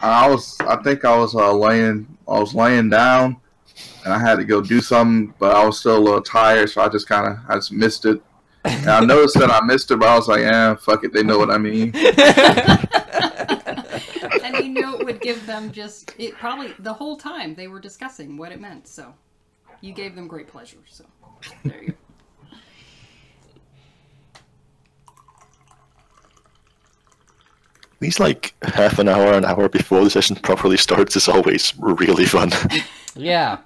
I was, I think I was uh, laying, I was laying down, and I had to go do something, but I was still a little tired, so I just kind of, I just missed it. And I noticed that I missed it, but I was like, yeah, fuck it, they know what I mean. and you knew it would give them just it probably the whole time they were discussing what it meant. So you gave them great pleasure. So there you go. These like half an hour, an hour before the session properly starts is always really fun. Yeah.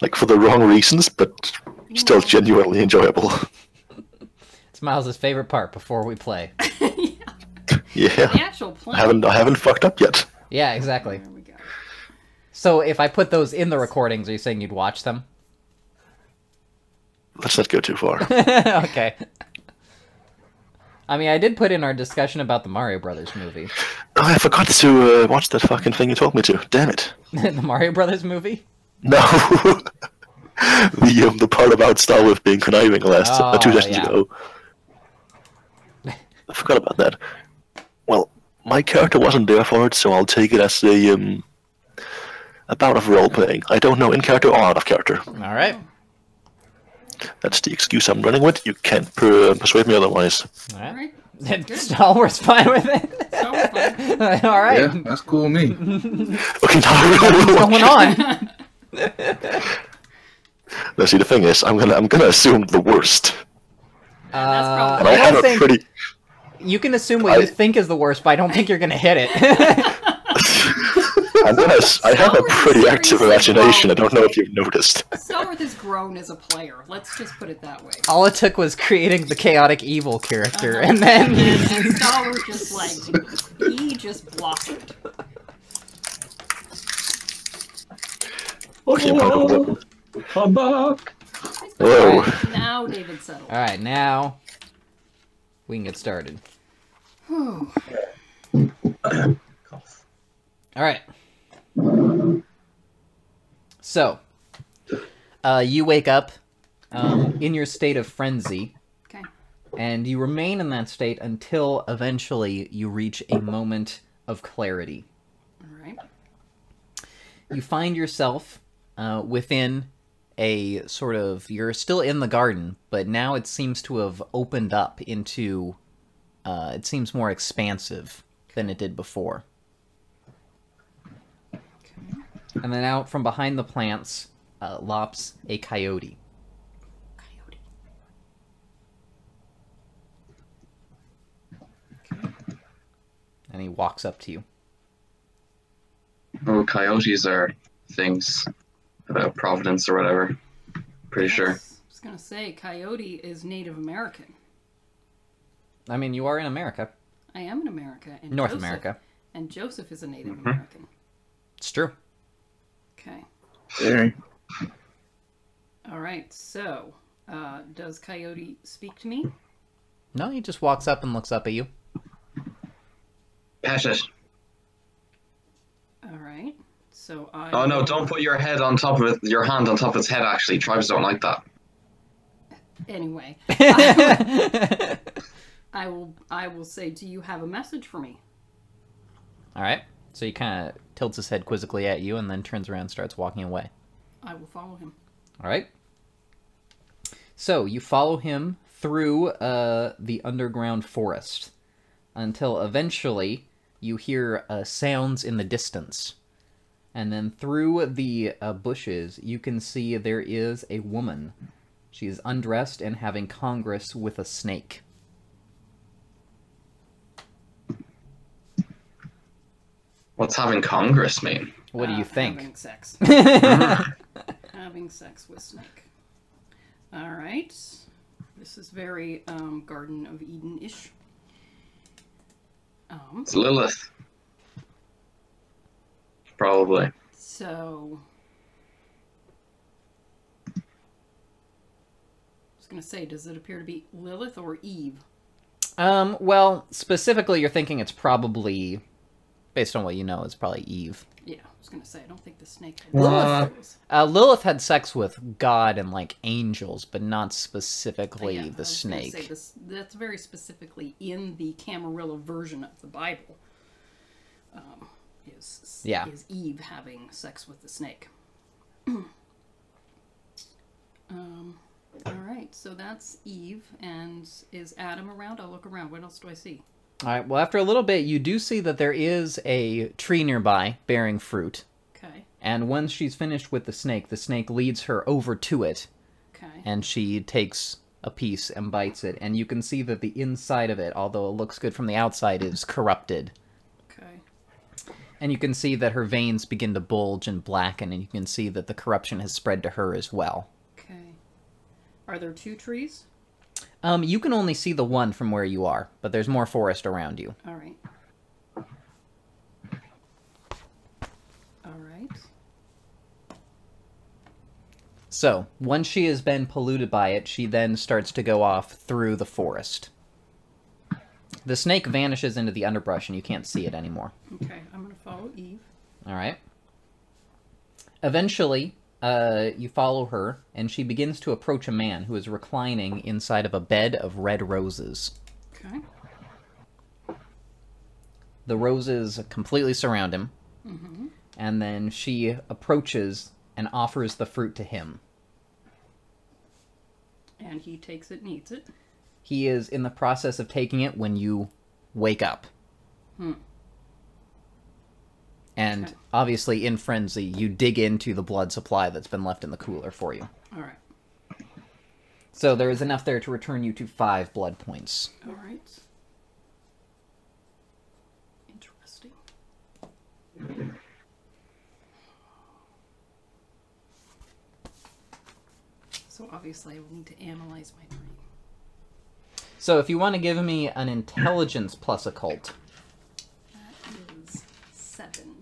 like for the wrong reasons, but still genuinely enjoyable. It's Miles's favorite part before we play. yeah. The actual plan. I haven't I haven't fucked up yet. Yeah, exactly. There we go. So if I put those in the recordings, are you saying you'd watch them? Let's not go too far. okay. I mean, I did put in our discussion about the Mario Brothers movie. Oh, I forgot to uh, watch that fucking thing you told me to. Damn it. the Mario Brothers movie? No. the um, the part about Star Starwolf being conniving last uh, two Oh, sessions yeah. ago. I forgot about that. Well, my character wasn't there for it, so I'll take it as a um a bout of role playing. I don't know in character or out of character. All right. That's the excuse I'm running with. You can't per- persuade me otherwise. All All right. right. Stalworth's fine with it. Fine. All right. Yeah, that's cool with me. Okay, now What's going on? Now, see, the thing is, I'm gonna I'm gonna assume the worst, That's Uh, and probably- I I have don't a think pretty. you can assume what you think is the worst, but I don't think you're gonna hit it. I'm gonna. s- I have a pretty active seriously imagination. I don't know if you've noticed. Stalworth has grown as a player. Let's just put it that way. All it took was creating the chaotic evil character, Uh-huh. and then And Stalworth just like he just blossomed. Okay, I'm gonna go. I'm back. Whoa. Alright, now David settled. all right, now we can get started. Whew. All right. So, uh, you wake up um, in your state of frenzy, Okay. and you remain in that state until eventually you reach a moment of clarity. All right. You find yourself uh, within a sort of. You're still in the garden, but now it seems to have opened up into. Uh, it seems more expansive than it did before. And then out from behind the plants uh, lops a coyote. Coyote. And he walks up to you. Oh, coyotes are things about Providence or whatever. Pretty sure. I was gonna say Coyote is Native American. I mean, you are in America, I am in America. And North Joseph- America. And Joseph is a Native Mhm. American. It's true. Okay. Very. All right. So, uh, does Coyote speak to me? No, he just walks up and looks up at you. Pet it. All right. So I. Oh no, don't put your head on top of it, your hand on top of its head actually. Tribes don't like that. Anyway, I will. I will say, do you have a message for me? All right. So he kind of tilts his head quizzically at you and then turns around and starts walking away. I will follow him. All right. So you follow him through uh, the underground forest until eventually you hear uh, sounds in the distance. And then through the uh, bushes, you can see there is a woman. She is undressed and having congress with a snake. What's having Congress mean? What do Uh, you think? Having sex. having sex with snake. All right. This is very um, Garden of Eden ish. Um, It's Lilith. Probably. so. I was going to say, does it appear to be Lilith or Eve? Um, well, specifically, you're thinking it's probably, based on what you know, it's probably Eve. Yeah, I was going to say, I don't think the snake had sex. Uh, Lilith had sex with God and like angels, but not But specifically yeah, I the was gonna snake. Say this, that's very specifically in the Camarilla version of the Bible. Um, is Yeah. is Eve having sex with the snake. um, all right, so that's Eve, and is Adam around? I'll look around. What else do I see? All right. Well, after a little bit, you do see that there is a tree nearby bearing fruit. Okay, And once she's finished with the snake, the snake leads her over to it, okay, and she takes a piece and bites it. And you can see that the inside of it, although it looks good from the outside, is corrupted. okay. And you can see that her veins begin to bulge and blacken, and you can see that the corruption has spread to her as well. Okay. Are there two trees? Um, you can only see the one from where you are, but there's more forest around you. All right. All right. So, once she has been polluted by it, she then starts to go off through the forest. The snake vanishes into the underbrush, and you can't see it anymore. Okay, I'm gonna follow Eve. All right. Eventually, uh, you follow her, and she begins to approach a man who is reclining inside of a bed of red roses. Okay. The roses completely surround him, and then she approaches and offers the fruit to him. And he takes it and eats it. He is in the process of taking it when you wake up. Hmm. And obviously, in frenzy, you dig into the blood supply that's been left in the cooler for you. All right. So there is enough there to return you to five blood points. All right. Interesting. So obviously, I will need to analyze my dream. So if you want to give me an intelligence plus occult, That is seven.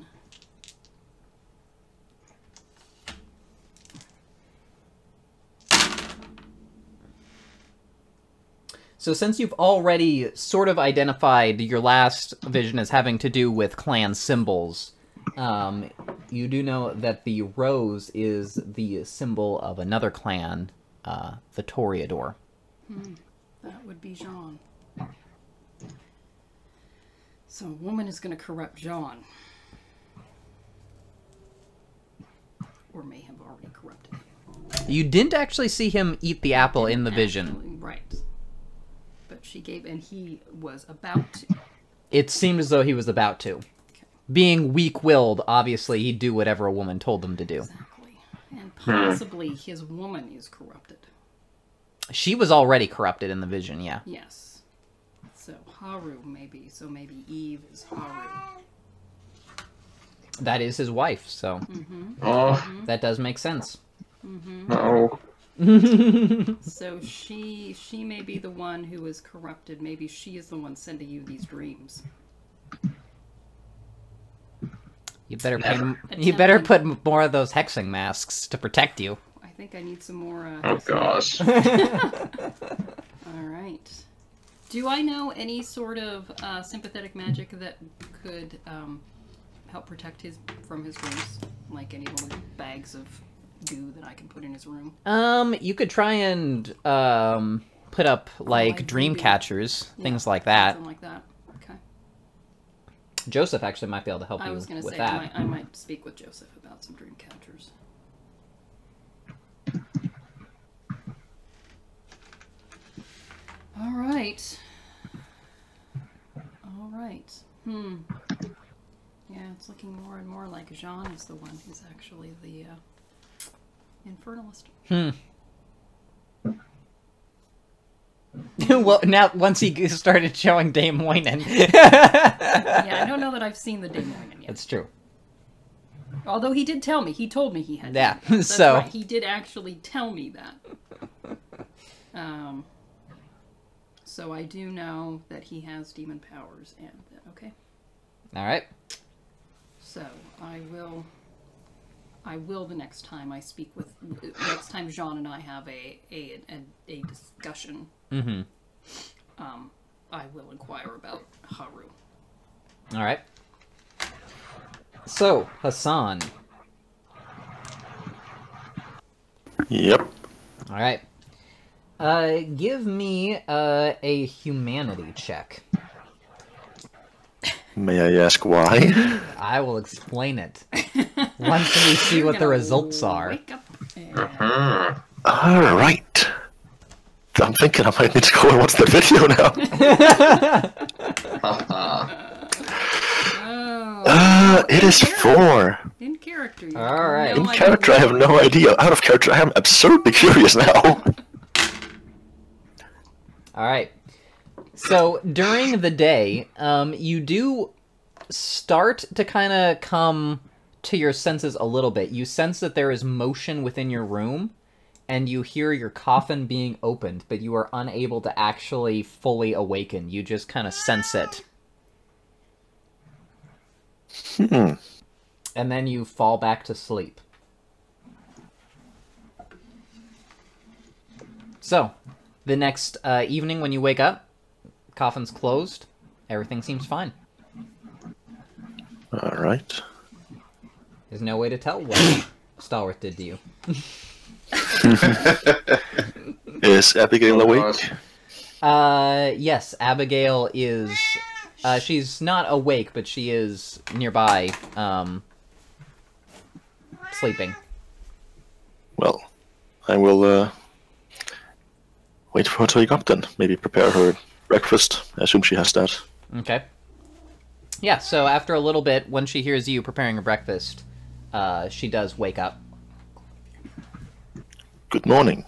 So since you've already sort of identified your last vision as having to do with clan symbols, um, you do know that the rose is the symbol of another clan, uh, the Toreador. That would be Jean. So a woman is going to corrupt Jean. Or may have already corrupted him. You didn't actually see him eat the apple in the vision. Actually, Right. But she gave, and he was about to. It seemed as though he was about to. Being weak-willed, obviously he'd do whatever a woman told him to do. Exactly. And possibly his woman is corrupted. She was already corrupted in the vision, yeah. Yes. So Haru, maybe. So maybe Eve is Haru. That is his wife, so mm-hmm. Oh, mm-hmm. that does make sense. no. So she she may be the one who is corrupted. Maybe she is the one sending you these dreams. You better pay, Never. you better put more of those hexing masks to protect you. I think I need some more. Uh, Oh gosh. All right. Do I know any sort of uh, sympathetic magic that could um, help protect his from his dreams? Like any little bags of goo that I can put in his room? Um, you could try and um put up like like dream catchers, Yeah, things like that. Something like that. Okay. Joseph actually might be able to help I you was going to with say I that. might, I might speak with Joseph about some dream catchers. All right. All right. Hmm. Yeah, it's looking more and more like Jean is the one who's actually the uh, infernalist. Hmm. well, now once he started showing Daimoinon, Yeah, I don't know that I've seen the Daimoinon yet. That's true. Although he did tell me, he told me he had. Yeah, so- right, he did actually tell me that. Um. So I do know that he has demon powers, and okay. All right. So I will. I will the next time I speak with. Next time Jean and I have a a a, a discussion, Mm-hmm. um, I will inquire about Haru. All right. So Hassan. Yep. All right. Uh, give me uh, a humanity check. May I ask why? I will explain it once we see what the results are. Wake up. and- Hmm. All right. I'm thinking I might need to go and watch the video now. Haha. Oh, Uh, it is four. in character. you All have right. no In idea character, I have no idea. Out of character, I am absurdly curious now. All right. So during the day, um, you do start to kind of come to your senses a little bit. You sense that there is motion within your room, and you hear your coffin being opened, but you are unable to actually fully awaken. You just kind of sense it. Hmm. And then you fall back to sleep. So, the next uh, evening when you wake up, coffin's closed. Everything seems fine. All right. There's no way to tell what Stalworth did to you. Is Abigail awake? Uh, yes, Abigail is. Uh, she's not awake, but she is nearby, um, sleeping. Well, I will uh, wait for her to wake up then. Maybe prepare her breakfast. I assume she has that. Okay. Yeah, so after a little bit, when she hears you preparing her breakfast, uh, she does wake up. Good morning.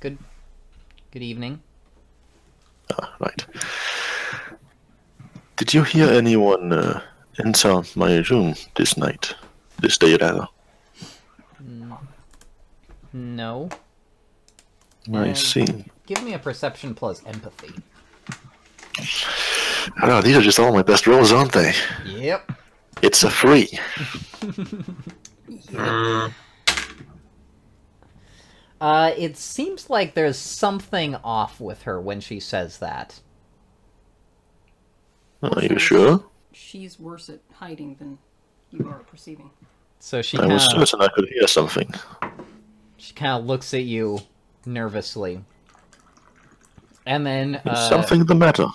Good. Good evening. Ah, right. Did you hear anyone uh, enter my room this night? This day, rather. No. I Um, see. Give me a perception plus empathy. Ah, these are just all my best rolls, aren't they? Yep. It's a free. Hmm. Uh, it seems like there's something off with her when she says that. Are you sure? She's worse at hiding than you are at perceiving. So she I kind was certain I could hear something. she kind of looks at you nervously, and then uh, something the matter?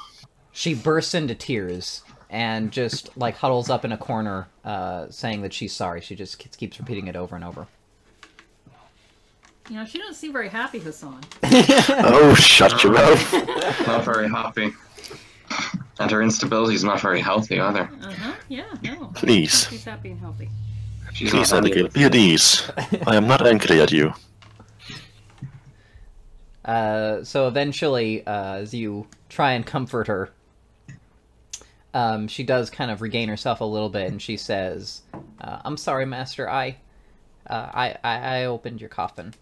she bursts into tears and just like huddles up in a corner, uh, saying that she's sorry. She just keeps- keeps repeating it over and over. You know, she doesn't seem very happy, Hassan. Oh, shut your mouth. Not very happy. And her instability is not very healthy either. Uh huh. Yeah. No. Please. She's happy and healthy. She's Please, Abigail, be at ease. I am not angry at you. Uh, so eventually, uh, as you try and comfort her, um, she does kind of regain herself a little bit, and she says, uh, "I'm sorry, Master. I, uh, I, I, I opened your coffin.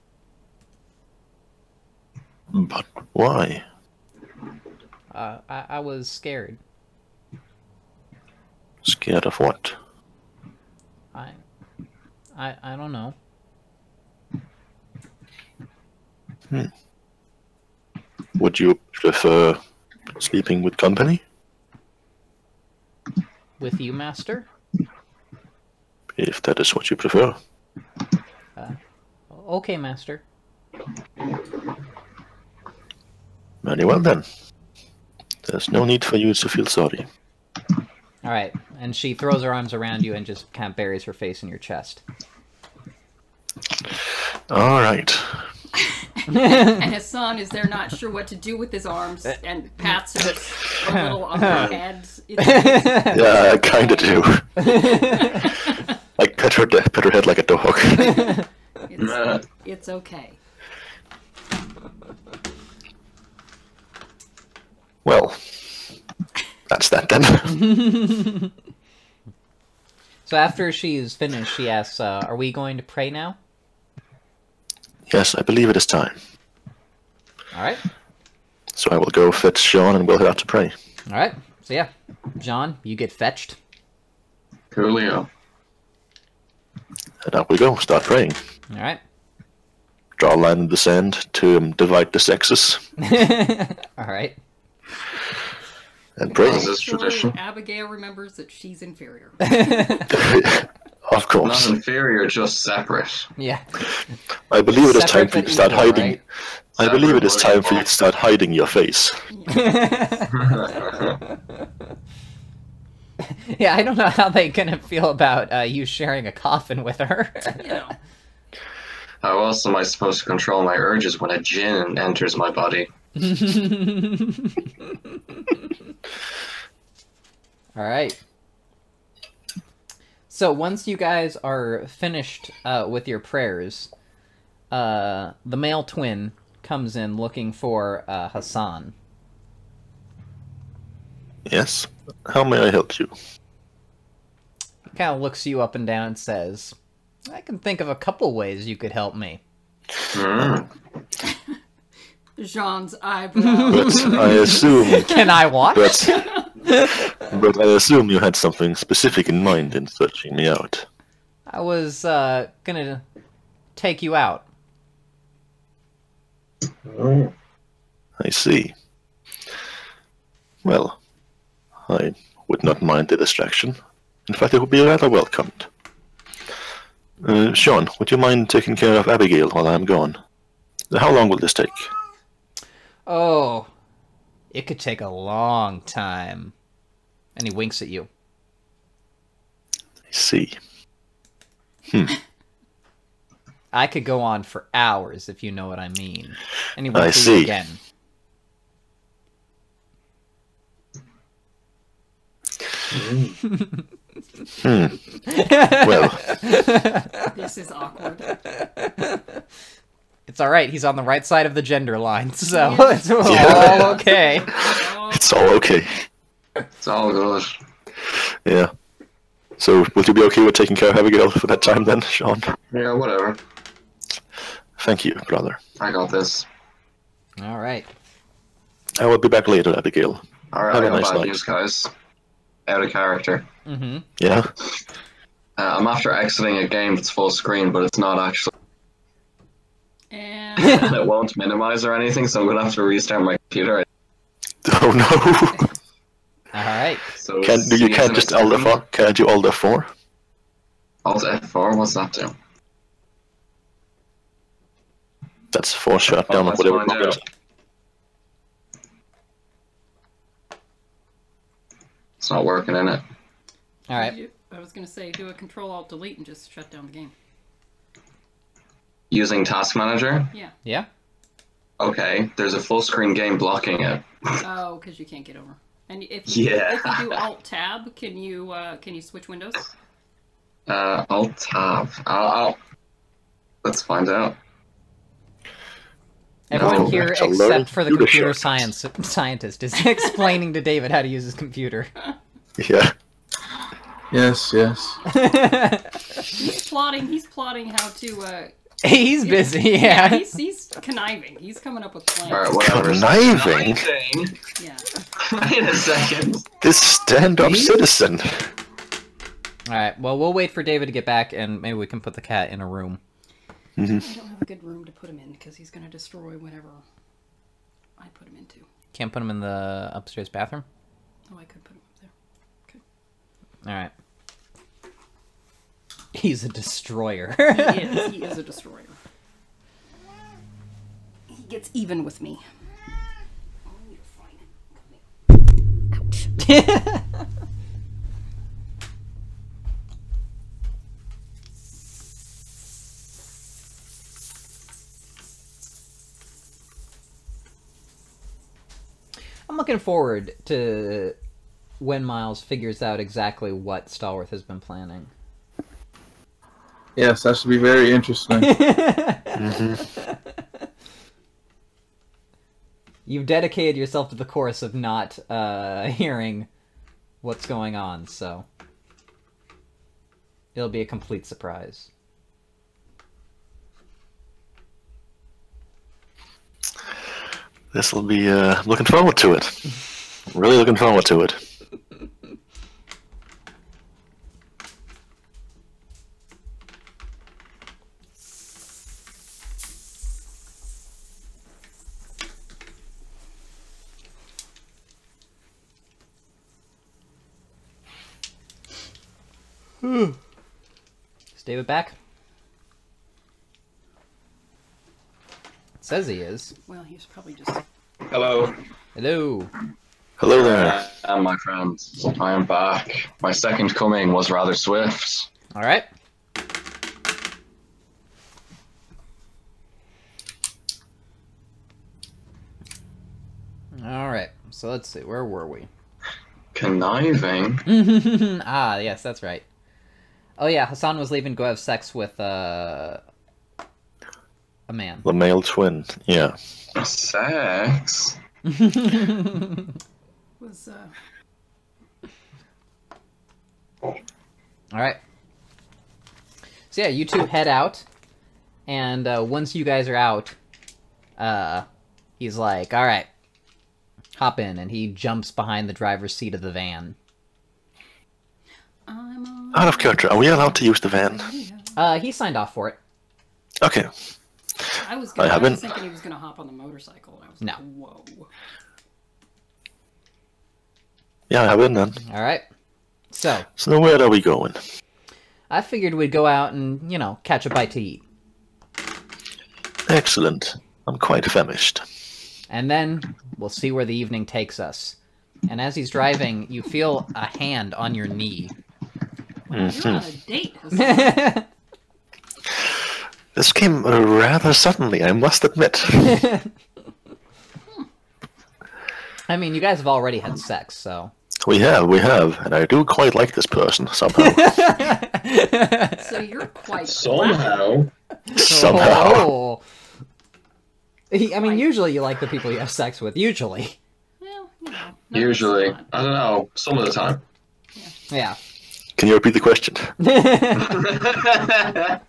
But why? Uh, I, I was scared. Scared of what? I, I, I don't know. Would you prefer sleeping with company? With you, Master? If that is what you prefer. Uh, okay, Master. Very well then. There's no need for you to feel sorry. All right." And she throws her arms around you and just kind of buries her face in your chest. All right. And Hassan is there, not sure what to do with his arms, and pats her a little on her head. It's, Yeah, I kinda do. like pet her, pet her head like a dog. it's, it's okay. well, that's that then. So after she's finished, she asks, uh, "Are we going to pray now?" Yes, I believe it is time. All right. So I will go fetch Sean and we'll head out to pray. All right. So yeah, John, you get fetched. Coolio. And out we go, start praying. All right. Draw a line in the sand to um, divide the sexes All right. and pray. Is this Sure, tradition? Abigail remembers that she's inferior. of course. Not inferior, just separate. Yeah. I believe it is time for you to start equal, hiding. right? I believe it is time for you to start hiding your face. Yeah, I don't know how they're gonna feel about uh, you sharing a coffin with her. You know. How else am I supposed to control my urges when a djinn enters my body? All right. So once you guys are finished uh, with your prayers, uh, the male twin comes in looking for uh, Hassan. Yes. How may I help you? He kind of looks you up and down and says, "I can think of a couple ways you could help me." Hmm. Jean's eyebrow. But I assume Can I watch? but but I assume you had something specific in mind in searching me out. I was uh, gonna take you out. I see. Well, I would not mind the distraction. In fact, it would be rather welcomed. Uh, Sean, would you mind taking care of Abigail while I'm gone? How long will this take? Oh, it could take a long time. And he winks at you. I see. Hmm. I could go on for hours if you know what I mean. And he I winks at you see. again. Hmm. Well, this is awkward. It's all right. He's on the right side of the gender line, so Yeah. it's all Yeah. okay. Oh, it's all okay. It's all good. Yeah. So, would you be okay with taking care of Abigail for that time then, Sean? Yeah, whatever. Thank you, brother. I got this. All right. I will be back later, Abigail. Alright, Have I a got nice bad night. news, guys. Out of character. Mm-hmm. Yeah? Uh, I'm after exiting a game that's full screen, but it's not actually. And And it won't minimize or anything, so I'm gonna have to restart my computer. Oh no! All right. So Can, see you can't just Alt second. F4? Can I do Alt F4? Alt F4, what's that do? That's four shut oh, down or that's whatever. fine, progress. It's not working in it. All right. I was gonna say do a control alt delete and just shut down the game. Using Task Manager? Yeah. Yeah. Okay, there's a full screen game blocking it. Oh, because you can't get over. And if you, Yeah. if you do alt tab, can you uh, can you switch windows? Uh, Alt Tab. I'll, I'll... Let's find out. Everyone No, here, that's a learn except for the computer computer science scientist, is explaining to David how to use his computer. Yeah. Yes, yes. He's plotting. He's plotting how to. Uh, He's busy. yeah, Yeah. he's, he's conniving. He's coming up with plans. Alright, whatever. Conniving? Conniving? Yeah. Wait a second. This stand-up citizen. All right. Well, we'll wait for David to get back, and maybe we can put the cat in a room. Mm-hmm. I don't have a good room to put him in because he's gonna destroy whatever I put him into. Can't put him in the upstairs bathroom. Oh, I could put him up there. Okay. All right. He's a destroyer. He is. He is a destroyer. He gets even with me. Oh, you're fine. Come here. Ouch. I'm looking forward to when Miles figures out exactly what Stalworth has been planning. Yes, that should be very interesting. You've dedicated yourself to the course of not uh, hearing what's going on, so it'll be a complete surprise. This will be, uh, looking forward to it. Really looking forward to it. Is David back? It says he is. Well, he's probably just. Hello. Hello. Hello there. Uh, am, my friends. I am back. My second coming was rather swift. All right. All right. So let's see. Where were we? Conniving. ah, yes, that's right. Oh yeah, Hassan was leaving to go have sex with uh, a man. The male twin. Yeah. Sex. Was uh, All right. So yeah, you two head out, and uh, once you guys are out, uh, he's like, "All right, hop in," and he jumps behind the driver's seat of the van. I'm Out of character, are we allowed to use the van? Uh, he signed off for it. Okay. I was gonna, I I, haven't- was thinking he was gonna hop on the motorcycle, and I was No. like, whoa. Yeah, I have it then. All right. So So where are we going? I figured we'd go out and you know catch a bite to eat, Excellent. I'm quite famished. and then we'll see where the evening takes us. And as he's driving, you feel a hand on your knee. You're Mhm. on a date. Hassan. This came rather suddenly, I must admit. I mean, you guys have already had sex, so. We have, we have, and I do quite like this person somehow. so you're quite Somehow. somehow. Oh. He, I mean, usually you like the people you have sex with. Usually, Well, you know. Usually. I don't know. Some of the time. yeah. Can you repeat the question?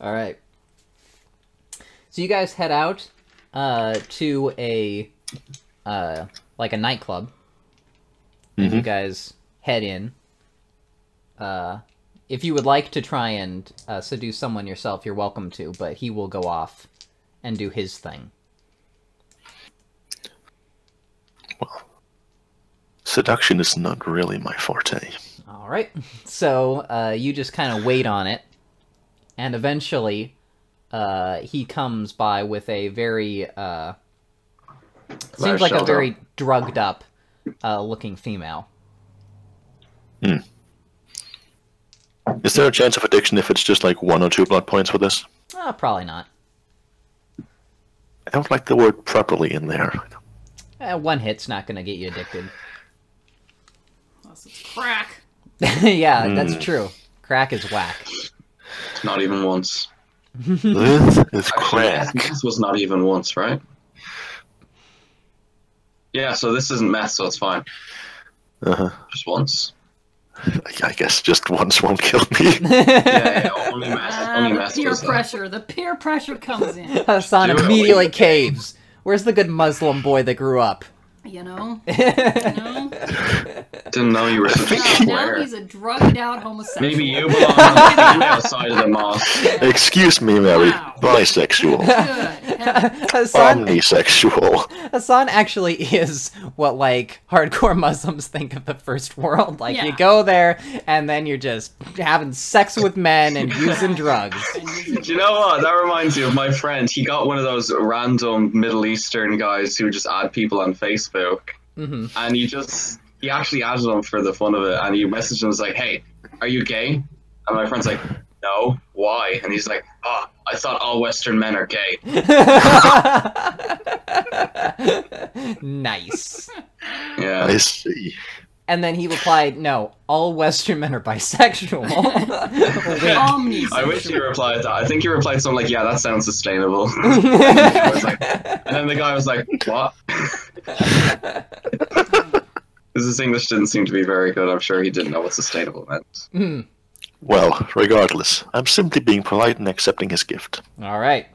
All right. So you guys head out uh, to a uh, like a nightclub. And you Mhm. guys head in. Uh, if you would like to try and uh, seduce someone yourself, you're welcome to, but he will go off and do his thing. Well, Seduction is not really my forte. All right. So uh, you just kind of wait on it, and eventually, uh, he comes by with a very uh, seems like a very drugged up uh, looking female. Is there a chance of addiction if it's just like one or two blood points for this? Uh, probably not. I don't like the word properly in there. Uh, one hit's not going to get you addicted. Unless it's crack. yeah, that's Hmm. true. Crack is whack. Not even once. this is crack. This was not even once, right? Yeah, so this isn't meth, so it's fine. Uh-huh. Just once. I guess just once won't kill me. Yeah, yeah, only meth. Ah, only the meth peer was that. pressure. The peer pressure comes in. Hassan immediately caves. Where's the good Muslim boy that grew up? You know. You know. Didn't know you were such a Now, now he's a drugged out homosexual. Maybe you belong on the female side of the mosque. Excuse me, Mary. Wow. Bisexual. Good. Hassan, Omnisexual. Hassan actually is what like hardcore Muslims think of the first world. Like you go there and then you're just having sex with men and using drugs. And using- Do you know what? That reminds me of my friend. He got one of those random Middle Eastern guys who just add people on Facebook. Hmm And he just, he actually added him for the fun of it. And he messaged him, was like, hey, are you gay? And my friend's like, no, why? And he's like, oh, I thought all Western men are gay. nice. Yeah. I see. And then he replied, "No, all Western men are bisexual." I wish you replied that. I think you replied something like, yeah, that sounds sustainable. Like, and then the guy was like, what? Because his English didn't seem to be very good. I'm sure he didn't know what sustainable meant. Hmm. Well, regardless, I'm simply being polite and accepting his gift. all right.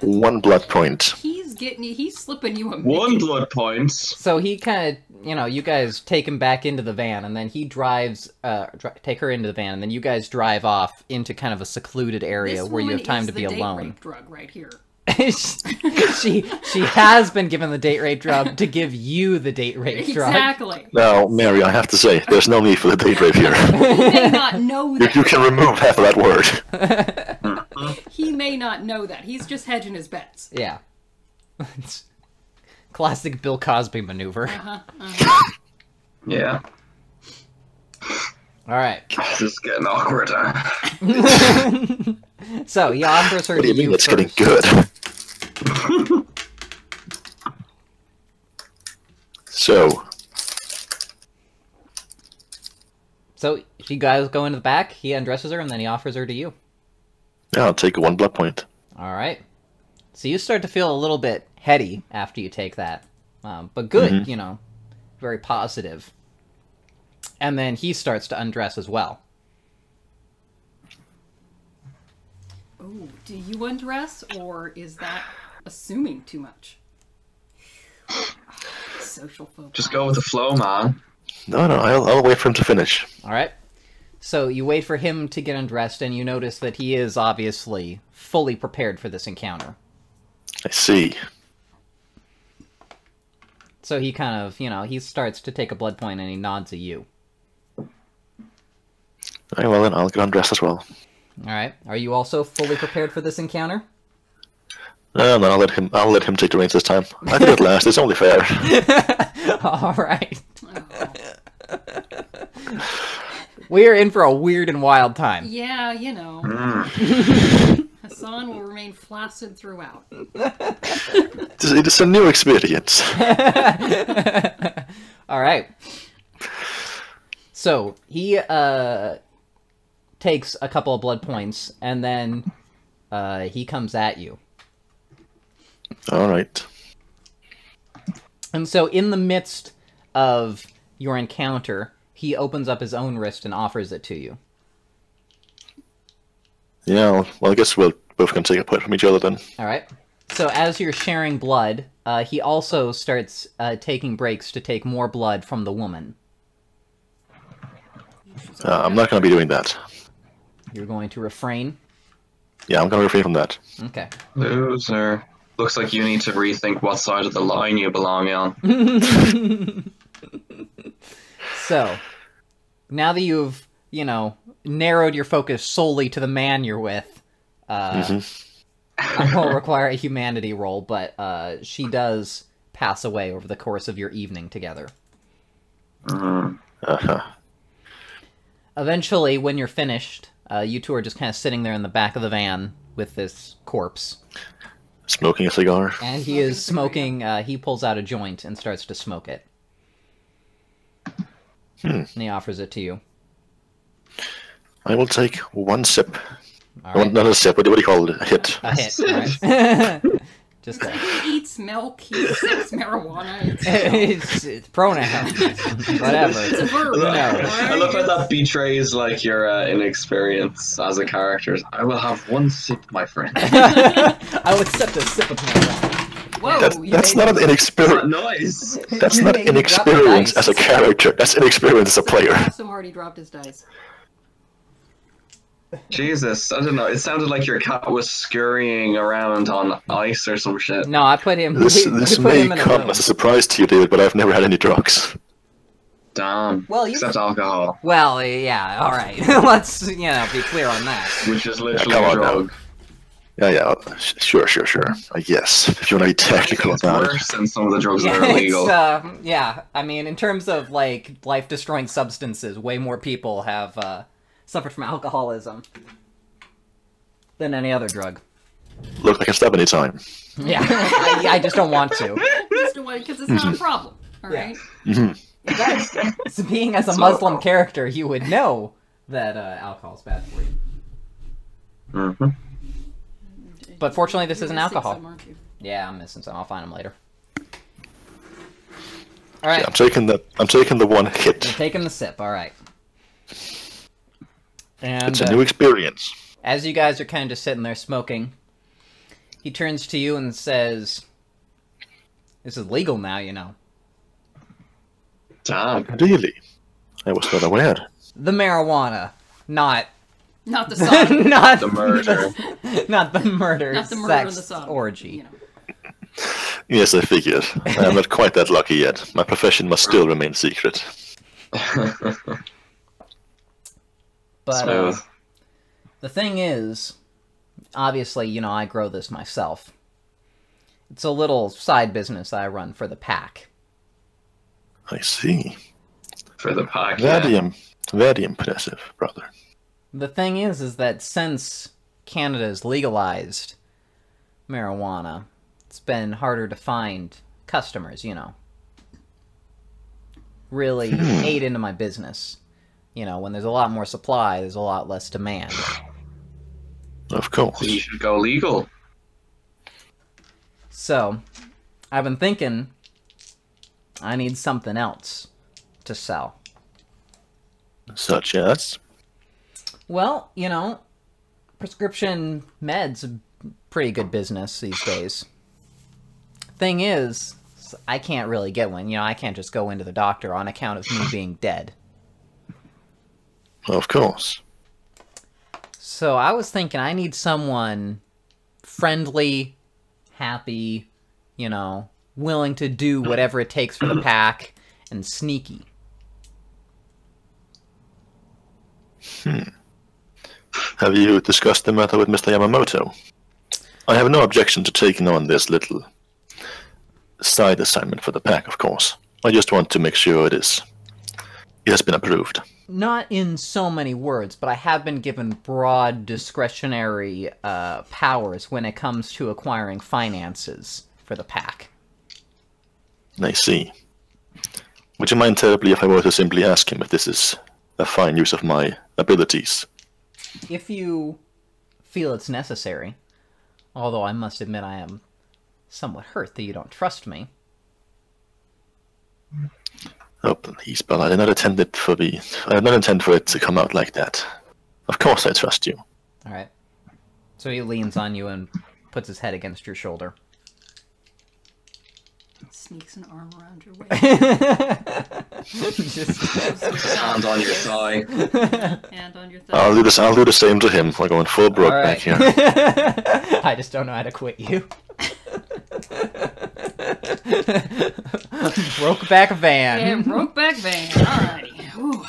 One blood point. He's getting you. He's slipping you a One blood point. So he kind of, you know, you guys take him back into the van, and then he drives, uh, dri- take her into the van, and then you guys drive off into kind of a secluded area This where you have time is to the be alone. rape drug right here. she she has been given the date rape drug to give you the date rape drug. Exactly. Now, Mary, I have to say, there's no need for the date rape here. He may not know You, that. you can remove half of that word. He may not know that. He's just hedging his bets. Yeah. It's Classic Bill Cosby maneuver. Uh-huh, uh-huh. Yeah. All right. This is getting awkward. Huh? so he offers her What do to you mean you it's getting good? So, So if you guys go into the back. He undresses her, and then he offers her to you. yeah, I'll take one blood point. All right. So you start to feel a little bit heady after you take that, um, but good. Mhm. You know, very positive. And then he starts to undress as well. Oh, do you undress, or is that assuming too much? Social phobia. Just go with the flow, man. No, no, I'll, I'll wait for him to finish. All right. So you wait for him to get undressed, and you notice that he is obviously fully prepared for this encounter. I see. So he kind of, you know, he starts to take a blood point, and he nods at you. Very well, then I'll get undressed as well. All right. Are you also fully prepared for this encounter? No, no, I'll let him. I'll let him take the reins this time. I did it last. It's only fair. All right. We are in for a weird and wild time. Yeah, you know. Mm. Hassan will remain flaccid throughout. It is- it is a new experience. All right. So he uh takes a couple of blood points, and then uh, he comes at you. All right. And so, in the midst of your encounter, he opens up his own wrist and offers it to you. Yeah. Well, well, I guess we'll both can take a point from each other then. All right. So as you're sharing blood, uh, he also starts uh, taking breaks to take more blood from the woman. Uh, I'm not going to be doing that. You're going to refrain. Yeah, I'm going to refrain from that. Okay. Loser. Looks like you need to rethink what side of the line you belong on. so, now that you've, you know, narrowed your focus solely to the man you're with, uh, Mhm. I won't require a humanity roll, but uh, she does pass away over the course of your evening together. Mm. Uh-huh. Eventually, when you're finished, uh, you two are just kind of sitting there in the back of the van with this corpse. Smoking a cigar. And he is smoking, uh, he pulls out a joint and starts to smoke it. Hmm. And he offers it to you. I will take one sip. Right. Not a sip. What do what do you call it? A hit. A hit. all right. just a, He eats milk, he sips marijuana. It's, it's, it's pronouns. Whatever. it's a verb. No. I love how that betrays like your uh, inexperience as a character. I will have one sip, my friend. I will accept a sip of marijuana. Whoa, That's, that's not an inexperience. nice. That's You not made me inexperience as a character. That's inexperience as a player. Laughed so hard he dropped his dice. Jesus, I don't know. It sounded like your cat was scurrying around on ice or some shit. No, I put him. This, we- we this put may him in come room. as a surprise to you, David, but I've never had any drugs. Damn. Well, you- Except alcohol, Well, yeah, all right. Let's you know be clear on that. which is literally come a on now. drug. Yeah, yeah. Sure, sure, sure. I guess. If you want to be technical It's about it. worse than some of the drugs that Yeah, are illegal. it's, uh, yeah. I mean, in terms of like life-destroying substances, way more people have uh, suffered from alcoholism than any other drug. Look, I can stop any time. Yeah, I, I just don't want to. Just don't because it's not a problem. All Yeah. right. hmm You so being as a It's Muslim character, you would know that uh, is bad for you. Mm -hmm. But fortunately, this You're isn't alcohol. some. Yeah, I'm missing some. I'll find them later. All right, Yeah, I'm taking the I'm taking the one hit. you're taking the sip. All right. And It's a uh, new experience. as you guys are kind of just sitting there smoking, he turns to you and says, "This is legal now, you know. Damn. Really? I was not aware. The marijuana, not Not the song. not The murder. not the murder, not the murder sex and the song. orgy. You know. Yes, I figured. I'm not quite that lucky yet. My profession must still remain secret. But uh, the thing is, obviously, you know, I grow this myself. It's a little side business that I run for the pack. I see. For the pack. Yeah. Very, im- very impressive, brother. The thing is, is that since Canada's legalized marijuana, it's been harder to find customers, you know. Really ate into my business. You know, when there's a lot more supply, there's a lot less demand. Of course. You should go legal. So, I've been thinking I need something else to sell. Such as? Well, you know, prescription meds a pretty good business these days. Thing is, I can't really get one. You know, I can't just go into the doctor on account of me being dead. Of course. So I was thinking I need someone friendly, happy, you know, willing to do whatever it takes for the pack, and sneaky. Hmm. Have you discussed the matter with Mr. Yamamoto? I have no objection to taking on this little side assignment for the pack, of course. I just want to make sure it is. It has been approved. Not in so many words, but I have been given broad discretionary uh, powers when it comes to acquiring finances for the pack. I see. Would you mind terribly if I were to simply ask him if this is a fine use of my abilities? If you feel it's necessary, although I must admit I am somewhat hurt that you don't trust me. Oh, please, but I did not intend it for the. I did not intend for it to come out like that. Of course, I trust you. All right. So he leans on you and puts his head against your shoulder. Sneaks an arm around your waist Just- Hand on your thigh. and on your thigh. I'll do this. I'll do the same to him. We're going full broke All back here. I just don't know how to quit you. Broke back van. Yeah, Brokeback Van. Alrighty. Ooh.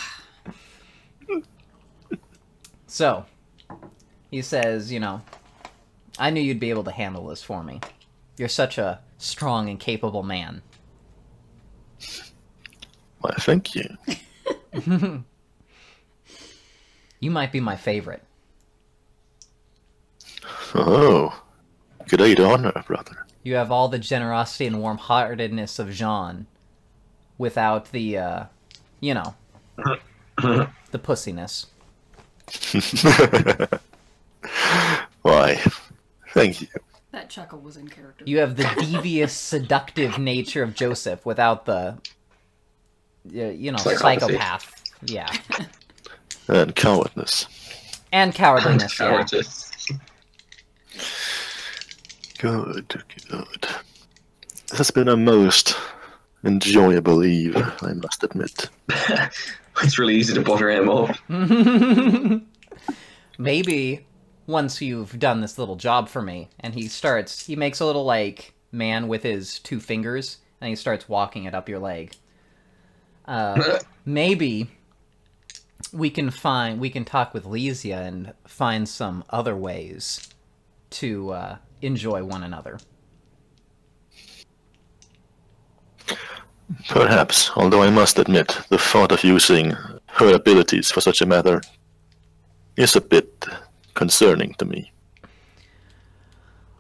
So, he says, you know, I knew you'd be able to handle this for me. You're such a strong and capable man. Why, thank you. You might be my favorite. Oh, great honor, brother. You have all the generosity and warm-heartedness of Jean, without the, uh, you know, the pussiness. Why, thank you. That chuckle was in character. You have the devious, seductive nature of Joseph without the, you know, psychopath. Yeah, And cowardness. and cowardliness. yeah. Cowardice. Good, good. This has been a most enjoyable eve, I must admit. It's really easy to butter him up. Maybe once you've done this little job for me, and he starts, he makes a little like man with his two fingers, and he starts walking it up your leg. Uh, maybe we can find, we can talk with Lysia and find some other ways to uh, enjoy one another. Perhaps, although I must admit, the thought of using her abilities for such a matter is a bit concerning to me.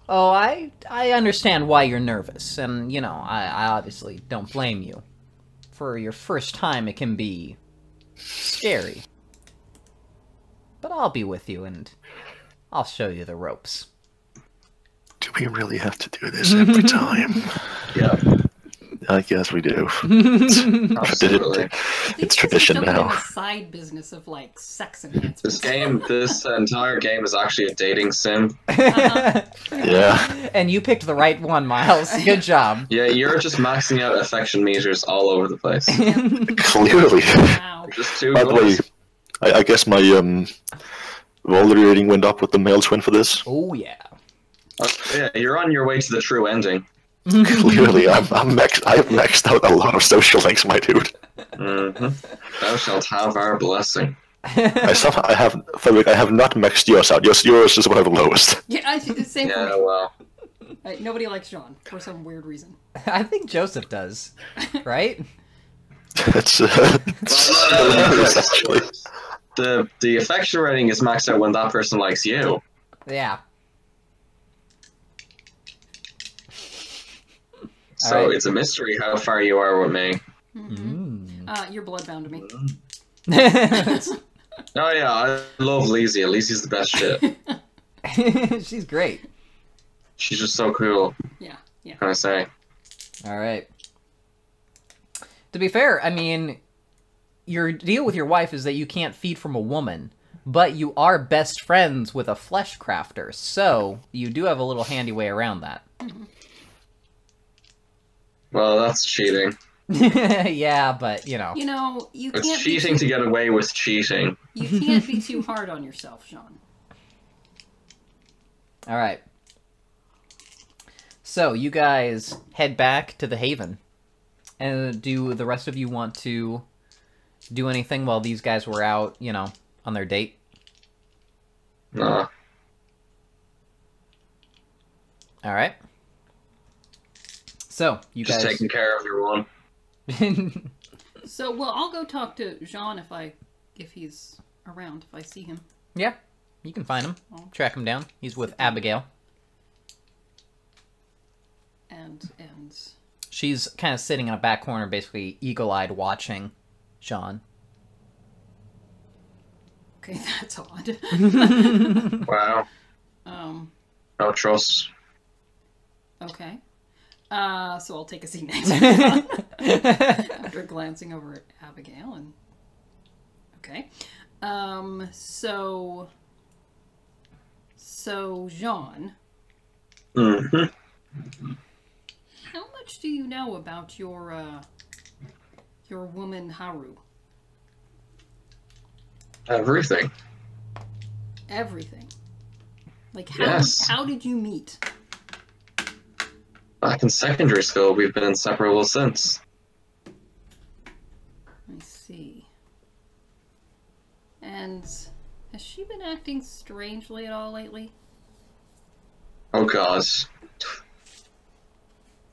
Oh, I I understand why you're nervous, and you know, I, I obviously don't blame you. For your first time, it can be scary. But I'll be with you, and I'll show you the ropes. Do we really have to do this every time? Yeah, I guess we do. absolutely. I It's tradition now. in side business of like sex enhancement. This game, this entire game is actually a dating sim. Uh-huh. Yeah, and you picked the right one, Miles. Good job. Yeah, you're just maxing out affection meters all over the place. clearly. Wow. Just too By the way. I, I guess my um, roller rating went up with the male twin for this. Oh yeah. Uh, yeah, you're on your way to the true ending. Clearly, I'm, I'm max, I've maxed out a lot of social links, my dude. hmm Thou shalt have our blessing. I somehow I have, Frederick, I have not maxed yours out. Yours, yours is one of the lowest. Yeah, I, think the same Yeah, for me. well, Uh, nobody likes John for some weird reason. I think Joseph does, right? That's uh, it's hilarious, actually. The the affection rating is maxed out when that person likes you. Yeah. So Alright. it's a mystery how far you are with me. Mm. Uh, you're bloodbound to me. Oh yeah, I love Lizzie. Lizzie's the best shit. She's great. She's just so cool. Yeah, yeah. What can I say? All right. To be fair, I mean, your deal with your wife is that you can't feed from a woman, but you are best friends with a flesh crafter, so you do have a little handy way around that. Well, that's cheating. yeah, but you know. You know, you It's can't cheating be to get away with cheating. you can't be too hard on yourself, Sean. All right. So you guys head back to the Haven, and do the rest of you want to do anything while these guys were out, you know, on their date? Nah. All right. So you Just guys. taking care of your one. So, well, I'll go talk to Jean if I, if he's around, if I see him. yeah, you can find him, I'll track him down. He's with Abigail. And and She's kind of sitting in a back corner, basically eagle-eyed, watching Sean. okay, that's odd. Wow. um, No trust. okay. Uh, so I'll take a seat next after glancing over at Abigail and okay. Um, so so Jean, hmm how much do you know about your uh your woman Haru? Everything. Everything. Like how Yes. how did you meet? Back in secondary school, we've been inseparable since. I see. And has she been acting strangely at all lately? Oh god.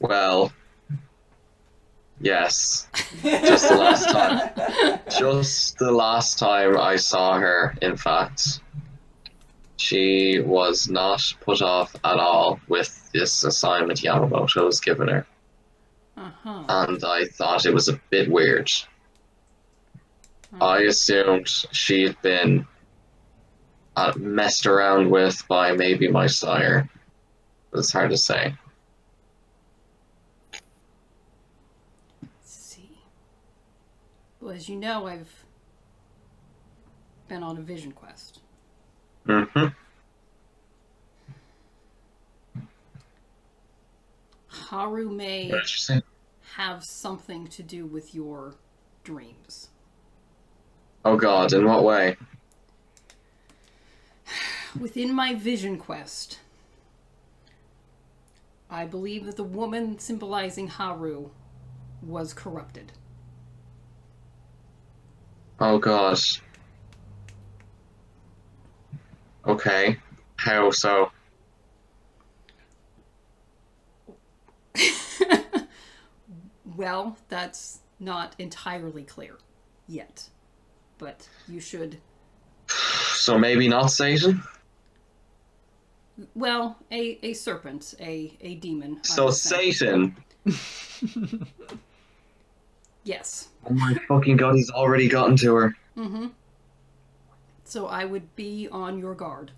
Well. Yes. Just the last time. Just the last time I saw her, in fact. She was not put off at all with this assignment Yamamoto was giving her. Uh-huh. And I thought it was a bit weird. I assumed she'd been uh, messed around with by maybe my sire. It's hard to say. Let's see. Well, as you know, I've been on a vision quest. Mm-hmm. Haru may What did you say? have something to do with your dreams. Oh god, in what way? Within my vision quest, I believe that the woman symbolizing Haru was corrupted. Oh god. Okay. How so? well, that's not entirely clear yet. But you should. So maybe not Satan? Well, a, a serpent, a, a demon. So. Satan. Yes. Oh my fucking god, he's already gotten to her. Mm-hmm. So I would be on your guard,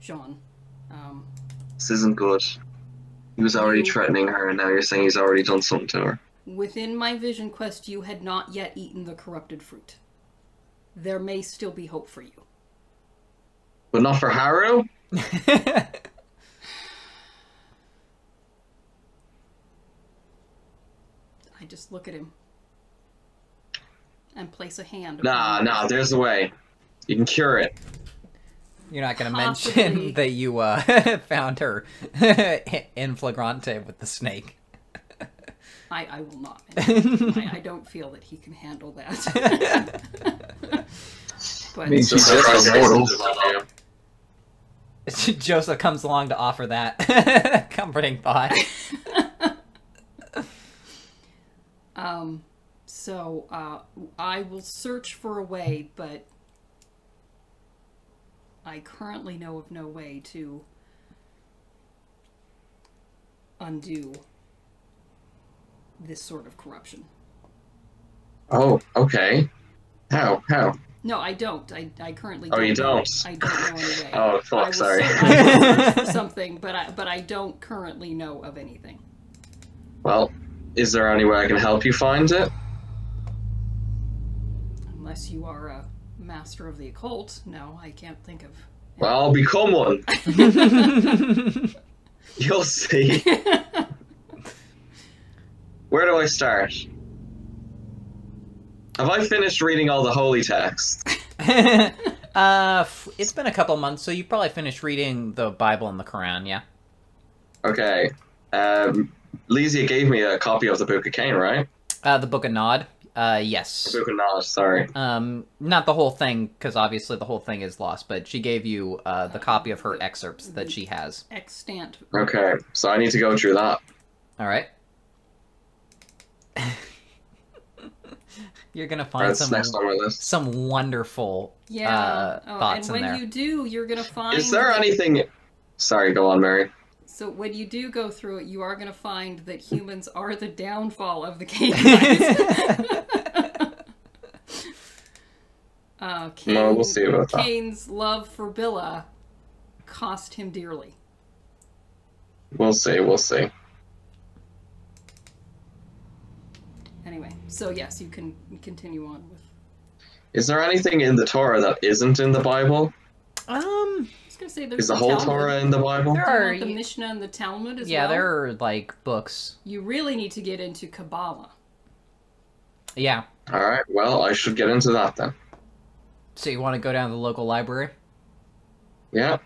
Sean. Um, This isn't good. He was already threatening her, and now you're saying he's already done something to her. within my vision quest, you had not yet eaten the corrupted fruit. There may still be hope for you. But not for Haru? I just look at him and place a hand. Nah, nah, there's a way. You can cure it. You're not gonna Possibly. mention that you uh, found her in flagrante with the snake. I, I will not. mention. I, I don't feel that he can handle that. but Means Just He's surprised just a mortal. Satan's not you. Joseph comes along to offer that comforting thought. Um, so uh, I will search for a way, but I currently know of no way to undo this sort of corruption. Oh, okay. How? How? No, I don't. I, I currently. Oh, you know- don't? I don't know any way. Oh, I fuck, sorry. I something, but I but I don't currently know of anything. Well, is there any way I can help you find it? Unless you are a master of the occult. No, I can't think of. Well, I'll become one. You'll see. Where do I start? Have I finished reading all the holy texts? uh, it's been a couple months, so you probably finished reading the Bible and the Quran, yeah? Okay. Um, Lysia gave me a copy of the Book of Cain, right? Uh, the Book of Nod, uh, yes. The Book of Nod, sorry. Um, not the whole thing, because obviously the whole thing is lost, but she gave you uh, the copy of her excerpts that she has. Extant. Okay, so I need to go through that. All right. You're gonna find That's some next on my list. some wonderful Yeah. uh, oh, thoughts and in when there. you do, you're gonna find. Is there anything? Sorry, go on, Mary. So when you do go through it, you are gonna find that humans are the downfall of the Cainites. uh, Cain, No, we'll see about that. Cain's love for Billa cost him dearly. We'll see. We'll see. Anyway, so yes, you can continue on with. Is there anything in the Torah that isn't in the Bible? um, I was gonna say there's Is the whole Talmud. Torah in the Bible? there are want the Mishnah and the Talmud as yeah, well. Yeah, there are like books. You really need to get into Kabbalah. Yeah. All right. Well, I should get into that then. So you want to go down to the local library? Yeah.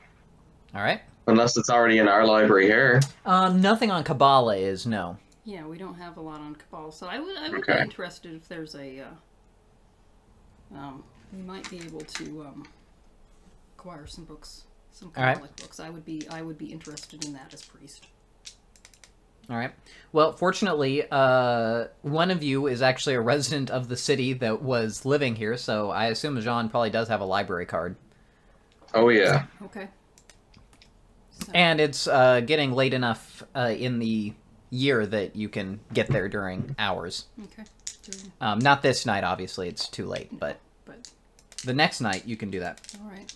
All right. Unless it's already in our library here. Um, nothing on Kabbalah is no. Yeah, we don't have a lot on Kabbalah, so I would I would Okay. be interested if there's a. Uh, um, we might be able to um, acquire some books, some All right. Kabbalic books. I would be I would be interested in that as priest. All right. Well, fortunately, uh, one of you is actually a resident of the city that was living here, so I assume Jean probably does have a library card. Oh yeah. Okay. So, And it's uh, getting late enough uh, in the year that you can get there during hours. okay. Um, not this night, obviously, it's too late, but But the next night you can do that. all right.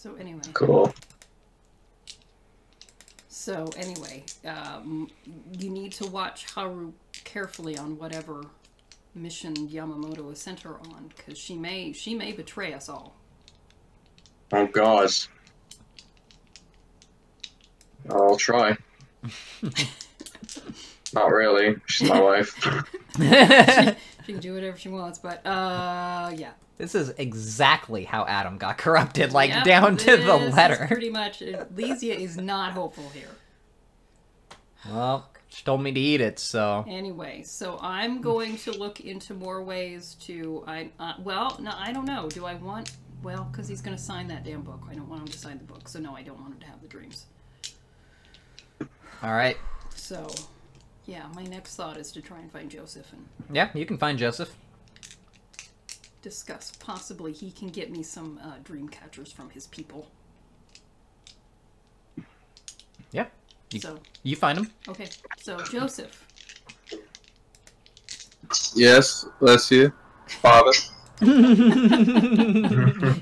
So anyway, Cool. so anyway, um, you need to watch Haru carefully on whatever mission Yamamoto has sent her on, because she may she may betray us all. Oh God. I'll try. Not really. She's my wife. She can do whatever she wants, but uh, yeah. this is exactly how Adam got corrupted, like Yep, down to the letter. Pretty much, Lysia is not hopeful here. Well, she told me to eat it, so. Anyway, so I'm going to look into more ways to. I uh, well, no, I don't know. Do I want? Well, because he's going to sign that damn book. I don't want him to sign the book, so no, I don't want him to have the dreams. All right. So, yeah, my next thought is to try and find Joseph and Yeah, you can find Joseph. discuss. Possibly he can get me some uh, dream catchers from his people. Yeah. You- So, You find him. okay. So Joseph, Yes, bless you, Father.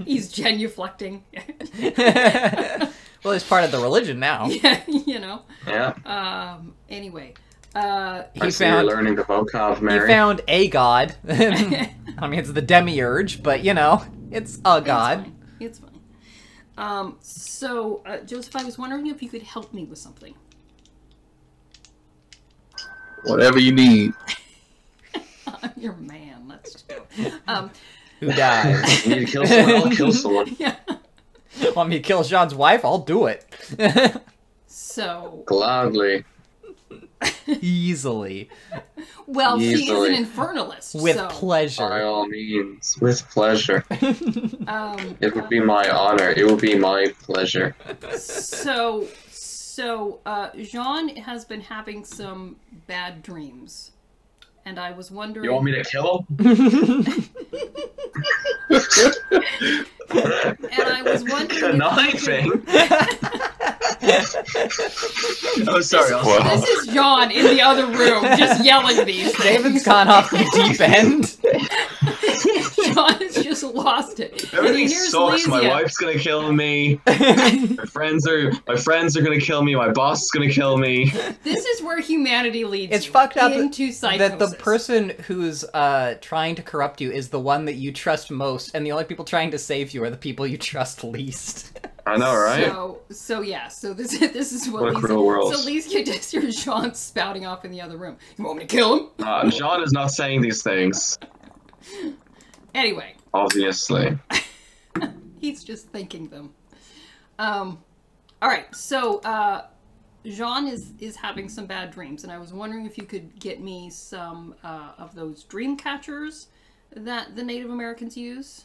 he's genuflecting. well, he's part of the religion now. yeah, you know. Yeah. Um. Anyway, uh, I He see found learning the vocab, he found a god. I mean, it's the demiurge, but you know, it's a god. It's fine. It's fine. Um, so, uh, Joseph, I was wondering if you could help me with something. Whatever you need. I'm your man. Let's do it. Um, Who dies? You need to kill someone, I'll kill someone. yeah. Want me to kill Sean's wife? I'll do it. So, Gladly. Easily. Well, she is an infernalist. With so, By all means, with pleasure. um, It would be my honor. It would be my pleasure. so so uh, Jean has been having some bad dreams, and I was wondering. You want me to kill him? And I was wondering. if you could- oh, sorry. I'll Wow. This is Jean in the other room, just yelling these things. David's gone off the deep end. John has just lost it. And he Everything hears sucks. My wife's gonna kill me. My friends are my friends are gonna kill me. My boss is gonna kill me. This is where humanity leads It's you, fucked up into psychosis. that the person who's uh, trying to corrupt you is the one that you trust most, and the only people trying to save you are the people you trust least. I know, right? So, so yeah, so this this is what, What a Lisa. cruel world. So Lisa just hears Jean spouting off in the other room. You want me to kill him? Uh, John is not saying these things. Anyway, Obviously. he's just thinking them. Um, all right, so uh, Jean is is having some bad dreams, and I was wondering if you could get me some uh, of those dream catchers that the Native Americans use.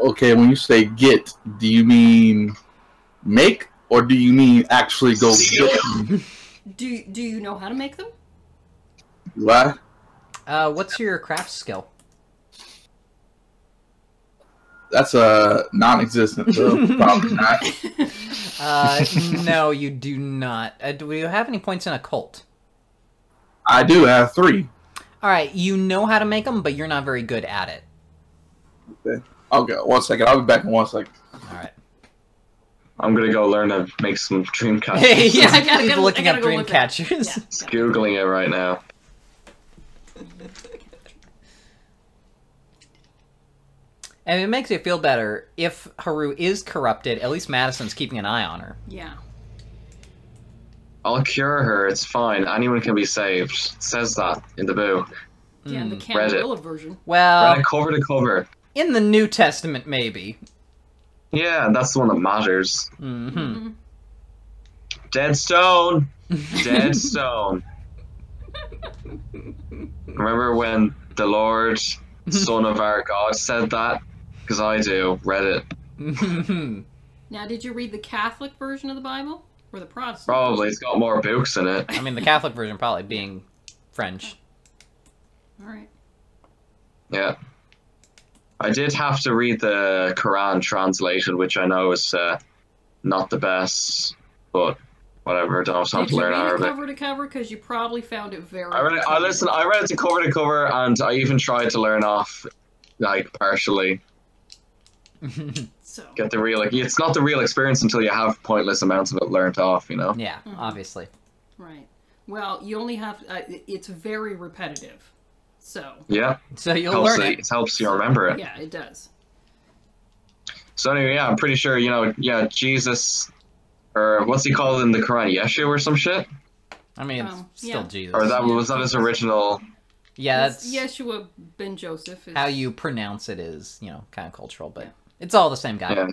Okay, when you say get, do you mean make or do you mean actually go get them? Do do you know how to make them? What? Uh, what's your craft skill? That's a non-existent, so probably not. Uh, no, you do not. Uh, do you have any points in occult? I do have three. All right, you know how to make them, but you're not very good at it. Okay, one second. I'll be back in one second. All right. I'm gonna go learn to make some dream catchers. Yeah, I gotta- He's gotta- looking I gotta up dream look at- catchers. Yeah. Just googling it right now. And it makes you feel better if Haru is corrupted. At least Madison's keeping an eye on her. Yeah. I'll cure her. It's fine. Anyone can be saved. It says that in the book. Yeah, in the Hmm. Reddit. Camarilla version. Well, Read it cover to cover. In the New Testament, maybe. Yeah, that's the one that matters. hmm Mhm. Dead stone. Dead stone. Remember when the Lord, Son of our God, said that? Because I do. Read it. Now, did you read the Catholic version of the Bible or the Protestant? Probably. It's got more books in it. I mean, the Catholic version probably being French. All right. Yeah. I did have to read the Quran translated, which I know is uh, not the best, but whatever. Don't have time Did to you learn read it Arabic. cover to cover? Because you probably found it very. I read it. I listen. I read it to cover to cover, and I even tried to learn off, like partially So. get the real. Like it's not the real experience until you have pointless amounts of it learned off. You know. yeah, Mhm. obviously. Right. Well, you only have. Uh, it's very repetitive. So. Yeah. So you'll helps learn it. it. helps you remember it. Yeah, it does. So anyway, yeah, I'm pretty sure you know. Yeah, Jesus, or what's he called in the Quran? Yeshua or some shit. I mean, it's Um, still yeah. Jesus. Or that Yeah. was that his original. yeah, that's Yeshua ben Joseph. Is, how you pronounce it is, you know, kind of cultural, but it's all the same guy. Yeah.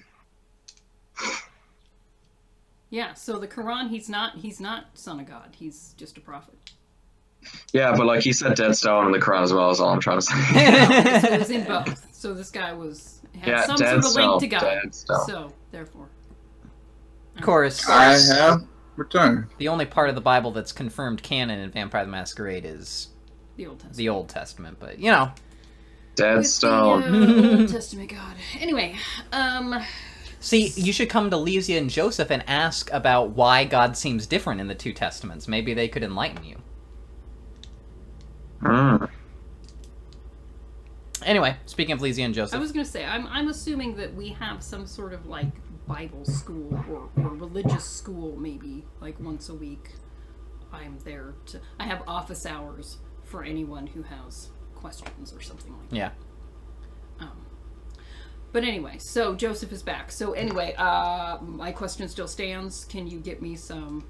Yeah. So the Quran, he's not. He's not son of God. He's just a prophet. Yeah, but like he said, dead stone in the Quran as well. Is all I'm trying to say. so it was in both. So this guy was had Yeah, some dead sort of stone, link to God. dead stone. So therefore, Of course, I have returned. the only part of the Bible that's confirmed canon in Vampire the Masquerade is the Old Testament. the Old Testament, but you know, Dead With stone. The, uh, Old Testament God. Anyway, um, see, you should come to Lysia and Joseph and ask about why God seems different in the two testaments. Maybe they could enlighten you. Mm. Anyway, speaking of Lysia and Joseph, I was gonna say I'm I'm assuming that we have some sort of like Bible school or, or religious school maybe like once a week. I'm there to. I have office hours for anyone who has questions or something like that. yeah. Um, but anyway, so Joseph is back. So anyway, uh, my question still stands. Can you get me some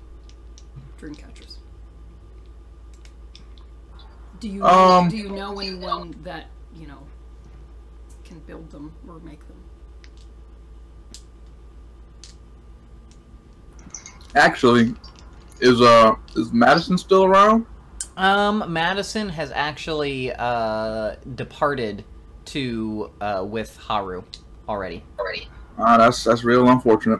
dream catchers? Do you Um, do you know anyone that you know can build them or make them? Actually, is uh is Madison still around? Um, Madison has actually uh departed to uh with Haru already. Already. Ah, that's that's real unfortunate.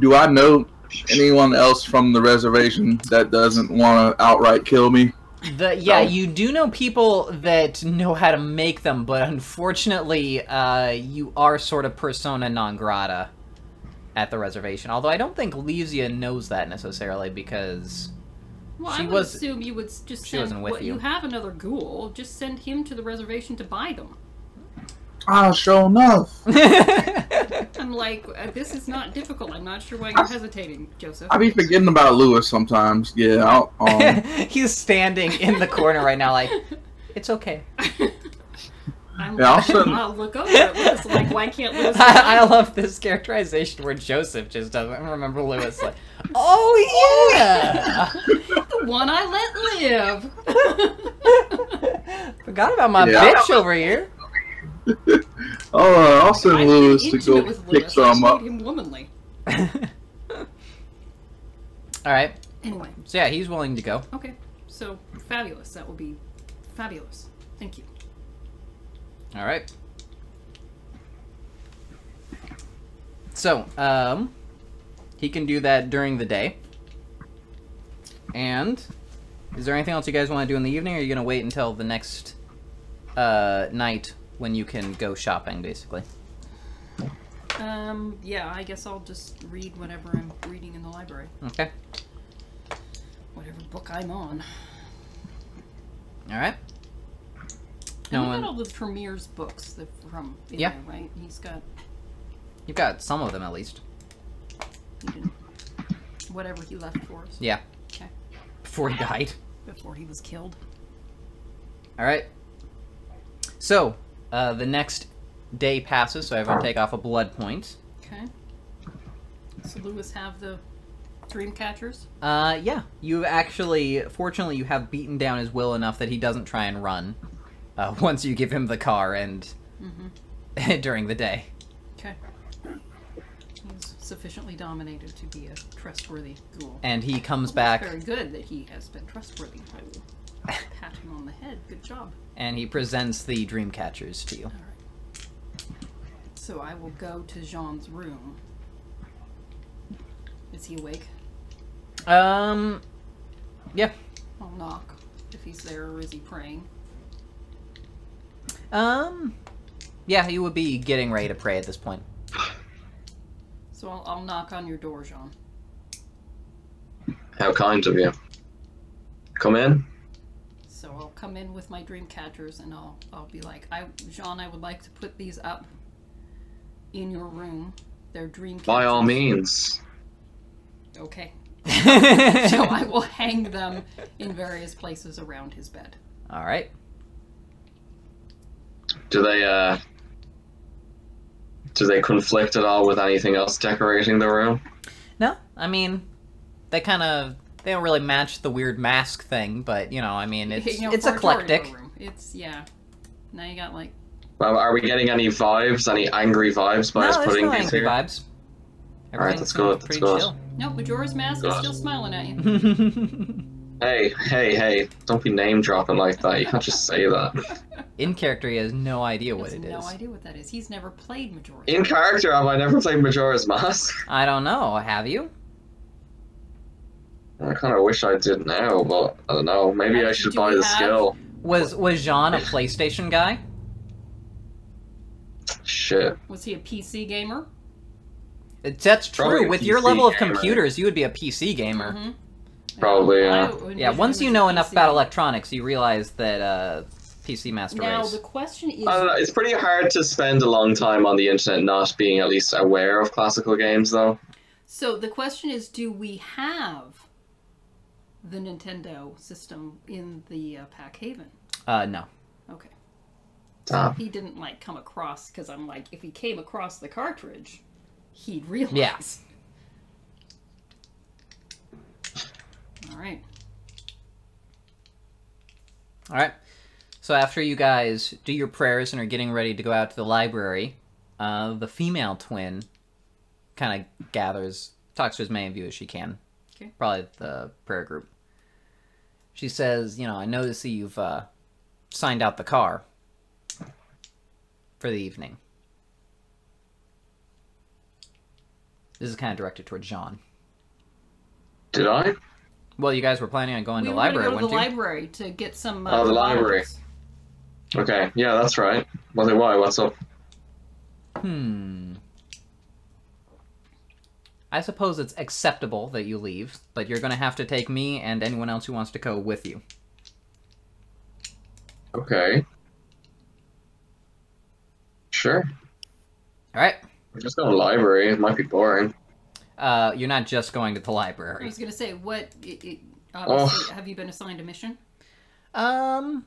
Do I know anyone else from the reservation that doesn't want to outright kill me? The yeah, Oh. you do know people that know how to make them, but unfortunately, uh, you are sort of persona non grata at the reservation. Although I don't think Lesia knows that necessarily because Well, She I would was- assume you would just send. wasn't with what, you. you have another ghoul. Just send him to the reservation to buy them. Ah, sure enough. I'm like, uh, this is not difficult. I'm not sure why you're hesitating, Joseph. I be forgetting about Lewis sometimes. Yeah, I'll, um, he's standing in the corner right now, like it's okay. I'm Yeah, I'll send- I'll look over at Lewis. Like, why can't Lewis? I, I love this characterization where Joseph just doesn't remember Lewis. Like, oh yeah, the one I let live. forgot about my Yeah. bitch over here. I'll, uh, I'll send I've Lewis to go intimate pick Lewis. some up. him womanly. All right, Anyway, so yeah, he's willing to go. okay. So fabulous. That will be fabulous. Thank you. All right. So, um, he can do that during the day. And is there anything else you guys want to do in the evening, or are you gonna wait until the next uh, night when you can go shopping, basically? Um, yeah, I guess I'll just read whatever I'm reading in the library. Okay. Whatever book I'm on. All right. No and one. got all the Tremere's books from Yeah. there, right? He's got You've got some of them at least. he didn't, whatever he left for us Yeah. Okay. Before he died. before he was killed. All right. So, uh, the next day passes, so everyone take off a blood point. Okay. So Lewis have the dream catchers. Uh, yeah. You've actually, fortunately, you have beaten down his will enough that he doesn't try and run. Uh, once you give him the car and Mm-hmm. during the day. Okay. He's sufficiently dominated to be a trustworthy ghoul. And he comes Well, back Very good that he has been trustworthy. I will pat him on the head. Good job. and he presents the dream catchers to you. All right. So I will go to Jean's room. Is he awake? Um, yeah. I'll knock if he's there, or is he praying? Um, yeah, he would be getting ready to pray at this point. So I'll, I'll knock on your door, Jean. How kind of you. Come in. So I'll come in with my dream catchers, and I'll I'll be like, I Jean, I would like to put these up in your room. They're dream catchers. By all means. Okay. So I will hang them in various places around his bed. All right. Do they uh do they conflict at all with anything else decorating the room? No, I mean, they kind of they don't really match the weird mask thing, but you know, I mean, it's You know, it's for a Tory eclectic. It's yeah. Now you got like Well, are we getting any vibes, any angry vibes by No, us there's putting no these angry here? vibes. Alright, Everything's that's going good, that's Pretty good. chill. no, Majora's Mask is still smiling at you. Hey, hey, hey, don't be name dropping like that. You can't just say that. In character, he has no idea He what has it no is. idea what that is. He's never played Majora's. In Mask. character, have I never played Majora's Mask? I don't know. Have you? I kind of wish I did now, but I don't know. Maybe I should buy the have- skill. Was was Jean a PlayStation guy? Shit. Was he a PC gamer? That's true. Probably a With your PC level of gamer. computers, you would be a PC gamer. Mhm. Probably, yeah. Yeah, once you know enough PC about electronics, you realize that uh, PC Master Now Race. the question is, I don't know. It's pretty hard to spend a long time on the internet not being at least aware of classical games, though. so the question is, do we have the Nintendo system in the uh, Pack Haven? Uh, no. Okay. So Ah. he didn't like come across because I'm like, if he came across the cartridge, he'd realize. Yeah. All right. All right. So after you guys do your prayers and are getting ready to go out to the library, uh, the female twin kind of gathers, talks to as many of you as she can. Okay. Probably the prayer group. She says, you know, I notice that you've uh, signed out the car for the evening. This is kind of directed towards John. Did I? Well, you guys were planning on going we to the were library, gonna go to the weren't you? library to get some. Uh, Oh, the library. bottles. Okay, yeah, that's right. Well, then why? What's up? Hmm. I suppose it's acceptable that you leave, but you're going to have to take me and anyone else who wants to go with you. Okay. Sure. All right. We're just going to the library. It might be boring. Uh, you're not just going to the library. I was gonna say, what? It, it, Oh. have you been assigned a mission? Um,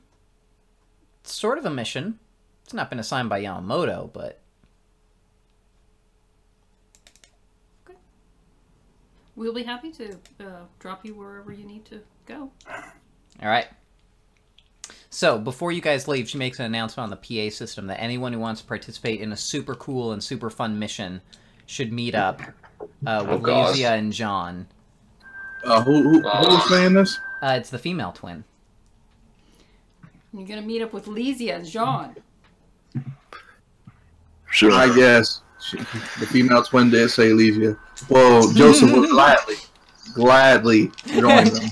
sort of a mission. It's not been assigned by Yamamoto, but We'll be happy to uh, drop you wherever you need to go. all right. So before you guys leave, she makes an announcement on the PA system that anyone who wants to participate in a super cool and super fun mission should meet up uh, with Oh, God. Lysia and John. Uh, who, who, who was saying this? Uh, it's the female twin. You're gonna meet up with Lysia and John. Sure. I guess she, the female twin did say leave you. Well, Joseph would gladly, gladly join them.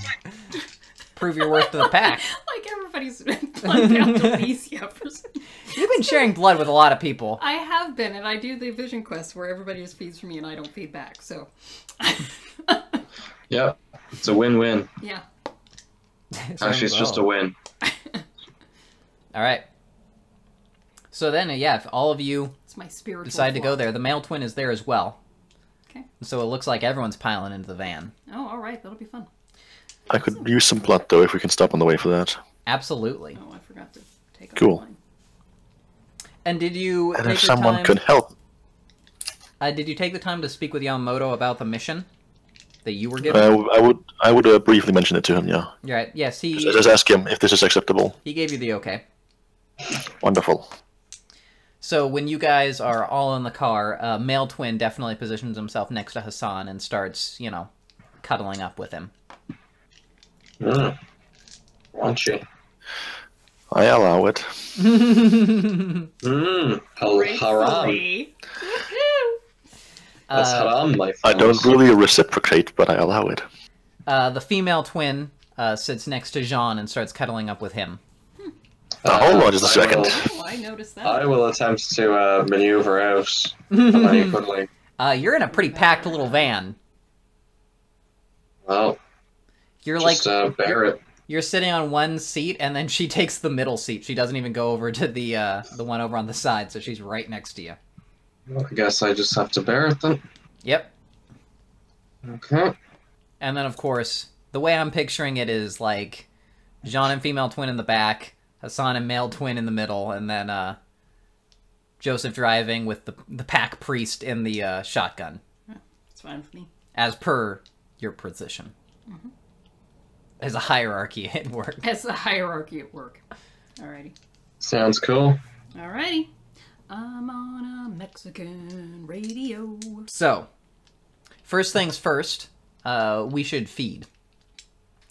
Prove your worth to the pack. like everybody's plugged down to Lysia for some You've been sharing blood with a lot of people. I have been, and I do the vision quest where everybody just feeds for me and I don't feed back. So, Yeah, it's a win-win. yeah. Actually, it's just a win. All right. So then, yeah, if all of you It's my spiritual. decide to go flock. there, the male twin is there as well. Okay. So it looks like everyone's piling into the van. Oh, all right, that'll be fun. I could use some blood though if we can stop on the way for that. Absolutely. Oh, I forgot to take off Cool. mine. And did you And take if the someone time? could help, Uh, did you take the time to speak with Yamamoto about the mission that you were given? uh, I would I would uh, briefly mention it to him. Yeah, right. Yes, he just, just ask him if this is acceptable. he gave you the okay. Wonderful. So when you guys are all in the car, uh, male twin definitely positions himself next to Hassan and starts, you know, cuddling up with him. Mm. Raunchy. I allow it. Mmm. Hal- haram. That's Uh, haram, my I don't really reciprocate, but I allow it. uh, the female twin uh, sits next to Jean and starts cuddling up with him. Uh, hold on just a I second. will- Oh, I noticed that. I will attempt to uh, maneuver out of any. Uh, you're in a pretty packed little van. Well, You're like just uh, bear it. you're sitting on one seat, and then she takes the middle seat. She doesn't even go over to the uh, the one over on the side, so she's right next to you. I guess I just have to bear it then. Yep. Okay. And then, of course, the way I'm picturing it is like Jean and female twin in the back, Hassan and male twin in the middle, and then uh, Joseph driving with the the pack priest in the uh, shotgun, It's fine with me. as per your position. As a hierarchy at work. As a hierarchy at work. Alrighty. Sounds cool. Alrighty. I'm on a Mexican radio. So, first things first, uh, we should feed.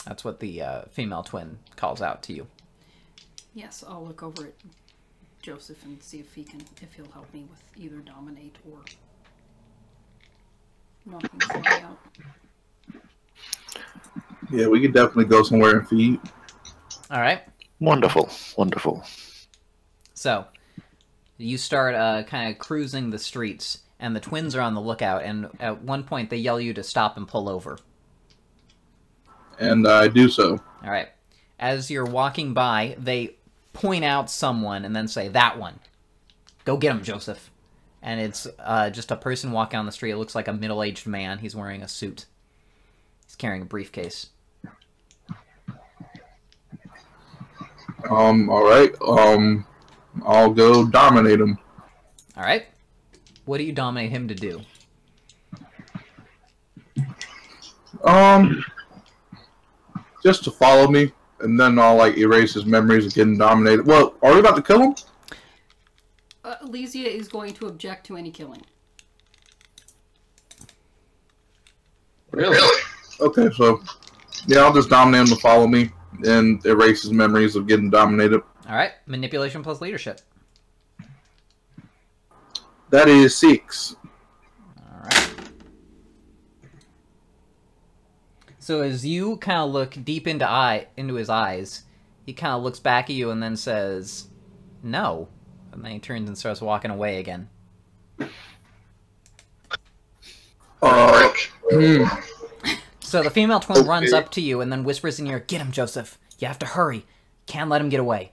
That's what the uh, female twin calls out to you. Yes, I'll look over at Joseph and see if he can, if he'll help me with either dominate or knocking somebody out. Yeah, we could definitely go somewhere and feed. All right. Wonderful, wonderful. So, you start uh, kind of cruising the streets, and the twins are on the lookout. And at one point, they yell you to stop and pull over. And I do so. All right. As you're walking by, they point out someone and then say, "That one. Go get him, Joseph." And it's uh, just a person walking on the street. It looks like a middle-aged man. He's wearing a suit. He's carrying a briefcase. Um, all right. Um, I'll go dominate him. All right. What do you dominate him to do? Um, just to follow me, and then I'll like erase his memories of getting dominated. Well, are we about to kill him? Uh, Elysia is going to object to any killing. Really? Okay, so yeah, I'll just dominate him to follow me and erase his memories of getting dominated. All right, manipulation plus leadership. That is six. All right. So as you kind of look deep into eye into his eyes, he kind of looks back at you and then says, "No," and then he turns and starts walking away again. Uh, hmm. So the female twin Okay. runs up to you and then whispers in your ear, "Get him, Joseph. You have to hurry. Can't let him get away."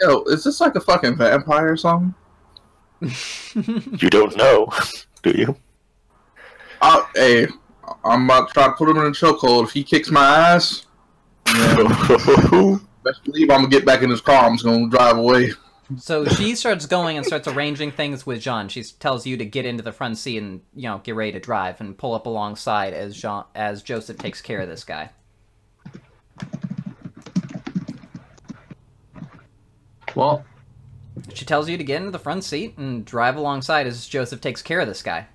Yo, is this like a fucking vampire song? You don't know, do you? I, hey, I'm about to try to put him in a chokehold. If he kicks my ass, yeah, best believe I'm gonna get back in his car. I'm just gonna drive away. So she starts going and starts arranging things with Jean. She tells you to get into the front seat and you know get ready to drive and pull up alongside as Jean as Joseph takes care of this guy. Well, She tells you to get into the front seat and drive alongside as Joseph takes care of this guy.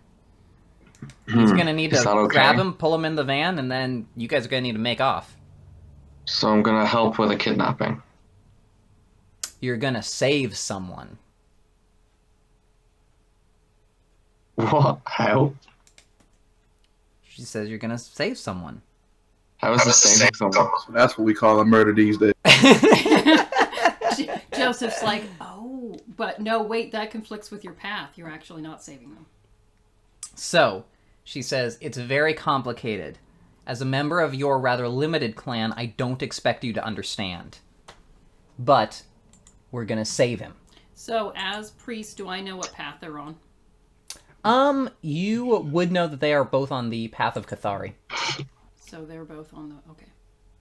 He's hmm, gonna need to is that okay? grab him, pull him in the van, and then you guys are gonna need to make off. So I'm gonna help with a kidnapping. You're gonna save someone. What? How? She says you're gonna save someone. How is this saving someone? That's what we call a murder these days. Joseph's like, oh, but no, wait, that conflicts with your path. You're actually not saving them. So, she says, it's very complicated. As a member of your rather limited clan, I don't expect you to understand. But, we're gonna save him. So, as priest, do I know what path they're on? Um, you would know that they are both on the path of Cathari. So they're both on the okay.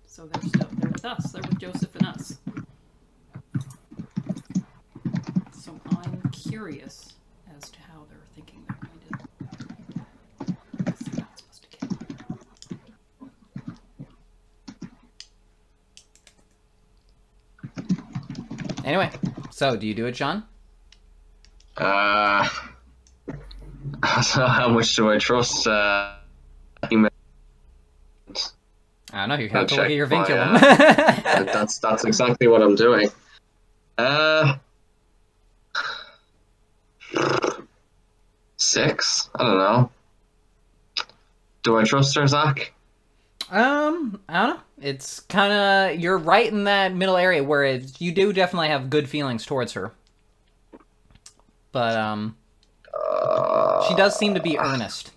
So they're still they're with us. They're with Joseph and us. So I'm curious as to how they're thinking they're going to. 'cause they're not supposed to kill him. Anyway, so do you do it, John? Uh, so how much do I trust? Uh, email? I don't know, you I'll have to look at your my, vinculum. that's that's exactly what I'm doing. Uh, six. I don't know. Do I trust her, Zach? Um, I don't know. It's kind of you're right in that middle area where it, you do definitely have good feelings towards her, but um, Uh, she does seem to be earnest.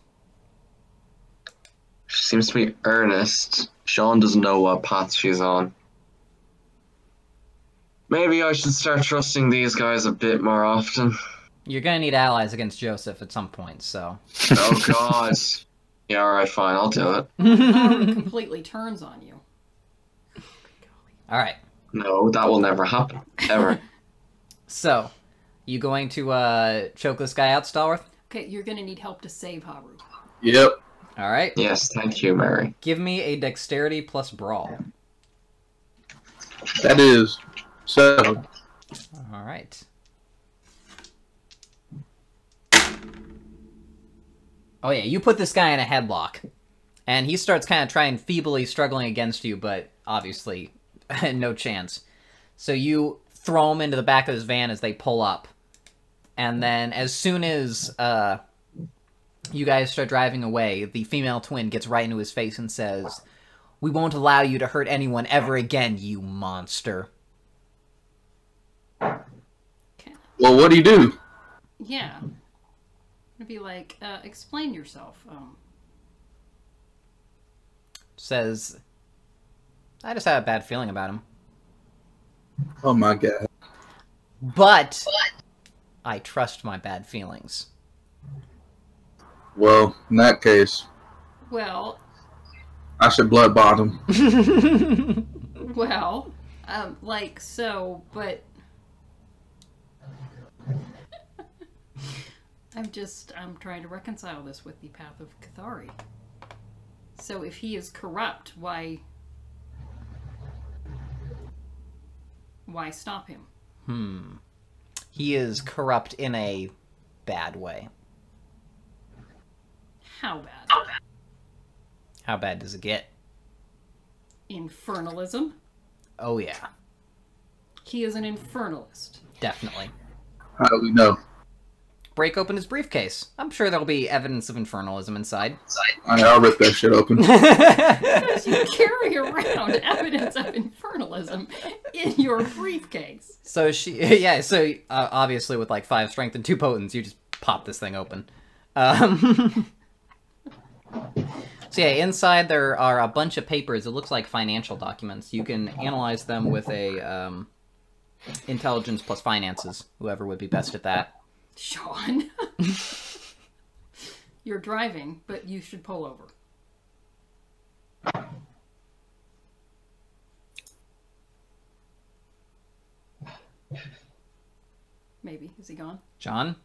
She seems to be earnest. Sean doesn't know what path she's on. Maybe I should start trusting these guys a bit more often. You're gonna need allies against Joseph at some point, so. Oh God. yeah, all right, fine, I'll do it. Power completely turns on you. All right. No, that will never happen ever. So, you going to uh choke this guy out, Stalworth? Okay, you're gonna need help to save Haru. Yep. All right. yes, thank you, Mary. Give me a dexterity plus brawl. That is seven. All right. Oh yeah, you put this guy in a headlock, and he starts kind of trying feebly struggling against you, but obviously, no chance. So you throw him into the back of his van as they pull up, and then as soon as uh, you guys start driving away, the female twin gets right into his face and says, "We won't allow you to hurt anyone ever again, you monster." Okay. Well, what do you do? Yeah. It'd be like, uh, explain yourself. Um, says, I just had a bad feeling about him. Oh my god. But I trust my bad feelings. Well, in that case, well, I should blood bond him. well, um, like so, but I'm just I'm trying to reconcile this with the path of Cathari. So if he is corrupt, why why stop him? hmm. He is corrupt in a bad way. How bad? How bad does it get? Infernalism. Oh yeah, He is an infernalist. definitely. How do we know? Break open his briefcase. I'm sure there'll be evidence of infernalism inside. All right, I'll rip that shit open. Because you carry around evidence of infernalism in your briefcase. So she, yeah. So uh, obviously, with like five strength and two potence, you just pop this thing open. Um, so yeah, inside there are a bunch of papers. It looks like financial documents. You can analyze them with a um, intelligence plus finances. Whoever would be best at that. Sean. You're driving, but you should pull over. Maybe. Is he gone? John.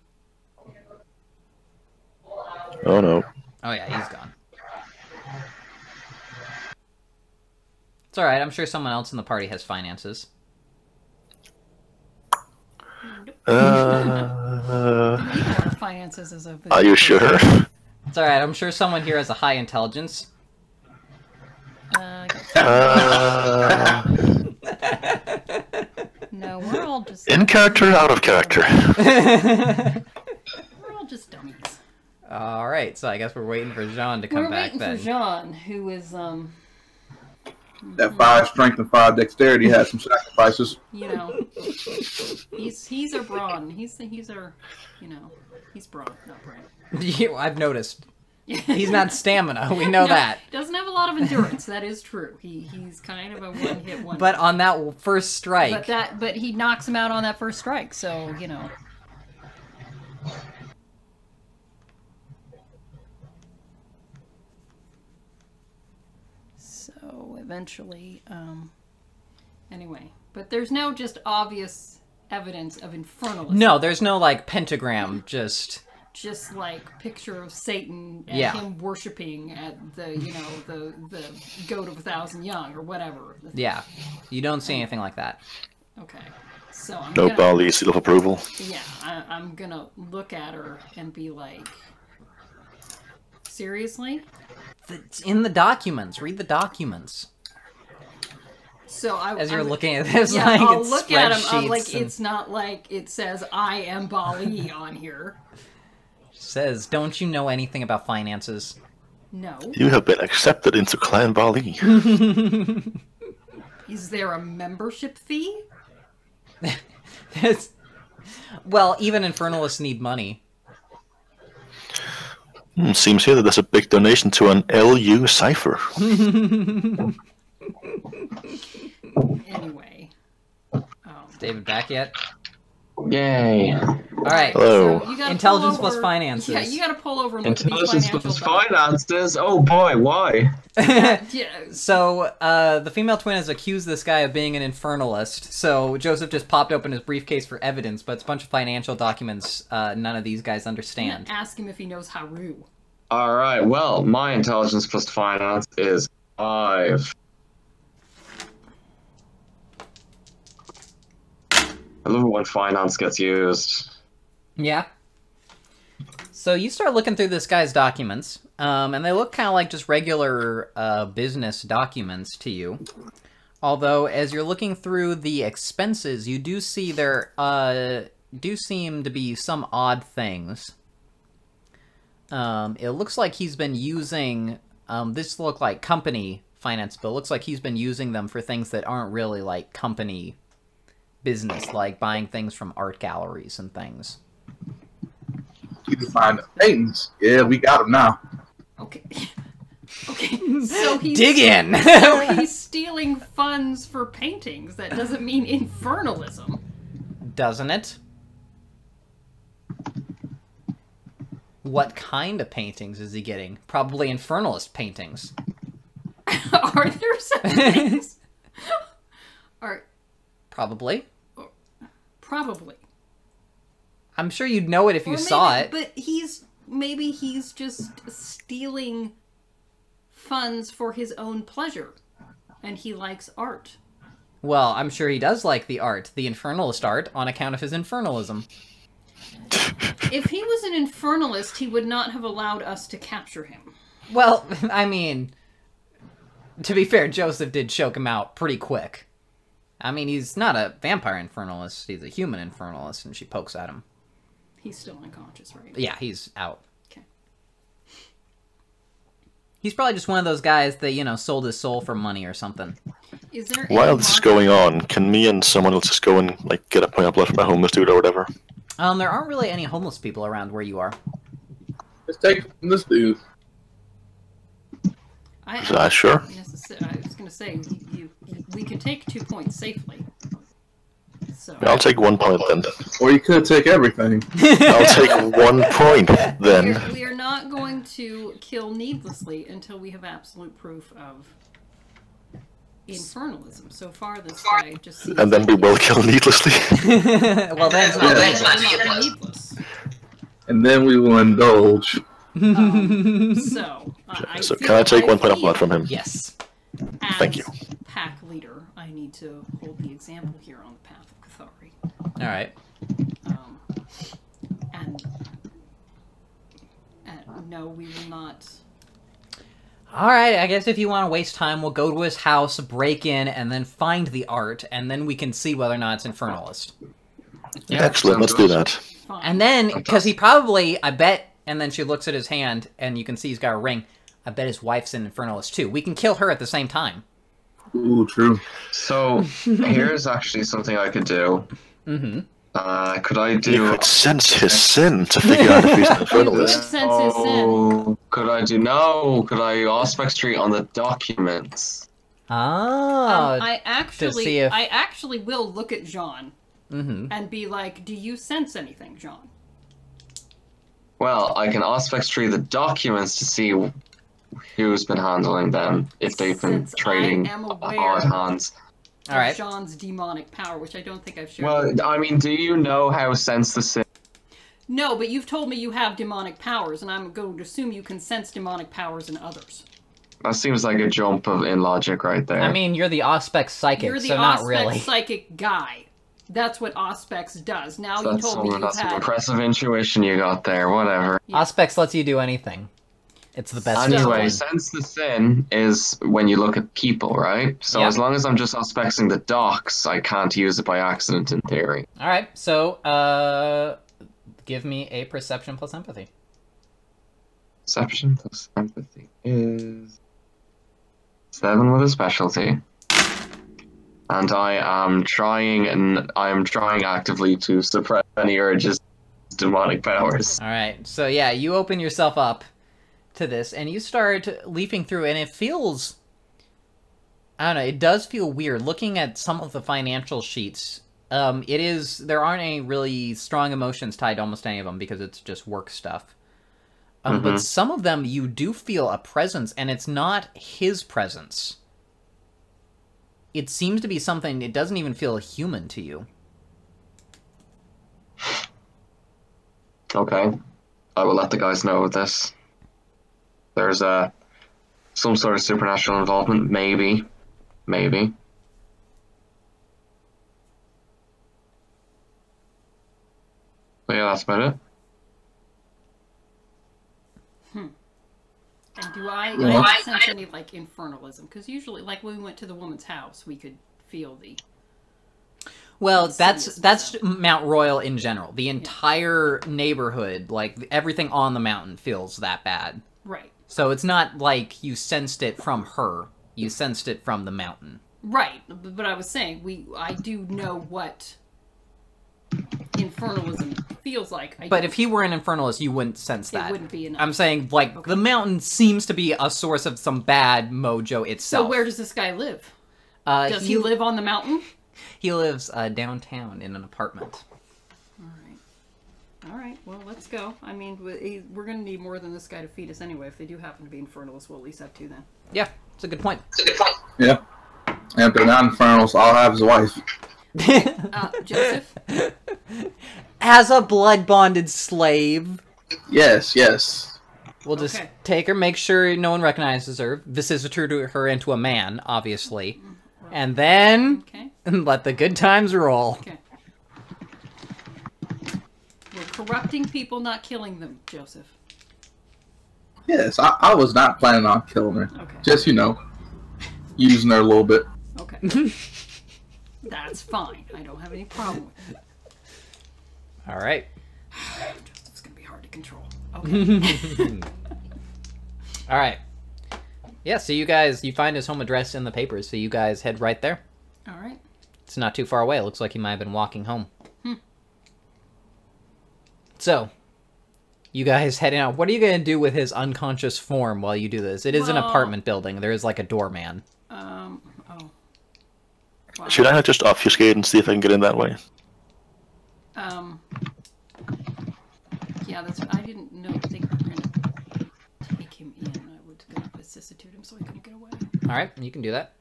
Oh no. Oh yeah, he's gone. It's all right. I'm sure someone else in the party has finances. Uh, finances as of are you sure? It's all right. I'm sure someone here has a high intelligence. Uh, Uh, no, we're all just in character, out of character. we're all just dummies. All right, so I guess we're waiting for Jean to come we're back waiting then. for Jean, who is um, That five strength and five dexterity has some sacrifices. you know, he's he's a brawn. He's he's our, you know, he's brawn, not brain. You- I've noticed. He's not stamina. We know No, that. Doesn't have a lot of endurance. That is true. He he's kind of a one hit one. But on that first strike, but that but he knocks him out on that first strike. So you know. So eventually, um, anyway, but there's no just obvious evidence of infernalism. no, there's no like pentagram. Just just like picture of Satan and Yeah. him worshiping at the you know the the goat of a thousand young or whatever. yeah, you don't see anything like that. Okay, so I'm No gonna, Baali seal of approval. yeah, I, I'm gonna look at her and be like, seriously. It's in the documents. Read the documents So I as you're I'm- looking at this. Yeah, like I'll it's look at him. I'm like, and it's not like it says I am Baali on here. says, "Don't you know anything about finances?" No. You have been accepted into Clan Baali. Is there a membership fee? It's- well, even infernalists need money. Hmm, seems here that there's a big donation to an Lucifer. Anyway. Um, David back yet? Yay. All right. Hello. So Intelligence plus over- finances. Yeah, you gotta pull over and look Intelligence at plus financial finances. Oh boy, why? Yeah, So, uh, the female twin has accused this guy of being an infernalist. So, Joseph just popped open his briefcase for evidence, but it's a bunch of financial documents uh, none of these guys understand. ask him if he knows Haru. All right. Well, my intelligence plus finance is five. I love it when finance gets used. Yeah. So, you start looking through this guy's documents, um, and they look kind of like just regular uh, business documents to you. Although, as you're looking through the expenses, you do see there uh, do seem to be some odd things. Um, it looks like he's been using um, this look like company finance bill. Looks like he's been using them for things that aren't really like company business, like buying things from art galleries and things. You can find the paintings. Yeah, we got them now. Okay. okay. So he's Dig in. so he's stealing funds for paintings. That doesn't mean infernalism. Doesn't it? What kind of paintings is he getting? Probably infernalist paintings. Are there such things? Are Probably. Probably. I'm sure you'd know it if you Or saw it. But he's maybe he's just stealing funds for his own pleasure, and he likes art. Well, I'm sure he does like the art, the infernalist art, on account of his infernalism. If he was an infernalist, he would not have allowed us to capture him. Well, I mean, to be fair, Joseph did choke him out pretty quick. I mean, he's not a vampire infernalist; he's a human infernalist, and she pokes at him. He's still unconscious, right? Yeah, he's out. Okay. He's probably just one of those guys that you know sold his soul for money or something. Is there While this is going on, can me and someone else just go and like get a point of blood from a homeless dude or whatever? Um, there aren't really any homeless people around where you are. Let's take from this dude. I, Is that sure? Uh, I was going to say you, you, we could take two points safely. So I'll take one point then. Or you could take everything. I'll take one point then. We're, we are not going to kill needlessly until we have absolute proof of infernalism. So far, this guy just seems And then we will kill needlessly. well, then it's Yeah. not That's dangerous. not needless. And then we will indulge. Um, so, uh, I So feel- can I take one point of feel blood from him? yes. As Thank you. Pack leader, I need to hold the example here on the path of Cathari. All right. Um, and, and no, we will not. All right. I guess if you want to waste time, we'll go to his house, break in, and then find the art, and then we can see whether or not it's infernalist. Excellent, let's do that. Fine. And then, because he probably, I bet, and then she looks at his hand, and you can see he's got a ring. I bet his wife's an infernalist too. We can kill her at the same time. Ooh, true. So here's actually something I could do. Mm-hmm. Uh, could I do? You do? could sense his sin to figure out if he's an You infernalist. could sense his sin. Oh, could I do? No, could I aspect tree on the documents? Ah. Um, I actually, see if- I actually will look at Jean mm-hmm. and be like, "Do you sense anything, Jean?" Well, I can aspect tree the documents to see who's been handling them, if they've been Since I trading am aware- odd hands. All right. Jean's demonic power, which I don't think I've shared. Well, I mean, do you know how sense the sin? No, but you've told me you have demonic powers, and I'm going to assume you can sense demonic powers in others. That seems like a jump of in logic right there. I mean, you're the Auspex psychic, You're the so not Auspex really. psychic guy. That's what Auspex does. Now you told me you've that's had. impressive intuition you got there. Whatever. Yeah. Auspex lets you do anything. It's the best. Anyway, one. sense the sin is when you look at people, right? So Yeah. as long as I'm just aspecting the docs, I can't use it by accident in theory. All right. So, uh, give me a perception plus empathy. Perception plus empathy is seven with a specialty. And I am trying and I am trying actively to suppress any urges demonic powers. All right. So yeah, you open yourself up to this, and you start leafing through, and it feels. I don't know. It does feel weird looking at some of the financial sheets. Um, it is there aren't any really strong emotions tied to almost any of them because it's just work stuff. Um, But Mhm. some of them you do feel a presence, and it's not his presence. It seems to be something. It doesn't even feel human to you. Okay. I will let the guys know this. There's uh, some sort of supernatural involvement, maybe. Maybe. But yeah, that's about it. And do I, Yeah. Don't sense any like infernalism? Because usually, like when we went to the woman's house, we could feel the. Well, that's that's Mount Royal in general. The entire neighborhood, like everything on the mountain, feels that bad. Right. So it's not like you sensed it from her. You sensed it from the mountain. Right. But I was saying, we I do know what infernalism feels like. I But don't- if he were an infernalist, you wouldn't sense that. it that. wouldn't be enough. I'm saying, like, Okay. the mountain seems to be a source of some bad mojo itself. so where does this guy live? uh, Does he, live on the mountain? He lives uh, downtown in an apartment. All right. All right. Well, let's go. I mean, we- we're going to need more than this guy to feed us anyway. If they do happen to be infernalists, we'll at least have two then. Yeah, it's a good point. Yeah. And if they're not infernals, I'll have his wife. Uh, Joseph. As a blood bonded slave, Yes, yes. We'll just Okay. take her, make sure no one recognizes her, vicissitude her into a man, obviously, and then Okay. let the good times roll. Okay. We're corrupting people, not killing them, Joseph. Yes, I, I was not planning on killing her. Okay. Just, you know. using her a little bit. Okay. That's fine. I don't have any problem with it. All right. It's gonna be hard to control. Okay. All right. Yeah, so you guys, you find his home address in the papers, so you guys head right there. All right. It's not too far away. It looks like he might have been walking home. Hmm. So, you guys heading out. What are you going to do with his unconscious form while you do this? It is an apartment building. There is like a doorman. Um. Wow. Should I not just obfuscate and see if I can get in that way? Um. Yeah, that's. I didn't know. Think we were gonna take him in. I was gonna vicissitude him so he couldn't get away. All right, you can do that.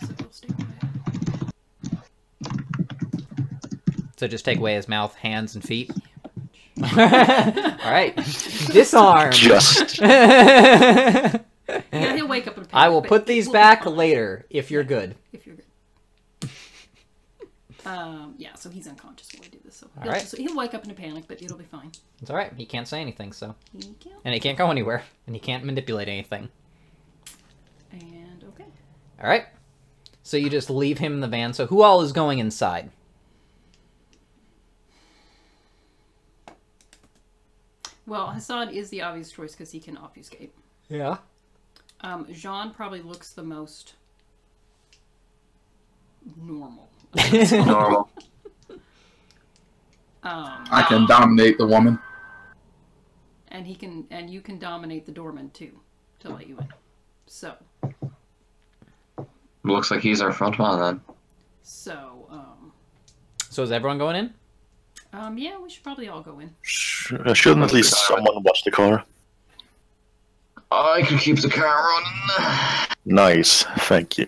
So he'll stay away. So just take away his mouth, hands, and feet. All right, disarm. Just. Yeah, he'll wake up in a panic. I will put these back later if you're good. If you're good. Um. Yeah. So he's unconscious while I do this. So All he'll, right. just, he'll wake up in a panic, but it'll be fine. It's all right. He can't say anything, so Thank you. and he can't go anywhere, and he can't manipulate anything. And okay. All right. So you just leave him in the van. So who all is going inside? Well, Hassan is the obvious choice because he can obfuscate. Yeah. Um, Jean probably looks the most normal. Normal. Um, I can dominate the woman. and he can, and you can dominate the doorman too, to let you in. So, Looks like he's our front man then. so, um, So is everyone going in? um, yeah, we should probably all go in. Sh- uh, Shouldn't at least someone watch the car? I could keep the car running. Nice, thank you.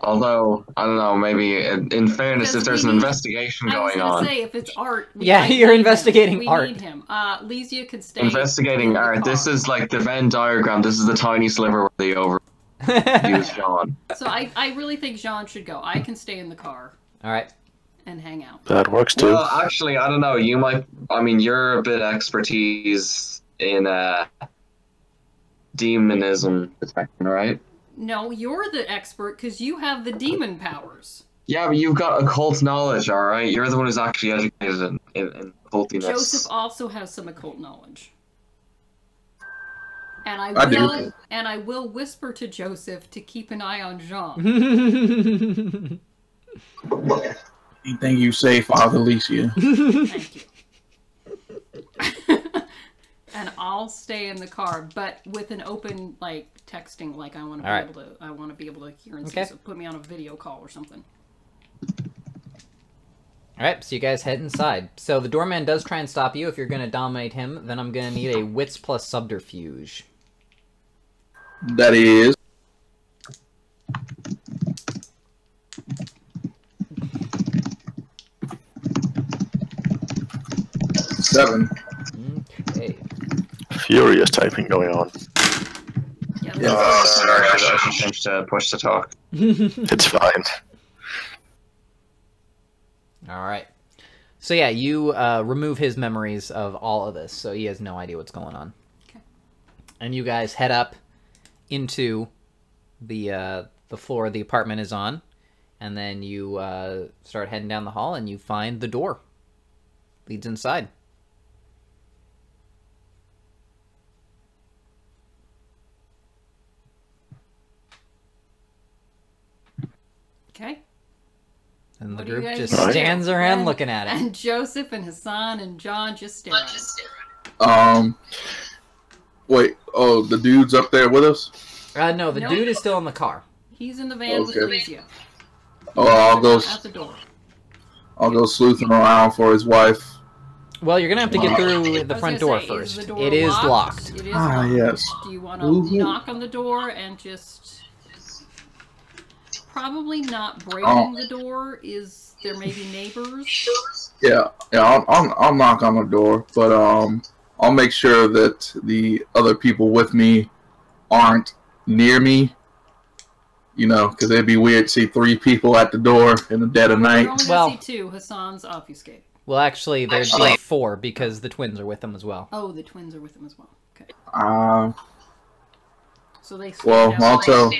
Although, I don't know, maybe in, in fairness, if there's we an need- investigation I was going gonna on, say if it's art. we Yeah, you're need him. investigating we art. need him. Uh, Lysia could stay. investigating in the art, this is like the Venn diagram. This is the tiny sliver where they overuse John. So I, I really think Jean should go. I can stay in the car all right. and hang out. That works too. Well, actually, I don't know. You might. I mean, you're a bit expertise in uh, demonism detection, right? No, you're the expert because you have the demon powers. Yeah, but you've got occult knowledge, all right. You're the one who's actually educated in in, in occultiness. Joseph also has some occult knowledge. And I, I do. will and I will whisper to Joseph to keep an eye on Jean. Anything you say, Father Alicia. Thank you. and I'll stay in the car, but with an open like texting, like I want to be All right. able to I want to be able to hear and Okay. see. So put me on a video call or something. All right, so you guys head inside. So the doorman does try and stop you. If you're going to dominate him, then I'm going to need a wits plus subterfuge. That is. Seven. Okay. Furious typing going on. Yeah, Yeah. Uh, sorry, I should, I should change to push to talk. It's fine. All right. So yeah, you uh, remove his memories of all of this, so he has no idea what's going on. Okay. And you guys head up into the uh, the floor the apartment is on, and then you uh, start heading down the hall, and you find the door leads inside. Okay. And the What do group just do? stands around And- looking at it. And Joseph and Hassan and John just stare at us. Um. Wait. Oh, the dude's up there with us. Uh, no, the Nope. dude is still in the car. He's in the van with Okay. Oh, I'll go. At the door. I'll go sleuthing around for his wife. Well, you're gonna have to get through the front door say, first. Is the door it is locked? locked. It is Ah, locked. yes. Do you want to knock on the door and just probably not breaking Oh. the door? Is there maybe neighbors? Yeah, yeah. I'll, I'll, I'll knock on the door, but um, I'll make sure that the other people with me aren't near me. You know, because it'd be weird to see three people at the door in the dead of night. only Well- see two. Hassan's obfuscated. Well, actually, there'd be Actually- four because the twins are with them as well. Oh, the twins are with them as well. Okay, Um, so they. Well, stand I'll out- tell-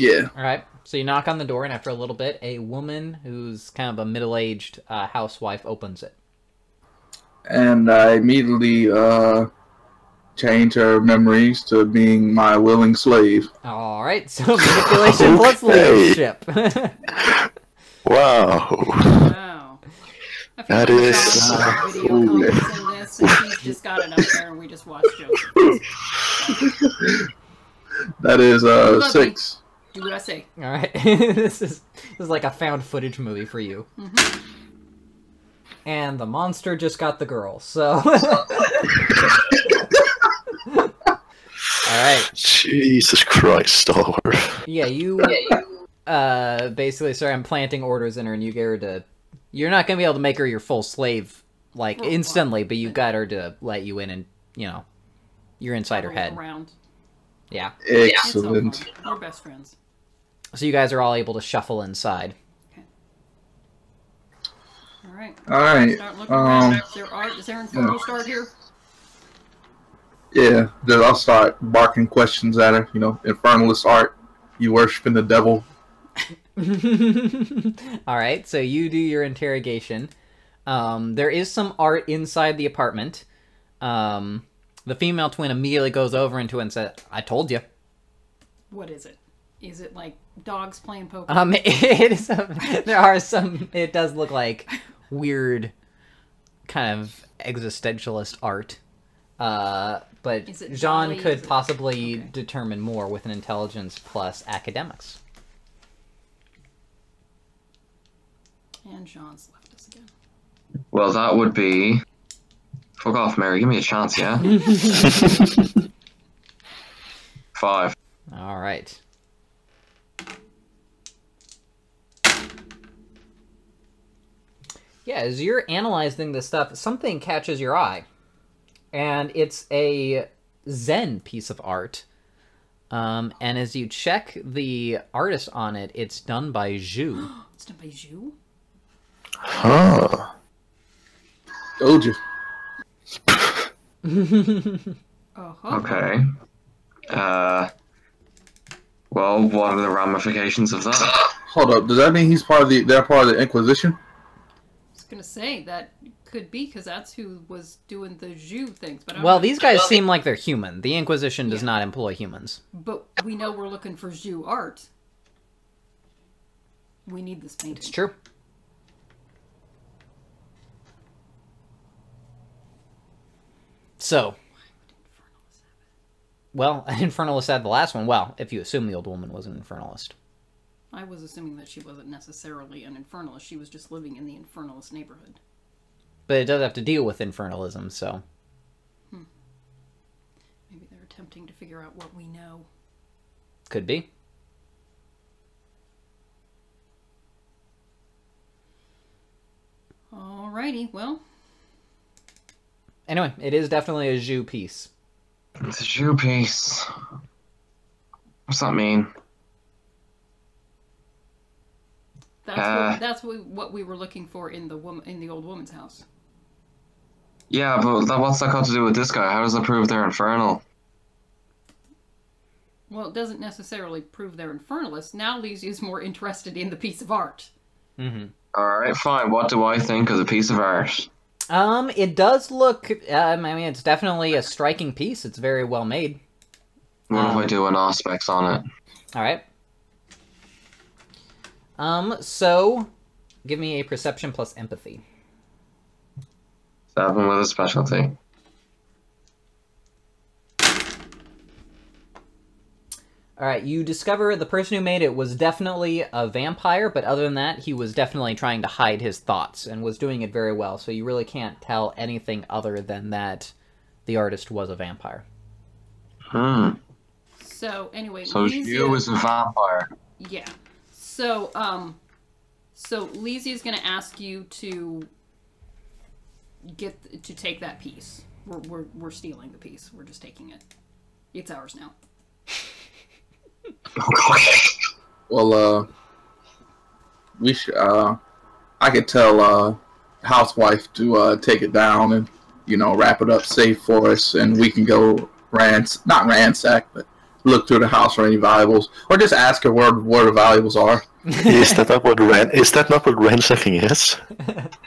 Yeah. All right. So you knock on the door, and after a little bit, a woman who's kind of a middle-aged uh, housewife opens it. And I immediately uh, change her memories to being my willing slave. All right. So manipulation plus Okay. leadership. Wow. Wow. I feel That like is- Sean's got a video Ooh. conference in this, and he's just got it up there, and we just watched Joseph. That is uh, Lovely. six. Do what I say. All right. this is this is like a found footage movie for you. And the monster just got the girl. So. All right. Jesus Christ, Oliver. Yeah, you. Uh, basically, sorry, I'm planting orders in her, and you get her to. You're not gonna be able to make her your full slave like For instantly, but you got her to let you in, and you know, you're inside her Have a look head. Around. Yeah. It's all Excellent. fun. We're best friends. So you guys are all able to shuffle inside. All right. All right. Start looking Um, around. Is there art? Is there infernal start here? Yeah. Then I'll start barking questions at her. You know, infernalist art. You worshiping the devil. all right, so you do your interrogation. Um, there is some art inside the apartment. Um, the female twin immediately goes over into it and says, "I told you." What is it? Is it like dogs playing poker? Um, it is. there are some. It does look like weird, kind of existentialist art. Uh, but Is it Jean jolly? could Is it- possibly okay. determine more with an intelligence plus academics. and Jean's left us again. Well, that would be. Fuck off, Mary. Give me a chance, yeah? Five. All right. Yeah, as you're analyzing this stuff, something catches your eye, and it's a Zen piece of art. Um, and as you check the artist on it, it's done by Zhu. It's done by Zhu. Huh. Told you. Uh-huh. Okay. Uh. Well, what are the ramifications of that? Hold up. Does that mean he's part of the? They're part of the Inquisition. I was gonna say that could be because that's who was doing the Zhu things. But I'm Well, not- these guys seem like they're human. The Inquisition does Yeah. not employ humans. But we know we're looking for Zhu art. We need this painting. It's true. So, well, an infernalist had the last one. Well, if you assume the old woman was an infernalist. I was assuming that she wasn't necessarily an infernalist. She was just living in the infernalist neighborhood. But it does have to deal with infernalism, so. Hmm. Maybe they're attempting to figure out what we know. Could be. Alrighty, well, Anyway, it is definitely a Zhu piece. It's a shoe piece. What's that mean? That's Uh. what, that's what, what we were looking for in the woman in the old woman's house. Yeah, but that, what's that got to do with this guy? How does that prove they're infernal? Well, it doesn't necessarily prove they're infernalists. Now Lizzie is more interested in the piece of art. Mm-hmm. Alright, fine. What do I think of the piece of art? Um, it does look. Um, I mean, it's definitely a striking piece. It's very well made. What if Um, I do an aspects on it? All right. Um, so give me a perception plus empathy. Seven with a specialty. All right, you discover the person who made it was definitely a vampire, but other than that, he was definitely trying to hide his thoughts and was doing it very well. So you really can't tell anything other than that the artist was a vampire. Hmm. So anyway, So Lizzie- you was a vampire. Yeah. So, um, so Lizzie is going to ask you to get to take that piece. We're, we're we're stealing the piece. We're just taking it. It's ours now. Well, uh, we should. Uh, I could tell uh, housewife to uh, take it down and you know wrap it up safe for us, and we can go rans not ransack, but look through the house for any valuables, or just ask her where where the valuables are. Is that not what ran? Is that not what ransacking is?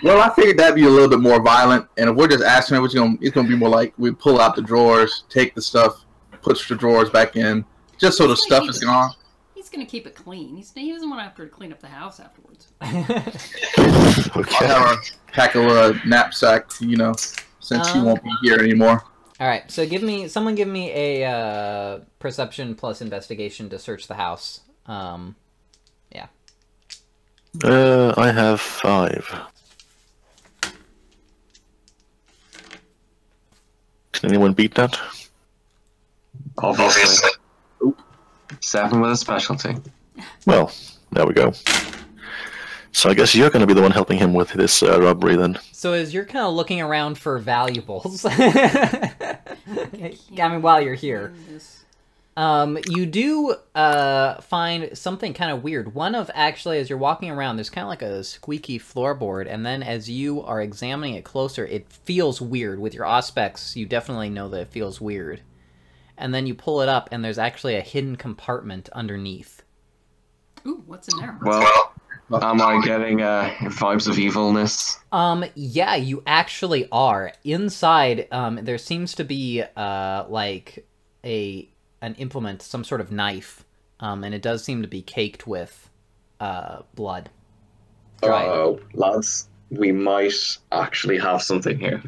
Well, I figured that'd be a little bit more violent, and if we're just asking her, it's gonna it's gonna be more like we pull out the drawers, take the stuff, push the drawers back in, just so the stuff is gone. He's gonna keep it clean. He's, he doesn't want to have to clean up the house afterwards. I'll have her pack a little knapsack, you know, since she Um, won't be here anymore. All right, so give me someone give me a uh, perception plus investigation to search the house. Um, Uh, I have five. Can anyone beat that? Obviously. Oop. Seven with a specialty. Well, there we go. So I guess you're going to be the one helping him with this uh, robbery then. so as you're kind of looking around for valuables, I mean, while you're here, In this- Um, you do uh find something kind of weird. One of actually, as you're walking around, there's kind of like a squeaky floorboard, and then as you are examining it closer, it feels weird. With your aspects, you definitely know that it feels weird. And then you pull it up, and there's actually a hidden compartment underneath. Ooh, what's in there? Well, am I getting uh, vibes of evilness? Um, yeah, you actually are. Inside, um, there seems to be uh like a an implement, some sort of knife, um, and it does seem to be caked with uh blood. Right. Oh, lads, we might actually have something here.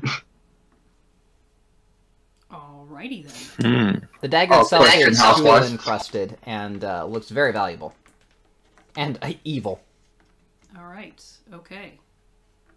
Alrighty then. Hmm. The dagger Oh, itself question, is jewel housewife. encrusted and uh, looks very valuable and uh, evil. All right. Okay.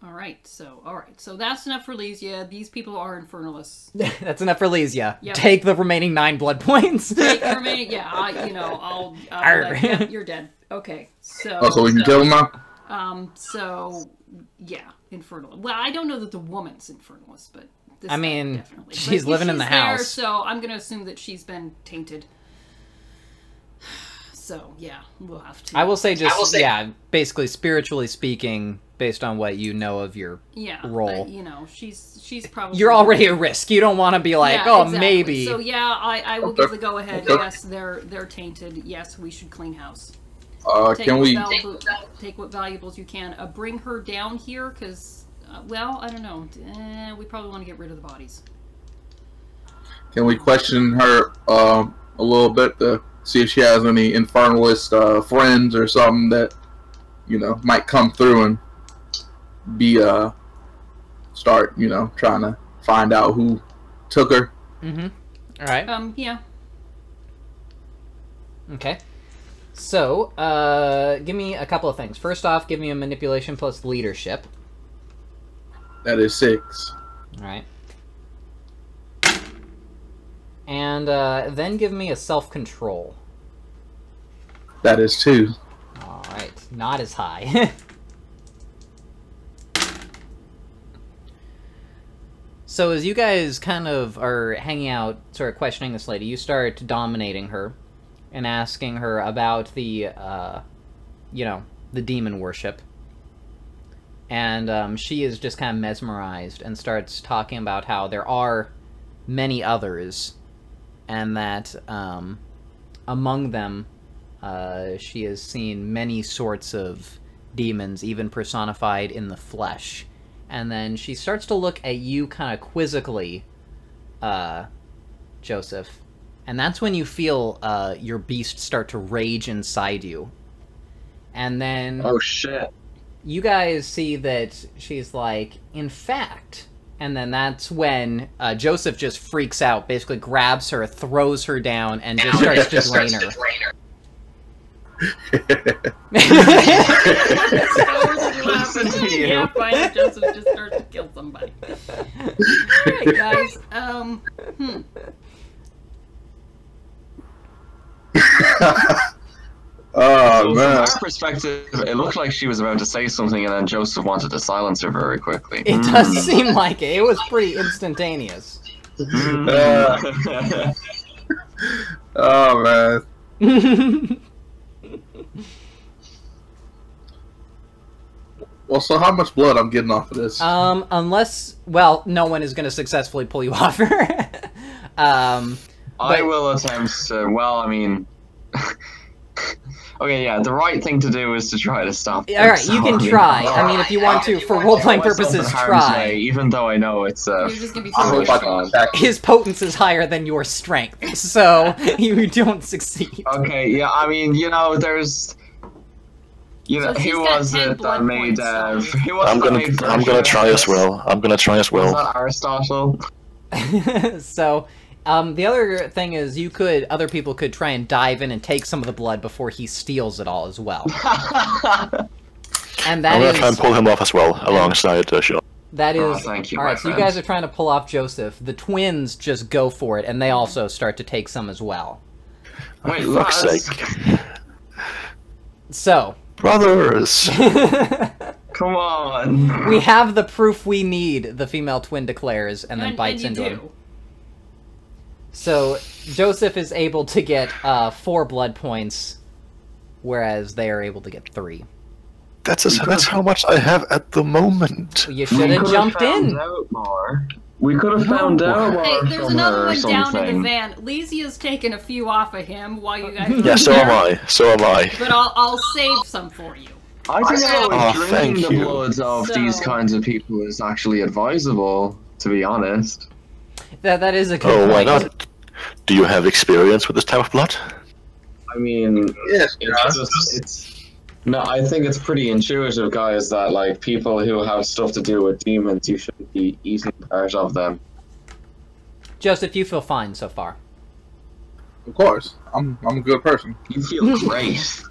All right. So, all right. So that's enough for Lysia. These people are infernalists. That's enough for Lysia. Yep. Take the remaining nine blood points. Take the remaining. Yeah. I, you know, I'll. I'll Arr. like, yep, you're dead. Okay. So. Oh, so we can kill him now. Um. So, yeah, infernal. Well, I don't know that the woman's infernalist, but this I mean, definitely. she's But living in the there, house. so I'm gonna assume that she's been tainted. So yeah, we'll have to. I will say just will say- yeah, basically spiritually speaking, based on what you know of your Yeah. roll. but, you know, she's she's probably. you're already at risk. You don't want to be like, Yeah, oh, exactly. maybe. So yeah, I, I will Okay. give the go ahead. Okay. Yes, they're they're tainted. Yes, we should clean house. Uh, Take can what we? valuable- take what valuables you can. Uh, bring her down here, because uh, well, I don't know. Eh, we probably want to get rid of the bodies. Can we question her um, a little bit to see if she has any infernalist uh, friends or something that you know might come through and be uh start you know trying to find out who took her. mm-hmm. All right. Um, yeah. Okay. So, uh, give me a couple of things. First off, give me a manipulation plus leadership. That is six. All right. And uh, then give me a self control. That is two. All right, not as high. so as you guys kind of are hanging out, sort of questioning this lady, you start dominating her and asking her about the, uh, you know, the demon worship. And um, she is just kind of mesmerized and starts talking about how there are many others, and that um, among them uh, she has seen many sorts of demons, even personified in the flesh. And then she starts to look at you kind of quizzically, uh, Joseph. And that's when you feel uh, your beast start to rage inside you. And then Oh shit. you guys see that she's like, in fact. And then that's when uh, Joseph just freaks out, basically grabs her, throws her down, and just starts to drain her. Listen to. Yeah, finally Joseph just starts to kill somebody. Alright, guys. Um, hmm. oh From man. our perspective, it looked like she was about to say something, and then Joseph wanted to silence her very quickly. It does seem like it. It was pretty instantaneous. Mm. Oh man. Well, so how much blood I'm getting off of this? um, unless, well, no one is going to successfully pull you off her. um, I But- will attempt to. Well, I mean. okay, yeah. The right thing to do is to try to stop. them, All right, you can I mean, try. I mean, if you want to, for role playing put myself in purposes, try. way, even though I know it's uh, You're just gonna be I throwing hope I your can attack you. His potence is higher than your strength, so you don't succeed. Okay, yeah, I mean, you know, there's. You know, So she's who was 10 it that blood made. points, Uh, so- who was I'm gonna made I'm gonna try as well. I'm gonna try as Was well. that Aristotle? so, um, the other thing is, you could other people could try and dive in and take some of the blood before he steals it all as well, and that I'm gonna is try and pull him off as well, alongside uh, Sean. that is. Oh, thank you, all my so you guys are trying to pull off Joseph. The twins just go for it, and they also start to take some as well. Wait, For fuck's sake. So, Brothers! come on. we have the proof we need. The female twin declares, and then and, bites and you into do. him. So Joseph is able to get uh, four blood points, whereas they are able to get three. That's as, that's how much I have at the moment. You should have jumped in. Out more. We could have found out more Hey, there's another uh, one down in the van. Lysia's taken a few off of him while you guys. Yeah, so am I. So am I. But I'll I'll save some for you. I don't know Oh, drinking the you. bloods of So- these kinds of people is actually advisable, to be honest. That that is a good Oh, why not? Do you have experience with this type of blood? I mean, Yes, it's just, it's. No, I think it's pretty intuitive, guys, that, like, people who have stuff to do with demons, you shouldn't be eating part of them. Joseph, you feel fine so far. of course. I'm I'm a good person. You feel great.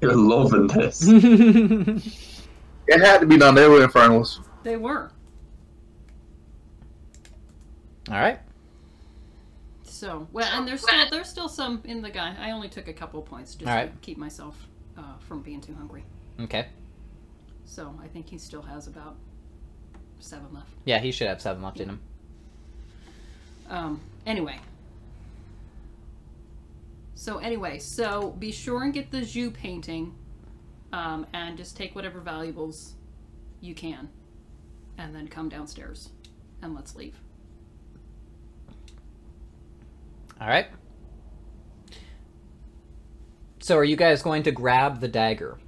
You're loving this. It had to be done. They were infernals. They were. right. So well, and there's still there's still some in the guy. I only took a couple points just Alright. to keep myself uh, from being too hungry. Okay. So I think he still has about seven left. Yeah, he should have seven left in him. Um, anyway. So anyway, so be sure and get the Zhu painting, um, and just take whatever valuables you can, and then come downstairs, and let's leave. All right. So, are you guys going to grab the dagger?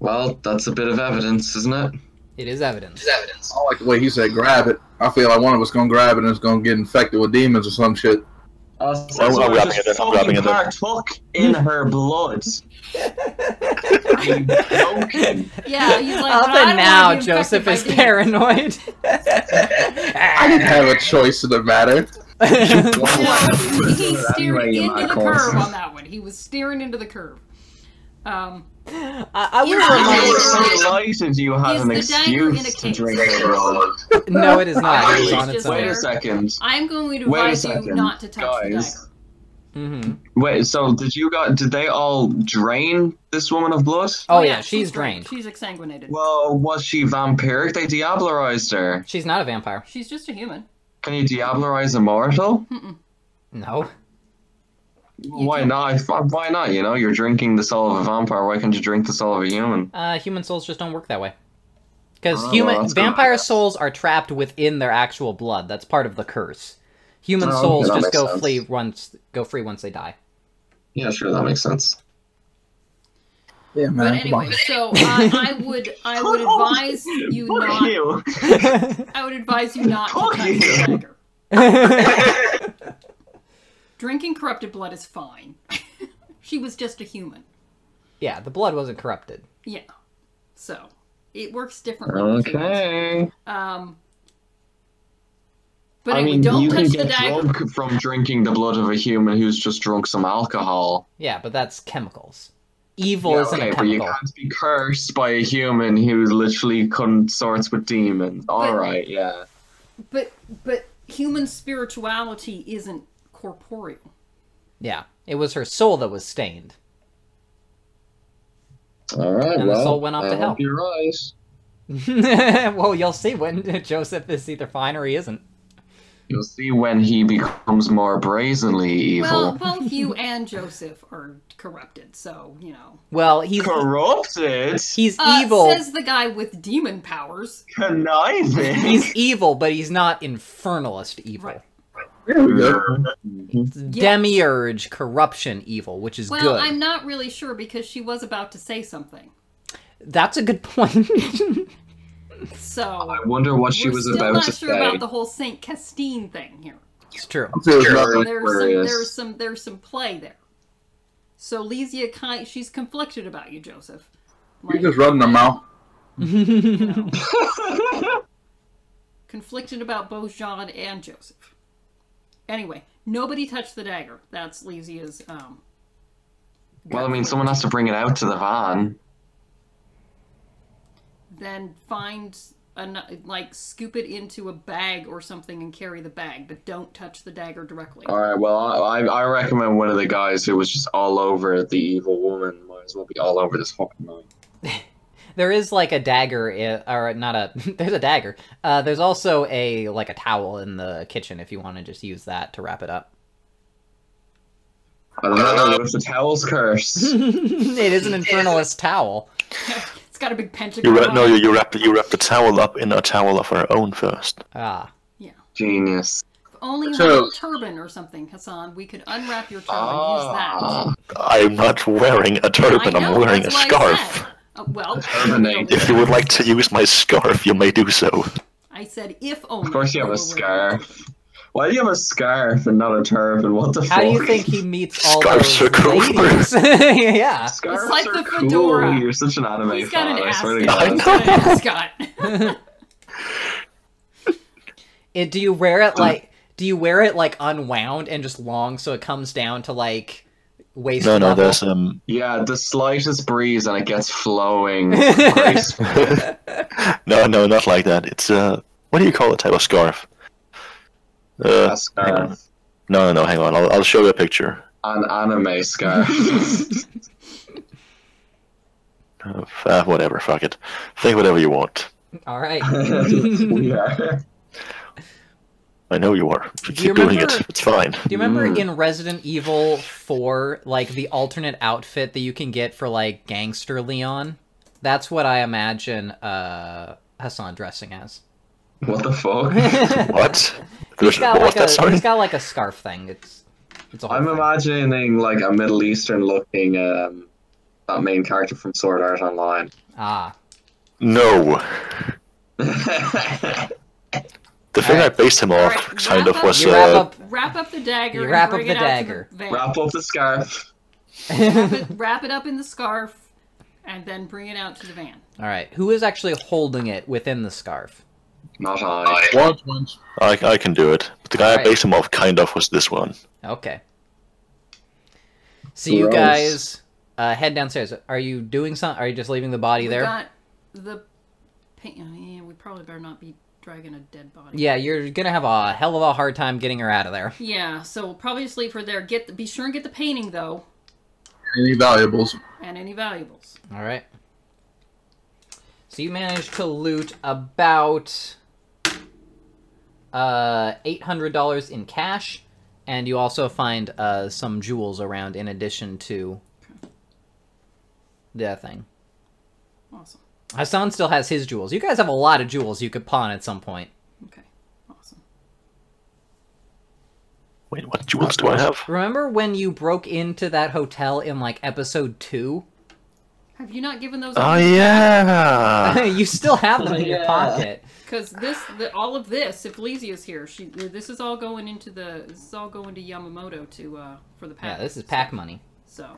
Well, that's a bit of evidence, isn't it? It is evidence. It's evidence. I like the way he said grab it. I feel like one of us gonna grab it and it's gonna get infected with demons or some shit. Uh, I'm so grabbing just it then, I'm grabbing it then. partook in her blood. Are you joking? Yeah, he's like. Up "But I don't and now, wanna be infected Joseph is paranoid. I didn't have a choice in the matter. No, Well, he steered anyway, into the curve on that one. He was steering into the curve. Um, I, I would Yeah, remind I- I'm so you have Is an the dagger in a excuse to case? drink her blood. No, it is not. It is It's on its just own. Wait a second. I'm going to Wait a advise you not to touch the guys. dagger. hmm Wait, so did you got did they all drain this woman of blood? Oh yeah, she's drained. She's exsanguinated. Well, was she vampiric? They diablerized her. She's not a vampire. She's just a human. Can you diablerize a mortal? No. Why can. not? Why not? You know, you're drinking the soul of a vampire. Why can't you drink the soul of a human? Uh, human souls just don't work that way. Because Oh, human well, that's good. vampire souls are trapped within their actual blood. That's part of the curse. Human Oh, souls that just go sense. free once go free once they die. Yeah, sure, that makes sense. Yeah, man. come on. anyway, so I, I would I would advise you not you. I would advise you not to Fuck touch you. the dagger. Drinking corrupted blood is fine. she was just a human. yeah, the blood wasn't corrupted. Yeah. So it works differently. Okay. Um. But I mean, don't you can touch the get dagger. drunk from drinking the blood of a human who's just drunk some alcohol. Yeah, but that's chemicals. Evil Yeah, isn't okay, a but you can't be cursed by a human who literally consorts with demons. All But- right, yeah. But but human spirituality isn't corporeal. Yeah, it was her soul that was stained. All right, And the well, soul went off I to hell. hope You're right. well, you'll see when Joseph is either fine or he isn't. You'll see when he becomes more brazenly evil. Well, both you and Joseph are corrupted, so you know. Well, he's Corrupted, he's Uh, evil. Says the guy with demon powers. conniving. He's evil, but he's not infernalist evil. Right. There we go. It's mm-hmm. Demiurge corruption evil, which is Well, good. I'm not really sure because she was about to say something. That's a good point. So I wonder what she we're was still about not to sure say. about the whole Saint Castine thing here. it's true. There's Sure. nothing. There's some there's some there's some play there. So Lysia kind she's conflicted about you, Joseph. You're just running them out. conflicted about both John and Joseph. Anyway, nobody touched the dagger. That's Lysia's um well, I mean, someone has to bring it out to the van. then find an, like scoop it into a bag or something and carry the bag, but don't touch the dagger directly. All right. Well, I I recommend one of the guys who was just all over the evil woman might as well be all over this fucking night. There is like a dagger, i- or not a. There's a dagger. Uh, there's also a like a towel in the kitchen if you want to just use that to wrap it up. I don't know. What if the towel's cursed? it is an infernalist towel. it's got a big pentagon. You wrap, on no, you, you wrap you wrap the towel up in a towel of her own first. Ah, yeah. Genius. If only So- a turban or something, Hassan. We could unwrap your turban and use Ah, I'm not wearing a turban. I know, I'm wearing a that's I scarf. Said. Uh, well, Turbanate. If you would like to use my scarf, you may do so. I said if only. of course you have a scarf. Why do you have a scarf and not a turban? What the how fuck? do you think he meets all Scarves those are cool. ladies? yeah. Scarves It's like are the cool. You're such an anime He's got fan. an I swear to God. An ascot. It, do you wear it like? Do you wear it like unwound and just long so it comes down to like waist No, no, level? there's um, Yeah, the slightest breeze and it gets flowing. no, no, not like that. It's uh, what do you call a type of scarf? Uh, A scarf. No, no, no, hang on. I'll, I'll show you a picture. An anime scarf. Uh, uh, whatever, fuck it. Think whatever you want. All right. yeah. I know you are. You Do you keep doing remember- it. It's fine. Do you remember Mm. in Resident Evil 4, like the alternate outfit that you can get for like gangster Leon? That's what I imagine uh, Hassan dressing as. What the fuck? What? He's There's got what? like a he's got like a scarf thing. It's it's a whole I'm thing. imagining like a Middle Eastern looking um that main character from Sword Art Online. Ah, No. The thing I based him off Alright, kind wrap of up- was you wrap uh, up Wrap up the dagger. You and wrap up bring the it out to dagger. van. Wrap up the scarf. wrap, it, wrap it up in the scarf, and then bring it out to the van. all right. Who is actually holding it within the scarf? Not I. Once, once. I, I can do it. But the guy Alright. I based him off kind of was this one. Okay. So you guys uh, head downstairs. Are you doing something? Are you just leaving the body We there? got the. Yeah, we probably better not be dragging a dead body. Yeah, you're gonna have a hell of a hard time getting her out of there. Yeah, so we'll probably just leave her there. Get the, be sure and get the painting though, Any valuables? and any valuables. All right. So you managed to loot about uh eight hundred dollars in cash, and you also find uh some jewels around in addition to the thing. Awesome. Hassan still has his jewels. You guys have a lot of jewels you could pawn at some point. Okay. Awesome. Wait, what jewels do I have? Remember when you broke into that hotel in like episode two? Have you not given those? Oh yeah. you still have them in your pocket. Because this, the, all of this, if Lysia's here, she, this is all going into the, this is all going to Yamamoto to, uh, for the pack. Yeah, this is pack money. So,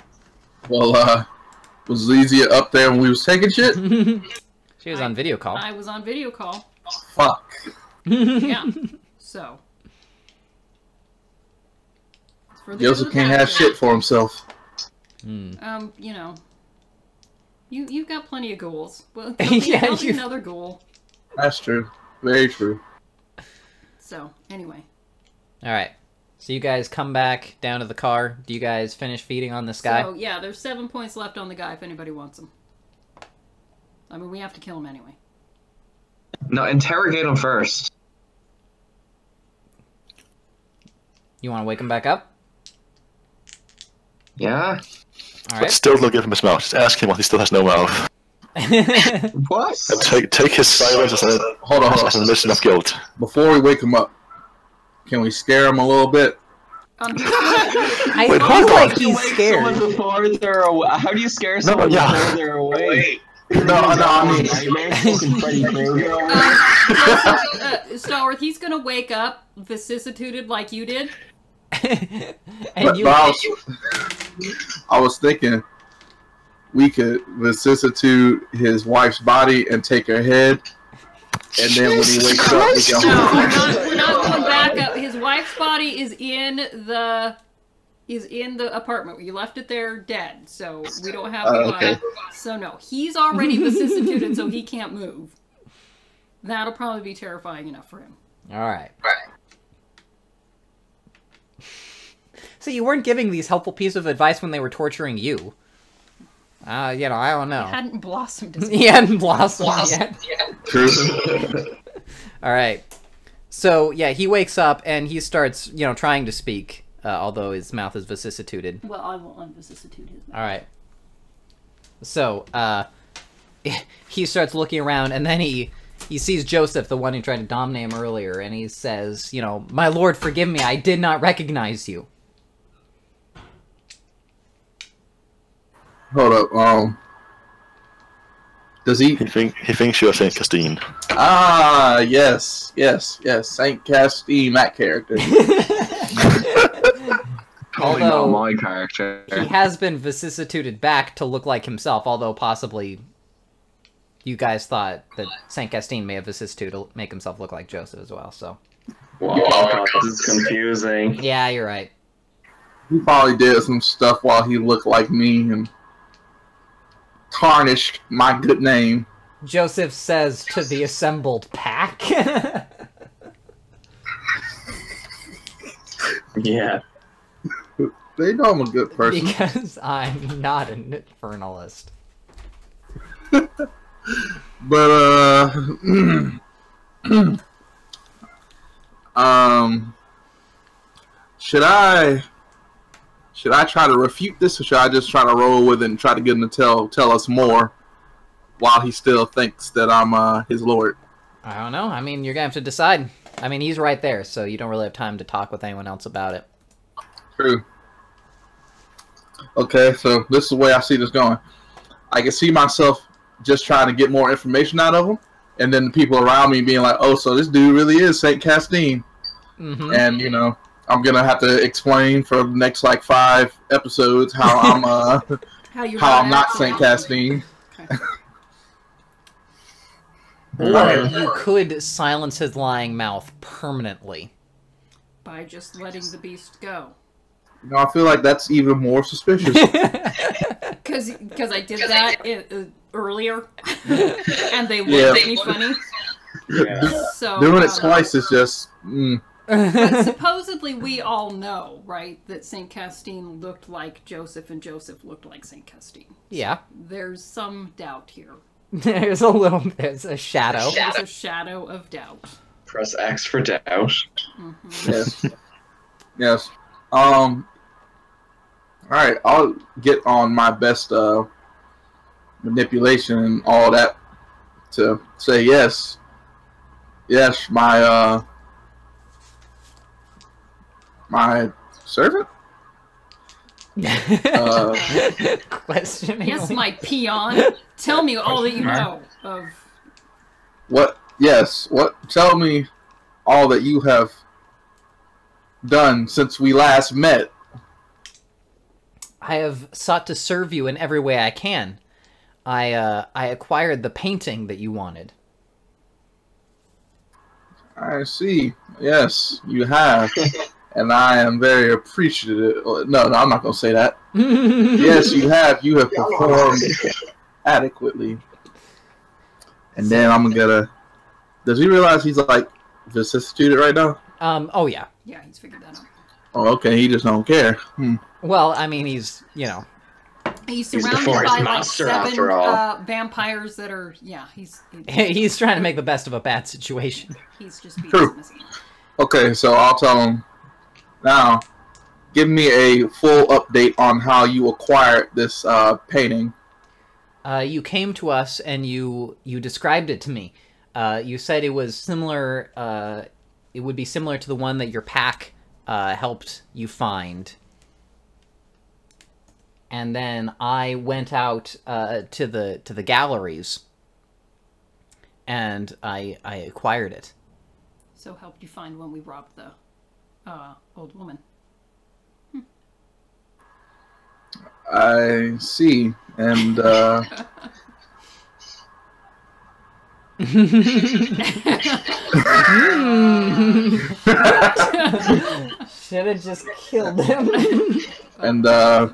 Well, uh, was Lysia up there when we was taking shit? She was on video call. I was on video call. Fuck. Yeah. so. For the Joseph can't have shit for himself. Hmm. Um, you know, you you've got plenty of goals. Well, Yeah, yeah, be you- another goal. That's true. Very true. So anyway, All right. So you guys come back down to the car. Do you guys finish feeding on this guy? so yeah, there's seven points left on the guy if anybody wants him. I mean, we have to kill him anyway. No, interrogate him first. You want to wake him back up? Yeah. All But still don't give him his mouth. Just ask him what he still has no mouth. What? And take take his silence as, a, Hold on, as, hold as an on. admission of guilt. Before we wake him up, can we scare him a little bit? Um, I Wait, feel hold on. like he's Someone scared. before they're away. How do you scare someone yeah. before they're away? No, no, I mean, Nightmares, fucking Freddy Krueger over there. uh, Stalworth, he's gonna wake up vicissituted like you did. and but, you, but I, was, I was thinking we could vicissitude his wife's body and take her head, and then when he wakes up, we can No, hold we're not, we're not going back up. His wife's body is in the is in the apartment. You left it there dead, so we don't have. Uh, okay. So no, he's already vicissituted, so he can't move. That'll probably be terrifying enough for him. all right. So you weren't giving these helpful pieces of advice when they were torturing you. Uh, you know, I don't know. It hadn't blossomed as He hadn't blossomed yet. True. All right. So yeah, he wakes up and he starts, you know, trying to speak, uh, although his mouth is vicissituted. well. I will unvicissitude his. mouth. All right. So uh, he starts looking around and then he he sees Joseph, the one who tried to dominate him earlier, and he says, you know, my lord, forgive me, I did not recognize you. Hold up. Um, does he? He think he thinks you're Saint Castine. Ah, yes, yes, yes. Saint Castine, that character. Probably not my character. he has been vicissituted back to look like himself, although possibly you guys thought that Saint Castine may have vicissitude to make himself look like Joseph as well. So Wow. this is confusing. yeah, you're right. he probably did some stuff while he looked like me and tarnished my good name. Joseph says to the assembled pack. Yeah. They know I'm a good person. because I'm not an infernalist. But uh um should I should I try to refute this or should I just try to roll with it and try to get him to tell tell us more while he still thinks that I'm uh his lord? I don't know. I mean, you're gonna have to decide. I mean, he's right there, so you don't really have time to talk with anyone else about it. True. Okay, so this is the way I see this going. I can see myself just trying to get more information out of him, and then the people around me being like, "Oh, so this dude really is Saint Castine," hmm and you know, I'm gonna have to explain for the next like five episodes how I'm uh How you how I'm not acts Saint along. Castine. Or you could silence his lying mouth permanently. by just letting the beast go. You know, I feel like that's even more suspicious. Because because I did that i uh, earlier, and they looked Yeah. at me funny. Yeah. So Doing it um, twice is just. Mm, But supposedly we all know, right, that Saint Castine looked like Joseph and Joseph looked like Saint Castine. yeah, There's some doubt here. there's a little, there's a shadow. There's a shadow of doubt. Press X for doubt. yes. yes. Um. All right, I'll get on my best uh, manipulation and all that to say yes. Yes, my uh, my servant. Uh, Questioning. Yes, my peon. Tell me all that you know of. What? Yes. What? Tell me all that you have done since we last met. I have sought to serve you in every way I can. I uh, I acquired the painting that you wanted. I see. Yes, you have. and I am very appreciative. No, no, I'm not going to say that. Yes, you have. You have performed adequately. And then I'm going to. Does he realize he's like vicissitude right now? Um. Oh yeah. Yeah, he's figured that out. Oh, okay. He just don't care. Hmm. Well, I mean, he's you know. He's He's surrounded forest by like master, seven after all. uh, vampires that are. Yeah, he's. He's trying to make the best of a bad situation. He's just being True. Okay, so I'll tell him. Now, give me a full update on how you acquired this uh, painting. Uh, you came to us and you you described it to me. Uh, you said it was similar. Uh, it would be similar to the one that your pack uh, helped you find. And then I went out uh, to the to the galleries, and I I acquired it. So helped you find when we robbed the uh, old woman. I see, and uh, Should have just killed him. and uh,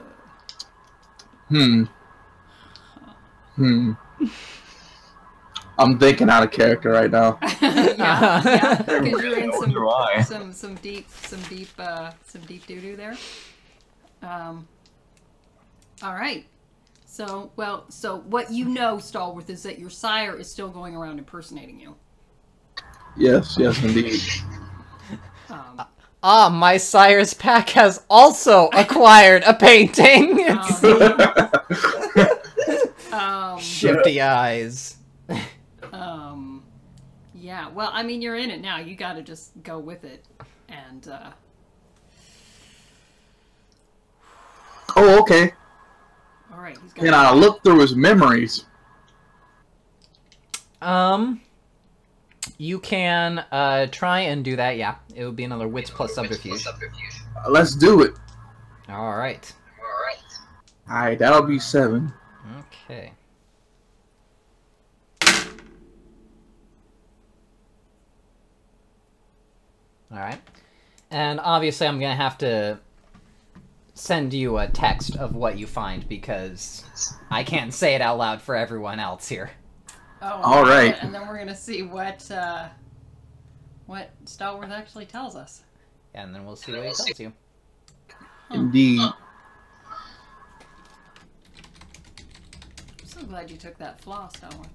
hmm, hmm. I'm thinking out of character right now. yeah, yeah, because you're in some some some deep some deep uh some deep doo doo there. Um. All right. So well, so what you know, Stalworth, is that your sire is still going around impersonating you. Yes, yes, indeed. Um, ah, my sire's pack has also acquired a painting. um, Shifty eyes. Um, yeah. Well, I mean, you're in it now. You got to just go with it, and uh, oh, okay. all right. He's Can I look through his memories? Um, you can uh try and do that. Yeah, it would be another wits plus subterfuge. Uh, Let's do it. Alright. All right. All right, that'll be seven. Okay. All right. And obviously, I'm gonna have to send you a text of what you find because I can't say it out loud for everyone else here. Oh, All right. And then we're gonna see what uh, what Stalworth actually tells us. And then we'll see what he tells you. Indeed. I'm so glad you took that flaw, Stalworth.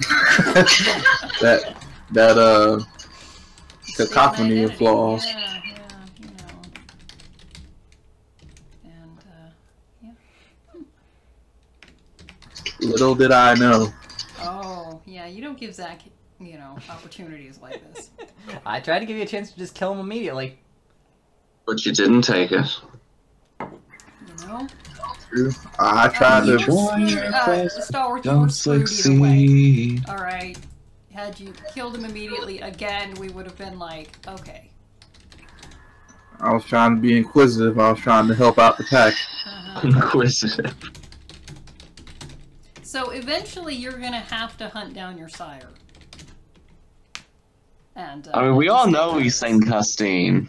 that that uh cacophony of flaws. Yeah, yeah, you know. And uh, yeah. Little did I know. Oh, yeah. You don't give Zach, you know, opportunities like this. I tried to give you a chance to just kill him immediately. But you didn't take it. You know. I tried you to. were Try uh, Star Wars, you were Don't screwed either way. succeed. All right. Had you killed him immediately again, we would have been like, okay. I was trying to be inquisitive. I was trying to help out the pack. Uh-huh. Inquisitive. So eventually, you're gonna have to hunt down your sire. And uh, I mean, we all know with he's us. Saint Castine.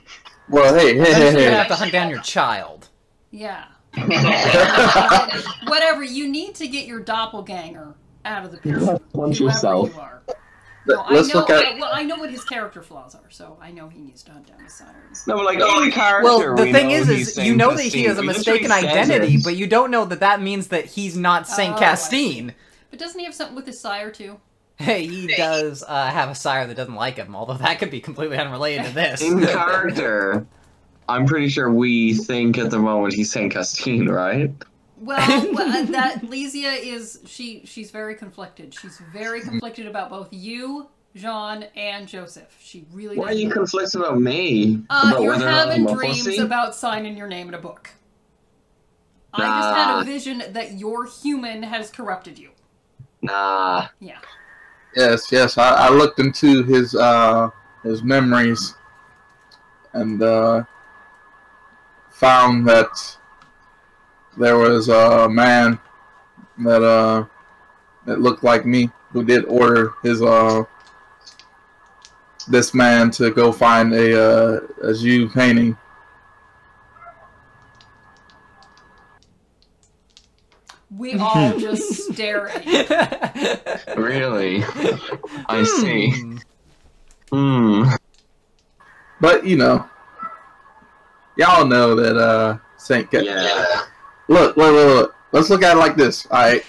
Well, hey, hey, hey, Eventually, you're gonna have to hunt down your child. Yeah. Whatever. You need to get your doppelganger out of the picture. Punch whoever yourself. You are. No, Let's know. look at. I, well, I know what his character flaws are, so I know he needs to hunt down his sire. No, but like in character. Well, the we thing is, is you know that he Castine. has a mistaken identity, it. but you don't know that that means that he's not Saint Oh, Castine. But doesn't he have something with his sire too? Hey, he does uh, have a sire that doesn't like him, although that could be completely unrelated to this. in character, I'm pretty sure we think at the moment he's Saint Castine, right? Well, well, uh, that Lysia is she. She's very conflicted. She's very conflicted about both you, Jean, and Joseph. She really. Why are you conflicted about me? Uh, about you're whether having dreams pussy? about signing your name in a book. I just had a vision that your human has corrupted you. Nah. Yeah. Yes, yes. I, I looked into his uh his memories, and uh, found that there was a man that uh that looked like me who did order his uh this man to go find a uh, a Zhu painting. We all just stare at you. Really? I see. Hmm. Hmm. But you know, y'all know that uh Saint. Ca- Yeah. Look, look, look, look. Let's look at it like this. All right.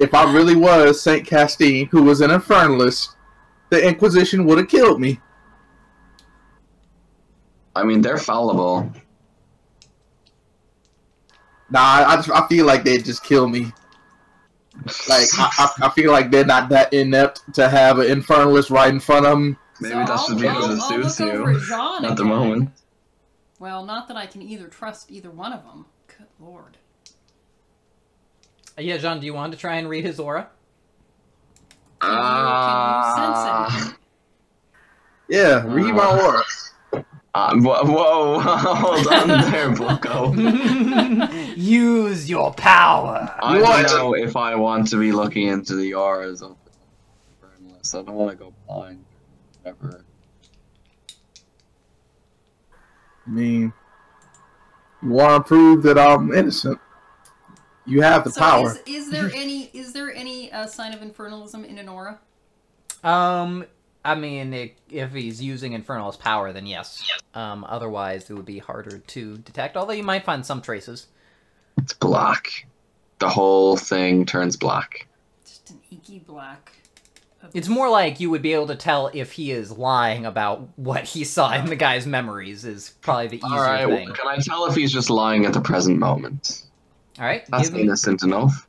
If I really was Saint Castine, who was an infernalist, the Inquisition would have killed me. I mean, they're fallible. Nah, I, I, just, I feel like they'd just kill me. Like I, I, I feel like they're not that inept to have an infernalist right in front of them. Maybe So that's I'll- just because I'll- it suits you over at the moment. Well, not that I can either trust either one of them. Good lord. Uh, Yeah, John, do you want to try and read his aura? Can you, can you sense Ah. it? Yeah, read my aura. Uh, whoa, whoa, hold on there, Bucko. Use your power. I What? don't know if I want to be looking into the auras of journalists. I don't want to go blind. Ever. I mean, you want to prove that I'm innocent. You have the so power. Is, is there any is there any uh, sign of infernalism in an aura? Um, I mean, i if he's using Infernal's power, then yes. Um, otherwise, it would be harder to detect. Although you might find some traces. It's black. The whole thing turns black. Just an inky black. It's more like you would be able to tell if he is lying about what he saw in the guy's memories. Is probably the easier All right, thing. well, can I tell if he's just lying at the present moment? All right, That's give me, innocent enough.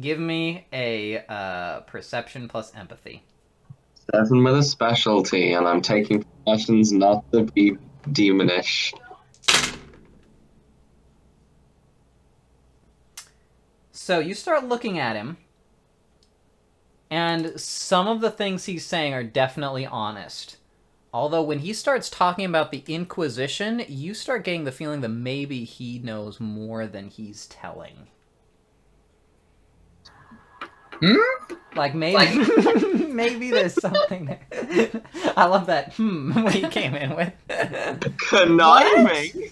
give me a uh, perception plus empathy. Seven with a specialty, and I'm taking precautions not to be demonish. So you start looking at him, and some of the things he's saying are definitely honest. Although when he starts talking about the Inquisition, you start getting the feeling that maybe he knows more than he's telling. Hmm? Like maybe, maybe there's something there. I love that hmm what he came in with. Conniving.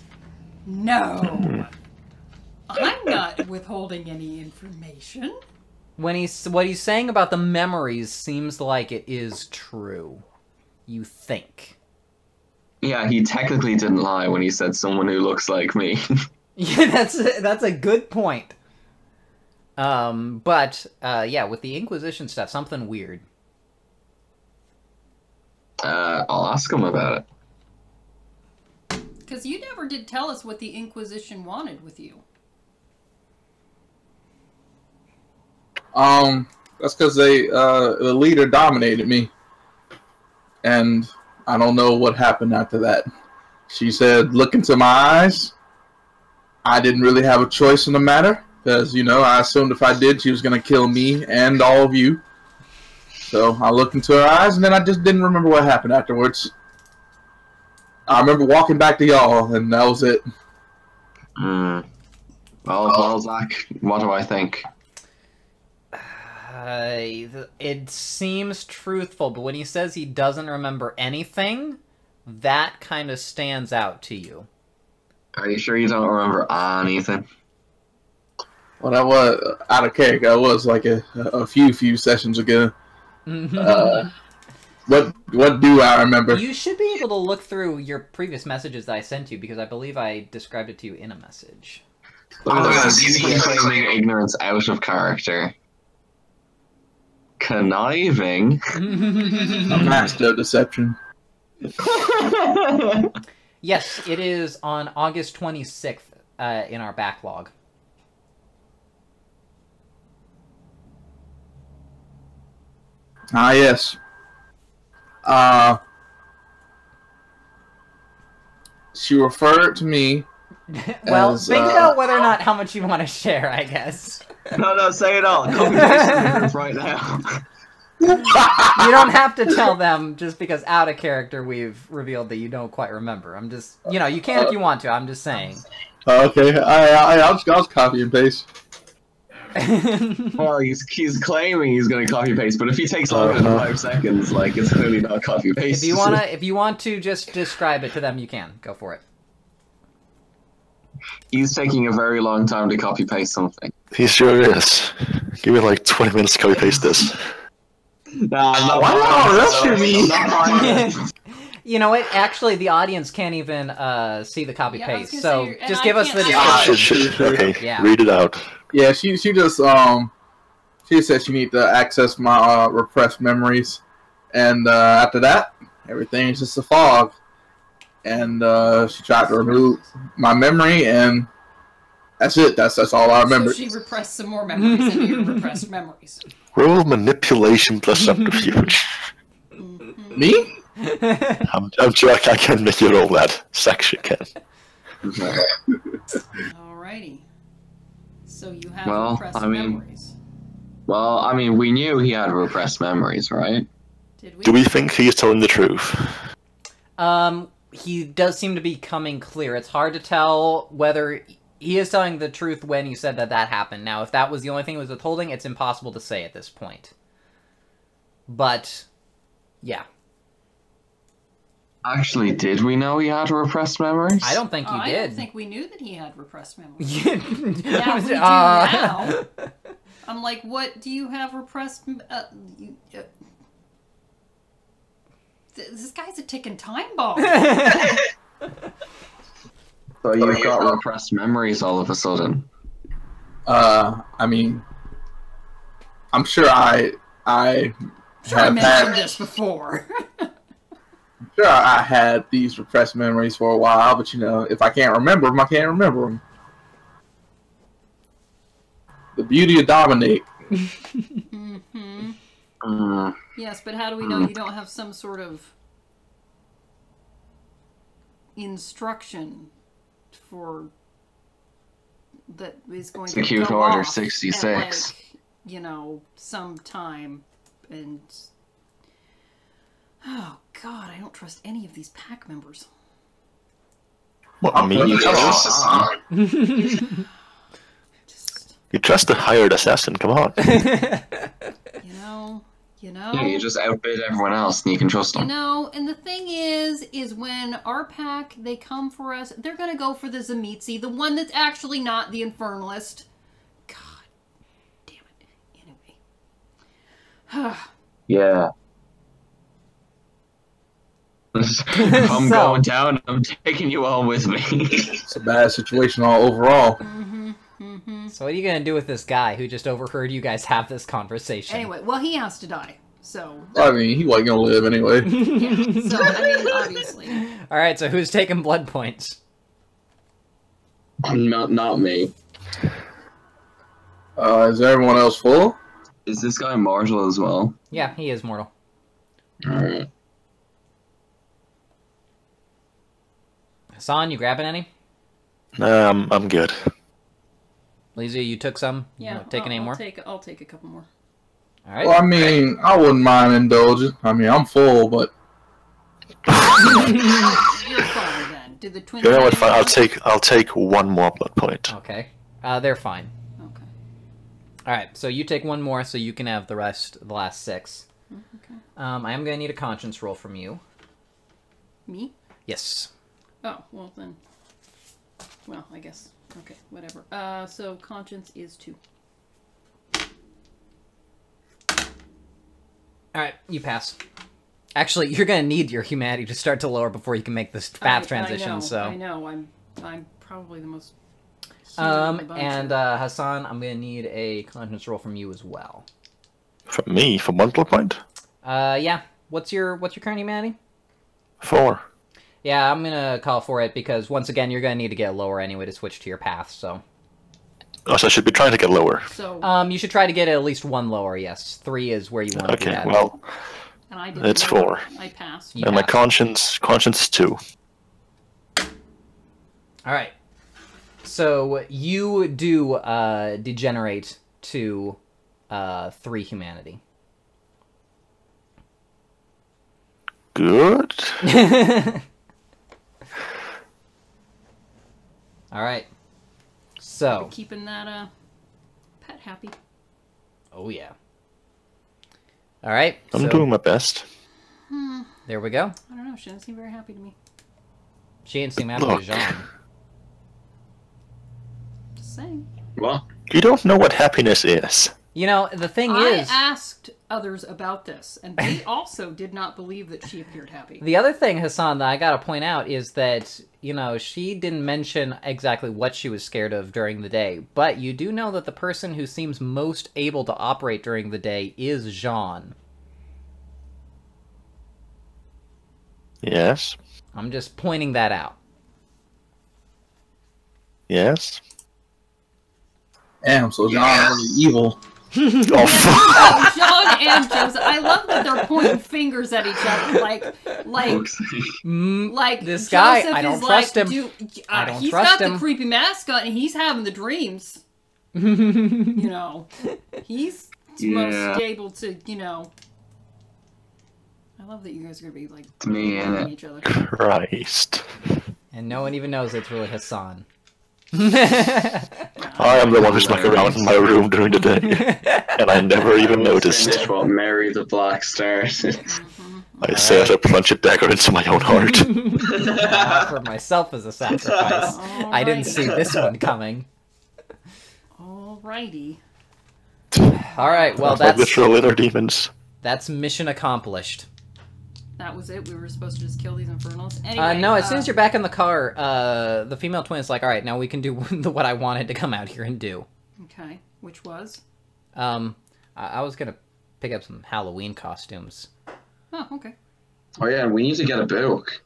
No. I'm not withholding any information. When he's what he's saying about the memories seems like it is true. You think. Yeah, he technically didn't lie when he said someone who looks like me. Yeah, that's a, that's a good point. Um, but uh, yeah, with the Inquisition stuff, something weird. uh, I'll ask him about it. Because you never did tell us what the Inquisition wanted with you. Um, that's because they uh the leader dominated me, and I don't know what happened after that. She said, "Look into my eyes." I didn't really have a choice in the matter because you know I assumed if I did, she was gonna kill me and all of you. So I looked into her eyes, and then I just didn't remember what happened afterwards. I remember walking back to y'all, and that was it. Hmm. Well, well, Zach, what do I think? Uh, it seems truthful, but when he says he doesn't remember anything, that kind of stands out to you. Are you sure you don't remember anything? Well, that was out of character. That was like a, a few few sessions ago. Uh, what what do I remember? you should be able to look through your previous messages that I sent you because I believe I described it to you in a message. Look at this. you- He's claiming ignorance out of character. Conniving. A master of deception. yes, it is on August 26th uh, in our backlog. Ah, yes. Uh, she referred to me. well, As, think uh, about whether or not how much you want to share, I guess. No, no, say it all. Copy paste right now. you don't have to tell them just because out of character we've revealed that you don't quite remember. I'm just, you know, you can if you want to. I'm just saying. okay, I, I, I'll, just, I'll just copy and paste. Well, he's, he's claiming he's going to copy and paste, but if he takes longer than Uh-huh. five seconds, like it's clearly not copy paste. if you wanna, if you want to just describe it to them, you can go for it. he's taking a very long time to copy paste something. He sure is. Give me like 20 minutes to copy paste this. Nah, I'm not Why buying not? it, That's so your mean. I'm not buying it. You know what? Actually, the audience can't even uh, see the copy Yeah, paste. gonna So just I give us the can't- description. Shit, shit. Okay, Yeah. read it out. Yeah, she she just um she said she need to access my uh, repressed memories, and uh, after that, everything's just a fog. and uh, she tried to remove my memory, and that's it. That's that's all I remember. So she repressed some more memories into your repressed memories. Roll manipulation plus subterfuge. Me? I'm, I'm sure I can, I can make you roll that. Section can. Alrighty. So you have Well, repressed I mean- memories. Well, I mean, we knew he had repressed memories, right? Did we? Do we think he is telling the truth? Um, he does seem to be coming clear. It's hard to tell whether he is telling the truth when he said that that happened. Now, if that was the only thing he was withholding, it's impossible to say at this point. But, yeah, Actually, did we know he had repressed memories? I don't think Oh, you I did. don't think we knew that he had repressed memories. Yeah, Yeah, we do Uh, I'm like, what do you have repressed? Uh, you, uh, this guy's a ticking time bomb. So you've got repressed memories all of a sudden. Uh, I mean, I'm sure I I sure, I have mentioned had this before. I'm sure I had these repressed memories for a while, but you know, if I can't remember them, I can't remember them. The beauty of dominate. hmm Mm, Yes, but how do we know you don't have some sort of instruction for that is going to Execute go Order off 66. At, like, you know, some time and. Oh God, I don't trust any of these pack members. well I mean, you Come trust, on. Just, you trust the hired assassin, come on. you know, you know. yeah, you just outbid everyone else and you can trust them. You them. know, and the thing is, is when our pack they come for us, they're gonna go for the Tzimisce, the one that's actually not the Infernalist. God damn it. Anyway. Yeah. if I'm So- going down, I'm taking you all with me. It's a bad situation all overall. mm-hmm. Mm-hmm. so what are you gonna do with this guy who just overheard you guys have this conversation? Anyway, well he has to die. So I mean, he wasn't gonna live anyway. yeah. So I mean obviously. All right, so who's taking blood points? not, not me. Uh, is everyone else full? Is this guy mortal as well? Yeah, he is mortal. Alright. Hassan, you grabbing any? Um, I'm good. Lisa, you took some. Yeah. not taking I'll, any I'll more? take I'll take a couple more. All right. Well, I mean, I wouldn't mind indulging. I mean, I'm full, but You're fine then. Did the twins You know what? Fine. I'll take I'll take one more blood point. Okay. Uh, they're fine. Okay. All right. So you take one more, so you can have the rest, the last six. Okay. Um, I am gonna need a conscience roll from you. Me? Yes. Oh, well then. Well, I guess. Okay, whatever. Uh, so conscience is two. All right, you pass. Actually, you're gonna need your humanity to start to lower before you can make this path I- transition. I know, so. I know. I'm. I'm probably the most. Um, and uh, Hassan, I'm gonna need a conscience roll from you as well. From me, for one blood point? Uh, yeah. What's your What's your current humanity? Four. Yeah, I'm gonna call for it because once again, you're gonna need to get lower anyway to switch to your path. So, Oh, so I should be trying to get lower. so um, you should try to get at least one lower. Yes, three is where you want to be Okay, at. well, and I did. it's lower. four. I passed. You and my conscience conscience is two. All right. So you do uh, degenerate to uh, three humanity. Good. All right. So, You're keeping that uh pet happy. oh yeah. All right. I'm so doing my best. Hmm. there we go. I don't know. She doesn't seem very happy to me. She ain't seem happy Look. as Jean. Just saying. What? You don't know what happiness is. You know, the thing is, I asked others about this, and they also did not believe that she appeared happy. the other thing, Hassan, that I gotta point out is that you know she didn't mention exactly what she was scared of during the day, but you do know that the person who seems most able to operate during the day is Jean. Yes. I'm just pointing that out. Yes. Damn, so John really evil. Oh, fuck. Oh, John and Joseph. I love that they're pointing fingers at each other, like, like, Mm, like This guy, Joseph I don't trust like, him. Dude, uh, I don't he's trust got him. the creepy mascot, and he's having the dreams. You know, he's Yeah. most able to, you know. I love that you guys are gonna be like It's me, pointing innit? each other. Christ. and no one even knows it's really Hassan. I am the one who snuck around in my room during the day, and I never even noticed. Finish what Mary the Black started. I set a plunge a dagger into my own heart. I offered myself as a sacrifice. I didn't see this one coming. Alrighty. All right, well like that's the troll inner demons. that's mission accomplished. That was it. We were supposed to just kill these infernals. Anyway, Uh, no, as soon uh, as you're back in the car, uh, the female twin is like, "All right, now we can do what I wanted to come out here and do." Okay, which was? Um, I, I was gonna pick up some Halloween costumes. Oh, okay. oh yeah, we need to get a book.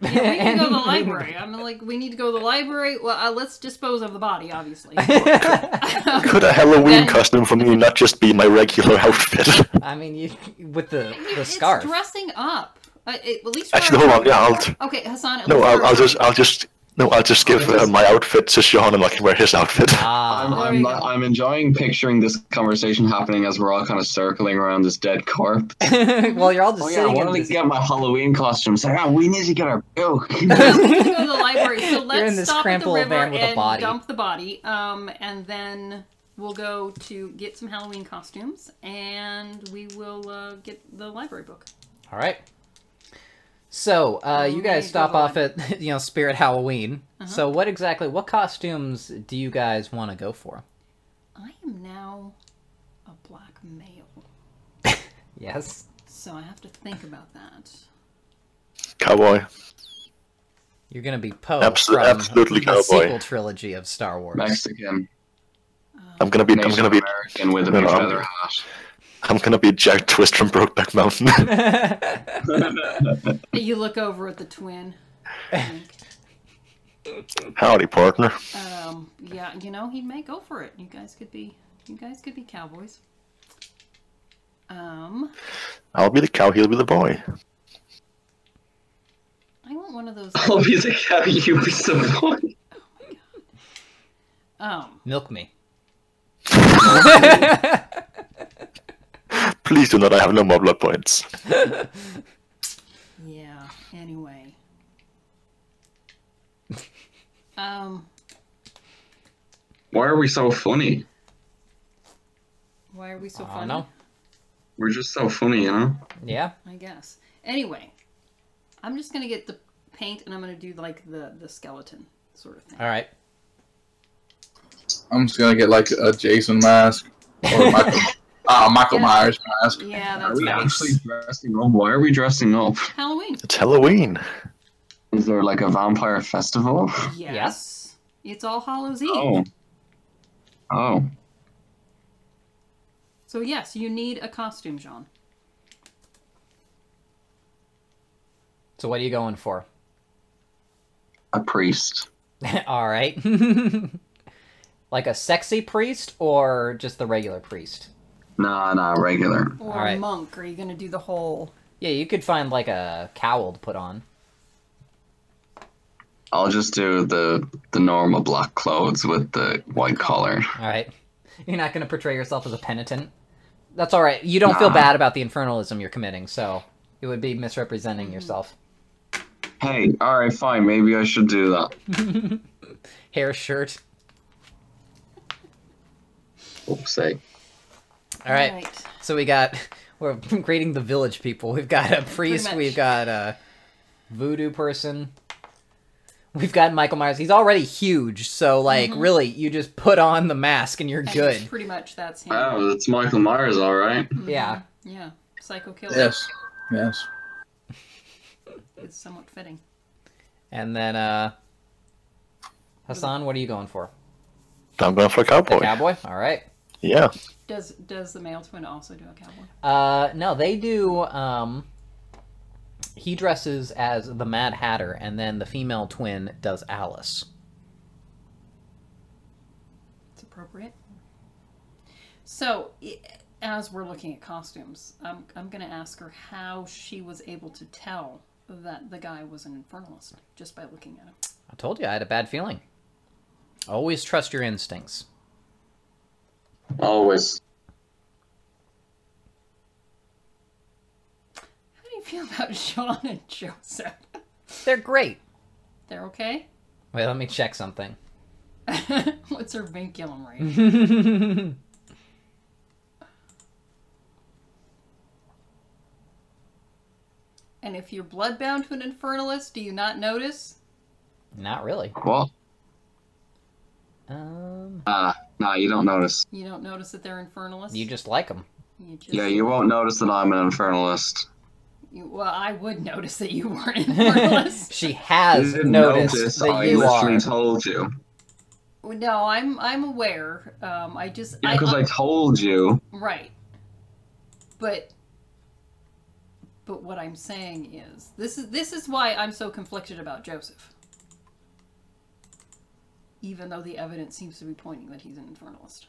Yeah, we need to go to the library. I'm like, we need to go to the library. Well, uh, let's dispose of the body, obviously. Could a Halloween Then- costume for me not just be my regular outfit? I mean, you with the the it's scarf. dressing up. Uh, it, at least. Actually, hold on. Yeah, I'll. Okay, Hassan. No, I'll, I'll just, I'll just, no, I'll just give uh, my outfit to Sean, and I can wear his outfit. I'm, Ah, I'm, you not- go. I'm enjoying picturing this conversation happening as we're all kind of circling around this dead corpse. well, you're all just Oh yeah, I in want to this. get my Halloween costume. So yeah, we need to get our book. We need to go to the library. So let's You're in this stop at the river van with a and body. dump the body. Um, and then we'll go to get some Halloween costumes, and we will uh, get the library book. All right. So, uh, you guys stop off at you know Spirit Halloween. Uh-huh. So, what exactly? What costumes do you guys want to go for? I am now a black male, Yes. so I have to think about that. Cowboy. You're gonna be Poe Abso- from absolutely the cowboy. sequel trilogy of Star Wars. Mexican. I'm gonna be, I'm gonna be, American with a No, big no, I'm- feather hat. I'm gonna be Jack Twist from Brokeback Mountain. You look over at the twin. Howdy, partner. Um, yeah, you know he may go for it. You guys could be, you guys could be cowboys. Um, I'll be the cow. He'll be the boy. I want one of those. I'll be the cow, you be the boy. Um, Milk me. Please do not. I have no more blood points. yeah. Anyway. Um, Why are we so funny? why are we so I funny? don't know. We're just so funny, you know? Yeah. I guess. Anyway, I'm just gonna get the paint and I'm gonna do like the the skeleton sort of thing. All right. I'm just gonna get like a Jason mask or Michael, uh, Michael Yeah. Myers mask. Yeah, Are that's we nice. actually dressing up? Why are we dressing up? Halloween. It's Halloween. Is there like a vampire festival? Yes. It's All Hallows Eve. Oh. Oh. So yes, you need a costume, John. So, what are you going for? A priest. All right. like a sexy priest or just the regular priest? Nah, nah, regular. Or All right. a monk. Are you gonna do the whole? Yeah, you could find like a cowl to put on. I'll just do the the normal black clothes with the white collar. All right. You're not going to portray yourself as a penitent. That's all right. You don't feel bad about the infernalism you're committing, so it would be misrepresenting yourself. Hey, alright, fine. Maybe I should do that. Hair shirt. Oops, say. All right. So we got we're grading the village people. We've got a priest. We've got a voodoo person. We've got Michael Myers. He's already huge, so like really, you just put on the mask and you're And good. Pretty much that's him. Oh, that's Michael Myers, alright. Yeah. Yeah. Psycho killer. Yes, yes. It's somewhat fitting. And then uh Hassan, what are you going for? I'm going for a The cowboy. cowboy? All right. Yeah. Does does the male twin also do a cowboy? Uh, no, they do. Um, he dresses as the Mad Hatter, and then the female twin does Alice. It's appropriate. So, as we're looking at costumes, I'm, I'm going to ask her how she was able to tell that the guy was an infernalist just by looking at him. I told you I had a bad feeling. Always trust your instincts. Always. How do you feel about Sean and Joseph? They're great. They're okay? Wait, let me check something. What's her vinculum rate? And if you're bloodbound to an infernalist, do you not notice? Not really. What? Um, Ah, nah, you don't notice. You don't notice that they're infernalists? you just like them. You just Yeah, you won't notice that I'm an infernalist. you- well, I would notice that you weren't an infernalist. she has didn't noticed notice, that I you literally are. told you. no, I'm I'm aware. Um, I just Yeah, because I told you. Right. But but what I'm saying is this is this is why I'm so conflicted about Joseph. Even though the evidence seems to be pointing that he's an infernalist.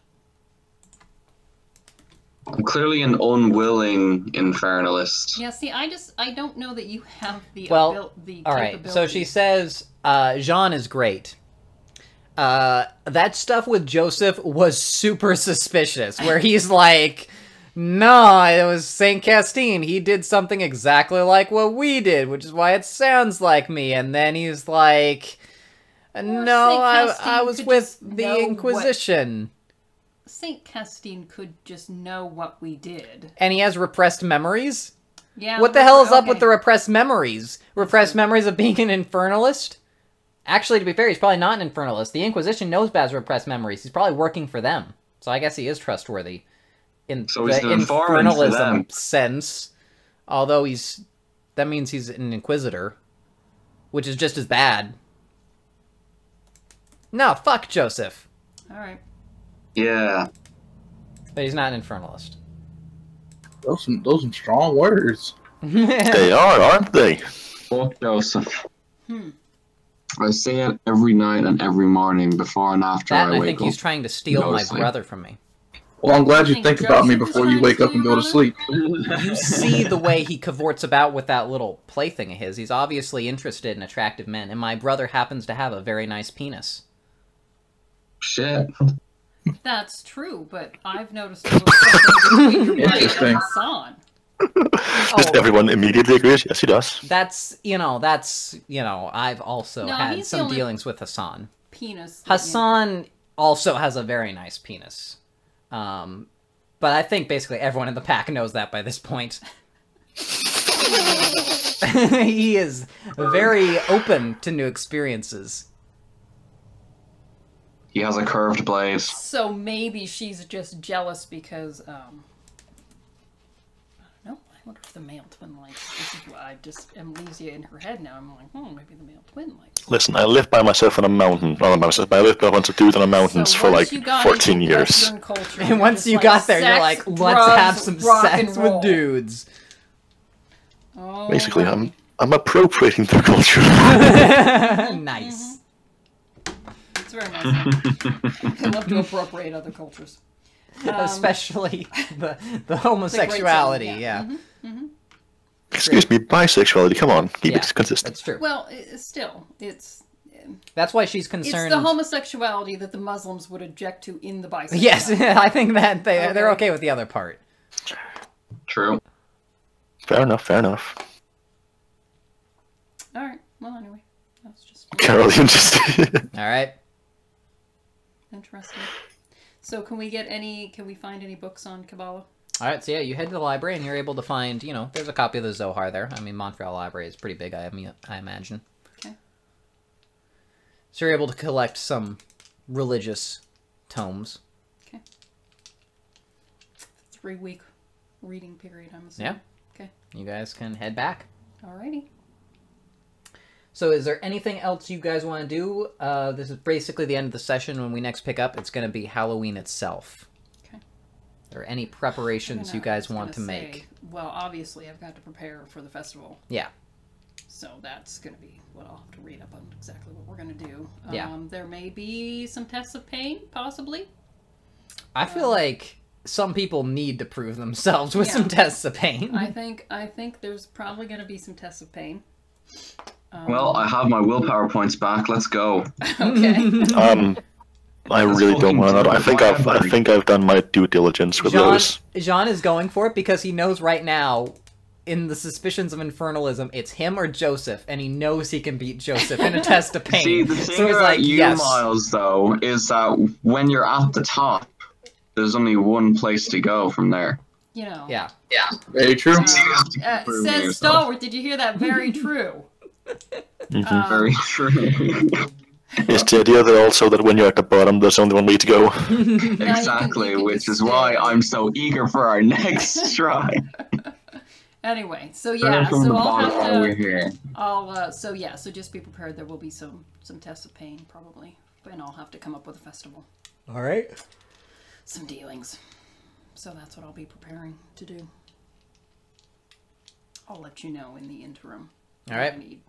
I'm clearly an unwilling infernalist. Yeah, see, I just I don't know that you have the Well, abil- the All right, so she says uh, Jean is great. Uh, that stuff with Joseph was super suspicious, where he's like, no, it was St. Castine. He did something exactly like what we did, which is why it sounds like me. And then he's like, no, I, I was with the know what- Inquisition. Saint Castine could just know what we did. And he has repressed memories? Yeah. What the hell is up with the repressed memories? Repressed memories of being an infernalist? Actually, to be fair, he's probably not an infernalist. The Inquisition knows Baz repressed memories. He's probably working for them. So I guess he is trustworthy. In So the an infernalism sense. Although he's that means he's an inquisitor. Which is just as bad. No, fuck Joseph. All right. Yeah. But he's not an infernalist. Those some those some strong words. They are, aren't they? Fuck Joseph. Hmm. I say it every night and every morning before and after that, I I wake think up. he's trying to steal my brother from me. Well, I'm glad you think think about me Joseph is before you wake up and go to sleep. you see the way he cavorts about with that little plaything of his. He's obviously interested in attractive men, and my brother happens to have a very nice penis. Shit. That's true, but I've noticed a little something between your Interesting. and Hassan. Just everyone immediately agrees. Yes, he does. That's you know, that's you know, I've also No, had some dealings with Hassan. Penis. that you- Hassan also has a very nice penis. Um, but I think basically everyone in the pack knows that by this point. he is very open to new experiences. He has a curved blade. So maybe she's just jealous because, um, I don't know. I wonder if the male twin likes. This is what I just amnesia in her head now. I'm like, hmm, maybe the male twin likes. Listen, I lived by myself on a mountain. Not by myself, but I lived by a bunch of dudes on the mountains So for like 14 years. Culture, And once you like, got there, you're like, let's drugs, have some sex with dudes. Oh, Basically. I'm I'm appropriating their culture. nice. It's very nice. I love to appropriate other cultures. Um, Especially the, the homosexuality, setting, yeah. Mhm. Excuse me, bisexuality. Come on, keep Yeah, it consistent. That's true. Well, i- still, it's That's why she's concerned. it's the homosexuality that the Muslims would object to in the bisexuality. yes, I think that they, they're Okay. okay with the other part. True. Fair enough. Fair enough. All right. Well, anyway, that's just Carol, you just All right. Interesting. So, can we get any? Can we find any books on Kabbalah? All right, so yeah, you head to the library and you're able to find, you know, there's a copy of the Zohar there. I mean, Montreal Library is pretty big, I mean, I imagine. Okay. So you're able to collect some religious tomes. Okay. Three week reading period. I'm assuming. Yeah. Okay. You guys can head back. Alrighty. So is there anything else you guys want to do? Uh, this is basically the end of the session. When we next pick up, it's going to be Halloween itself. Okay. Are any preparations you guys want to gonna make? well, obviously, I've got to prepare for the festival. Yeah. So that's going to be what I'll have to read up on exactly what we're going to do. Yeah. Um, there may be some tests of pain, possibly. I feel like some people need to prove themselves with Yeah. some tests of pain. I think I think there's probably going to be some tests of pain. Um, Well, I have my willpower points back. Let's go. okay. Um, I That's really don't want to. I think I've I think I've done my due diligence with Jean, those. Jean is going for it because he knows right now, in the suspicions of infernalism, it's him or Joseph, and he knows he can beat Joseph in a test of pain. See, the thing so about like, you, yes. Miles, though, is that when you're at the top, there's only one place to go from there. You know. Yeah. Yeah. Very true. You have to uh, says yourself. Stalworth, did you hear that? Very true. Mhm. Um, Very true. Is the idea that also that when you're at the bottom, there's only one way to go? exactly, which is why. I'm so eager for our next try. Anyway, so yeah, so I'll have while we're to. here. I'll uh, so yeah, so just be prepared. There will be some some tests of pain probably, and I'll have to come up with a festival, All right. some dealings. So that's what I'll be preparing to do. I'll let you know in the interim. All right. what. I need.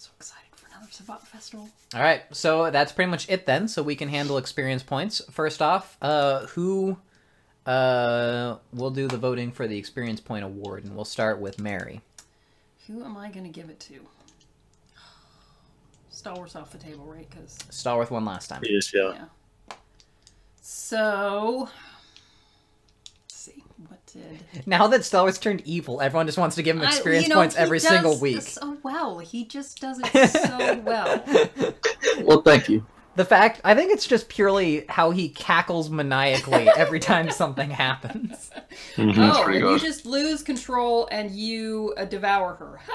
I'm so excited for another Sabbat festival. All right. So that's pretty much it then. So we can handle experience points. First off, uh, who uh will do the voting for the experience point award, and we'll start with Mary. Who am I going to give it to? Stalworth's off the table, right? Because Stalworth won last time. Yes, yeah. yeah. So, let's see. What did Now that Stalworth's turned evil, everyone just wants to give him I- experience you know, points every single week. this So well, he just does it so well. Well, thank you. The fact, I think it's just purely how he cackles maniacally every time something happens. Mhm. oh, and you just lose control and you uh, devour her.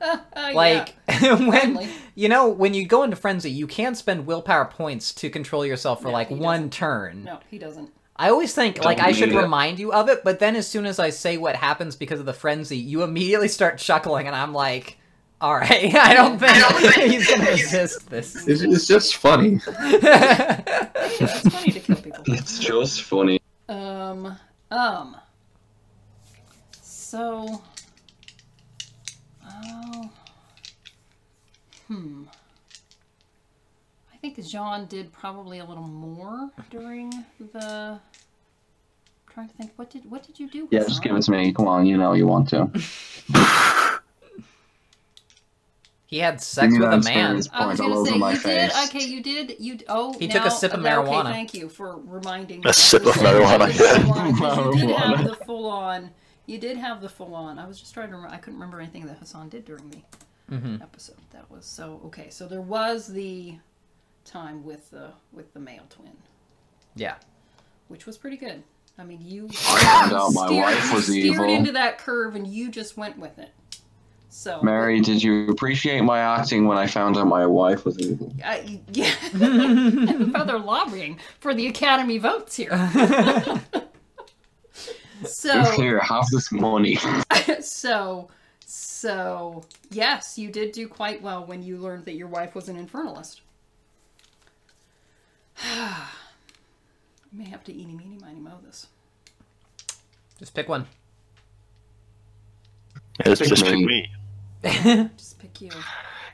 Yeah. Like when Finally. you know when you go into frenzy, you can spend willpower points to control yourself for No, like one doesn't. turn. no, he doesn't. I always think like I should it. remind you of it, but then as soon as I say what happens because of the frenzy, you immediately start chuckling, and I'm like, "All right, I don't think he's gonna resist this." It's, it's just funny. Yeah, it's funny to kill people. It's just funny. Um, um. So. Oh. Hmm. I think Jean did probably a little more during the. I'm trying to think. What did what did you do? Yeah, Hassan? just give it to me. Come on, you know you want to. he had sex with a man. experience I was point gonna over say my you face. did. Okay, you did. You oh. He took a sip of okay, marijuana. Okay, thank you for reminding me. A sip of did marijuana, yeah. full on, 'cause You did have the full on. You did have the full on. I was just trying to. Remember, I couldn't remember anything that Hassan did during the hmm episode. That was so okay. So there was the time with the with the male twin, Yeah. which was pretty good. I mean, you I found out my steered- wife you was steered evil. into that curve, and you just went with it. So Mary, did you appreciate my acting when I found out my wife was evil? I, yeah, further lobbying for the Academy votes here. so, Here, have this money. so, so, yes, you did do quite well when you learned that your wife was an infernalist. You may have to eeny, meeny, miny, mo this. Just pick one. It's Pick just pick me. Just pick you.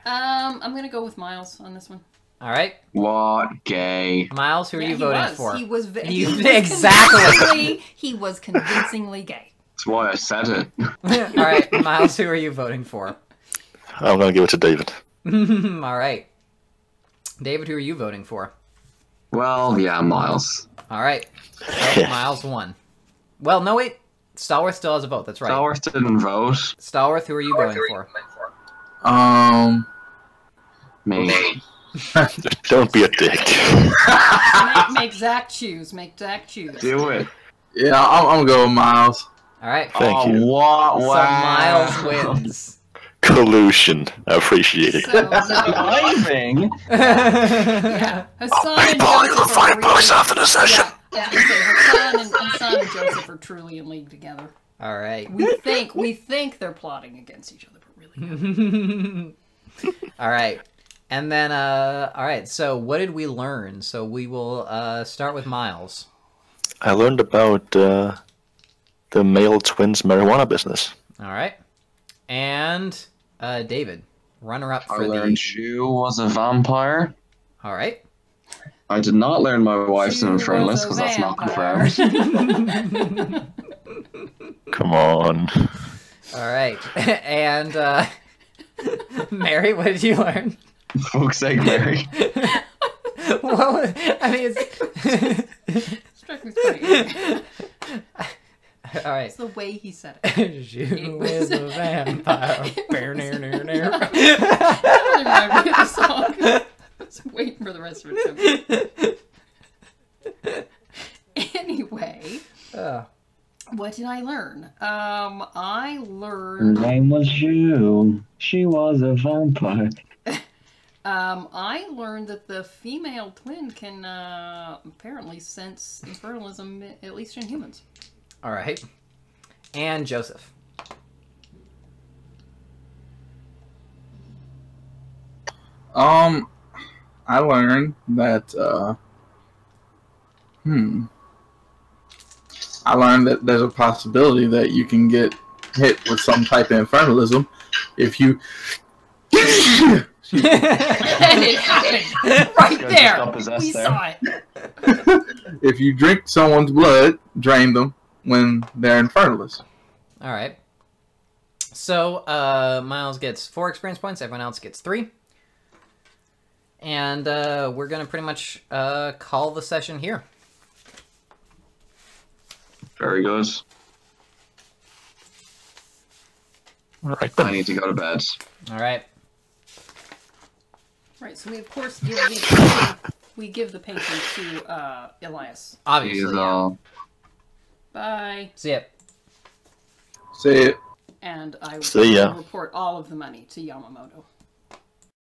Um, I'm gonna go with Miles on this one. All right, What gay? Miles, who are you voting was. for? He was, ve- You- he was exactly. He was convincingly gay. That's why I said it. All right, Miles, who are you voting for? I'm gonna give it to David. All right, David, who are you voting for? Well, yeah, Miles. All right, so Miles won. Well, no wait, Stalworth still has a vote. That's right. Stalworth didn't vote. Stalworth, who are you going for? Um, Me. Don't be a dick. make, make Zach choose. Make Zach choose. Do it. yeah, I'm, I'm gonna with Miles. All right, Thank oh, you. what? so Wow. Miles wins. Collusion. I appreciate it. So, no, Driving? yeah. Hassan and Joseph are really, after the session. yeah, okay, Hassan and, Hassan and Joseph are truly in league together. All right. We think we think they're plotting against each other, but really, all right. And then, uh, all right. So, what did we learn? So, we will uh, start with Miles. I learned about uh, the male twins marijuana business. All right. And uh, David, runner up I for learned the. Zhu was a vampire. All right. I did not learn my wife's She an was infernalist because that's not vampire. confirmed. Come on. All right. And uh, Mary, what did you learn? Fuck's sake, Mary. what was, I mean, it's. Struck me funny. All right. It's the way he said it. She was was a vampire. It Bear, was- near, near, near. I don't remember the song. I was waiting for the rest of it. to- Anyway, Uh, what did I learn? Um, I Her name was Zhu. She was a vampire. Um, I learned that the female twin can uh, apparently sense infernalism, at least in humans. All right. And Joseph. Um, I learned that. Uh, hmm. I learned that there's a possibility that you can get hit with some type of infernalism if you. And it happened right there. We there. saw it. if you drink someone's blood, drain them when they're infernalists. All right. So uh, Miles gets four experience points. Everyone else gets three. And uh, we're gonna pretty much uh, call the session here. Very good. All right I need to go to bed. All right. Right, so we of course give the we give the painting to uh, Elias. He's Obviously. yeah. All. Bye, See ya. See ya. and I See ya. will report all of the money to Yamamoto.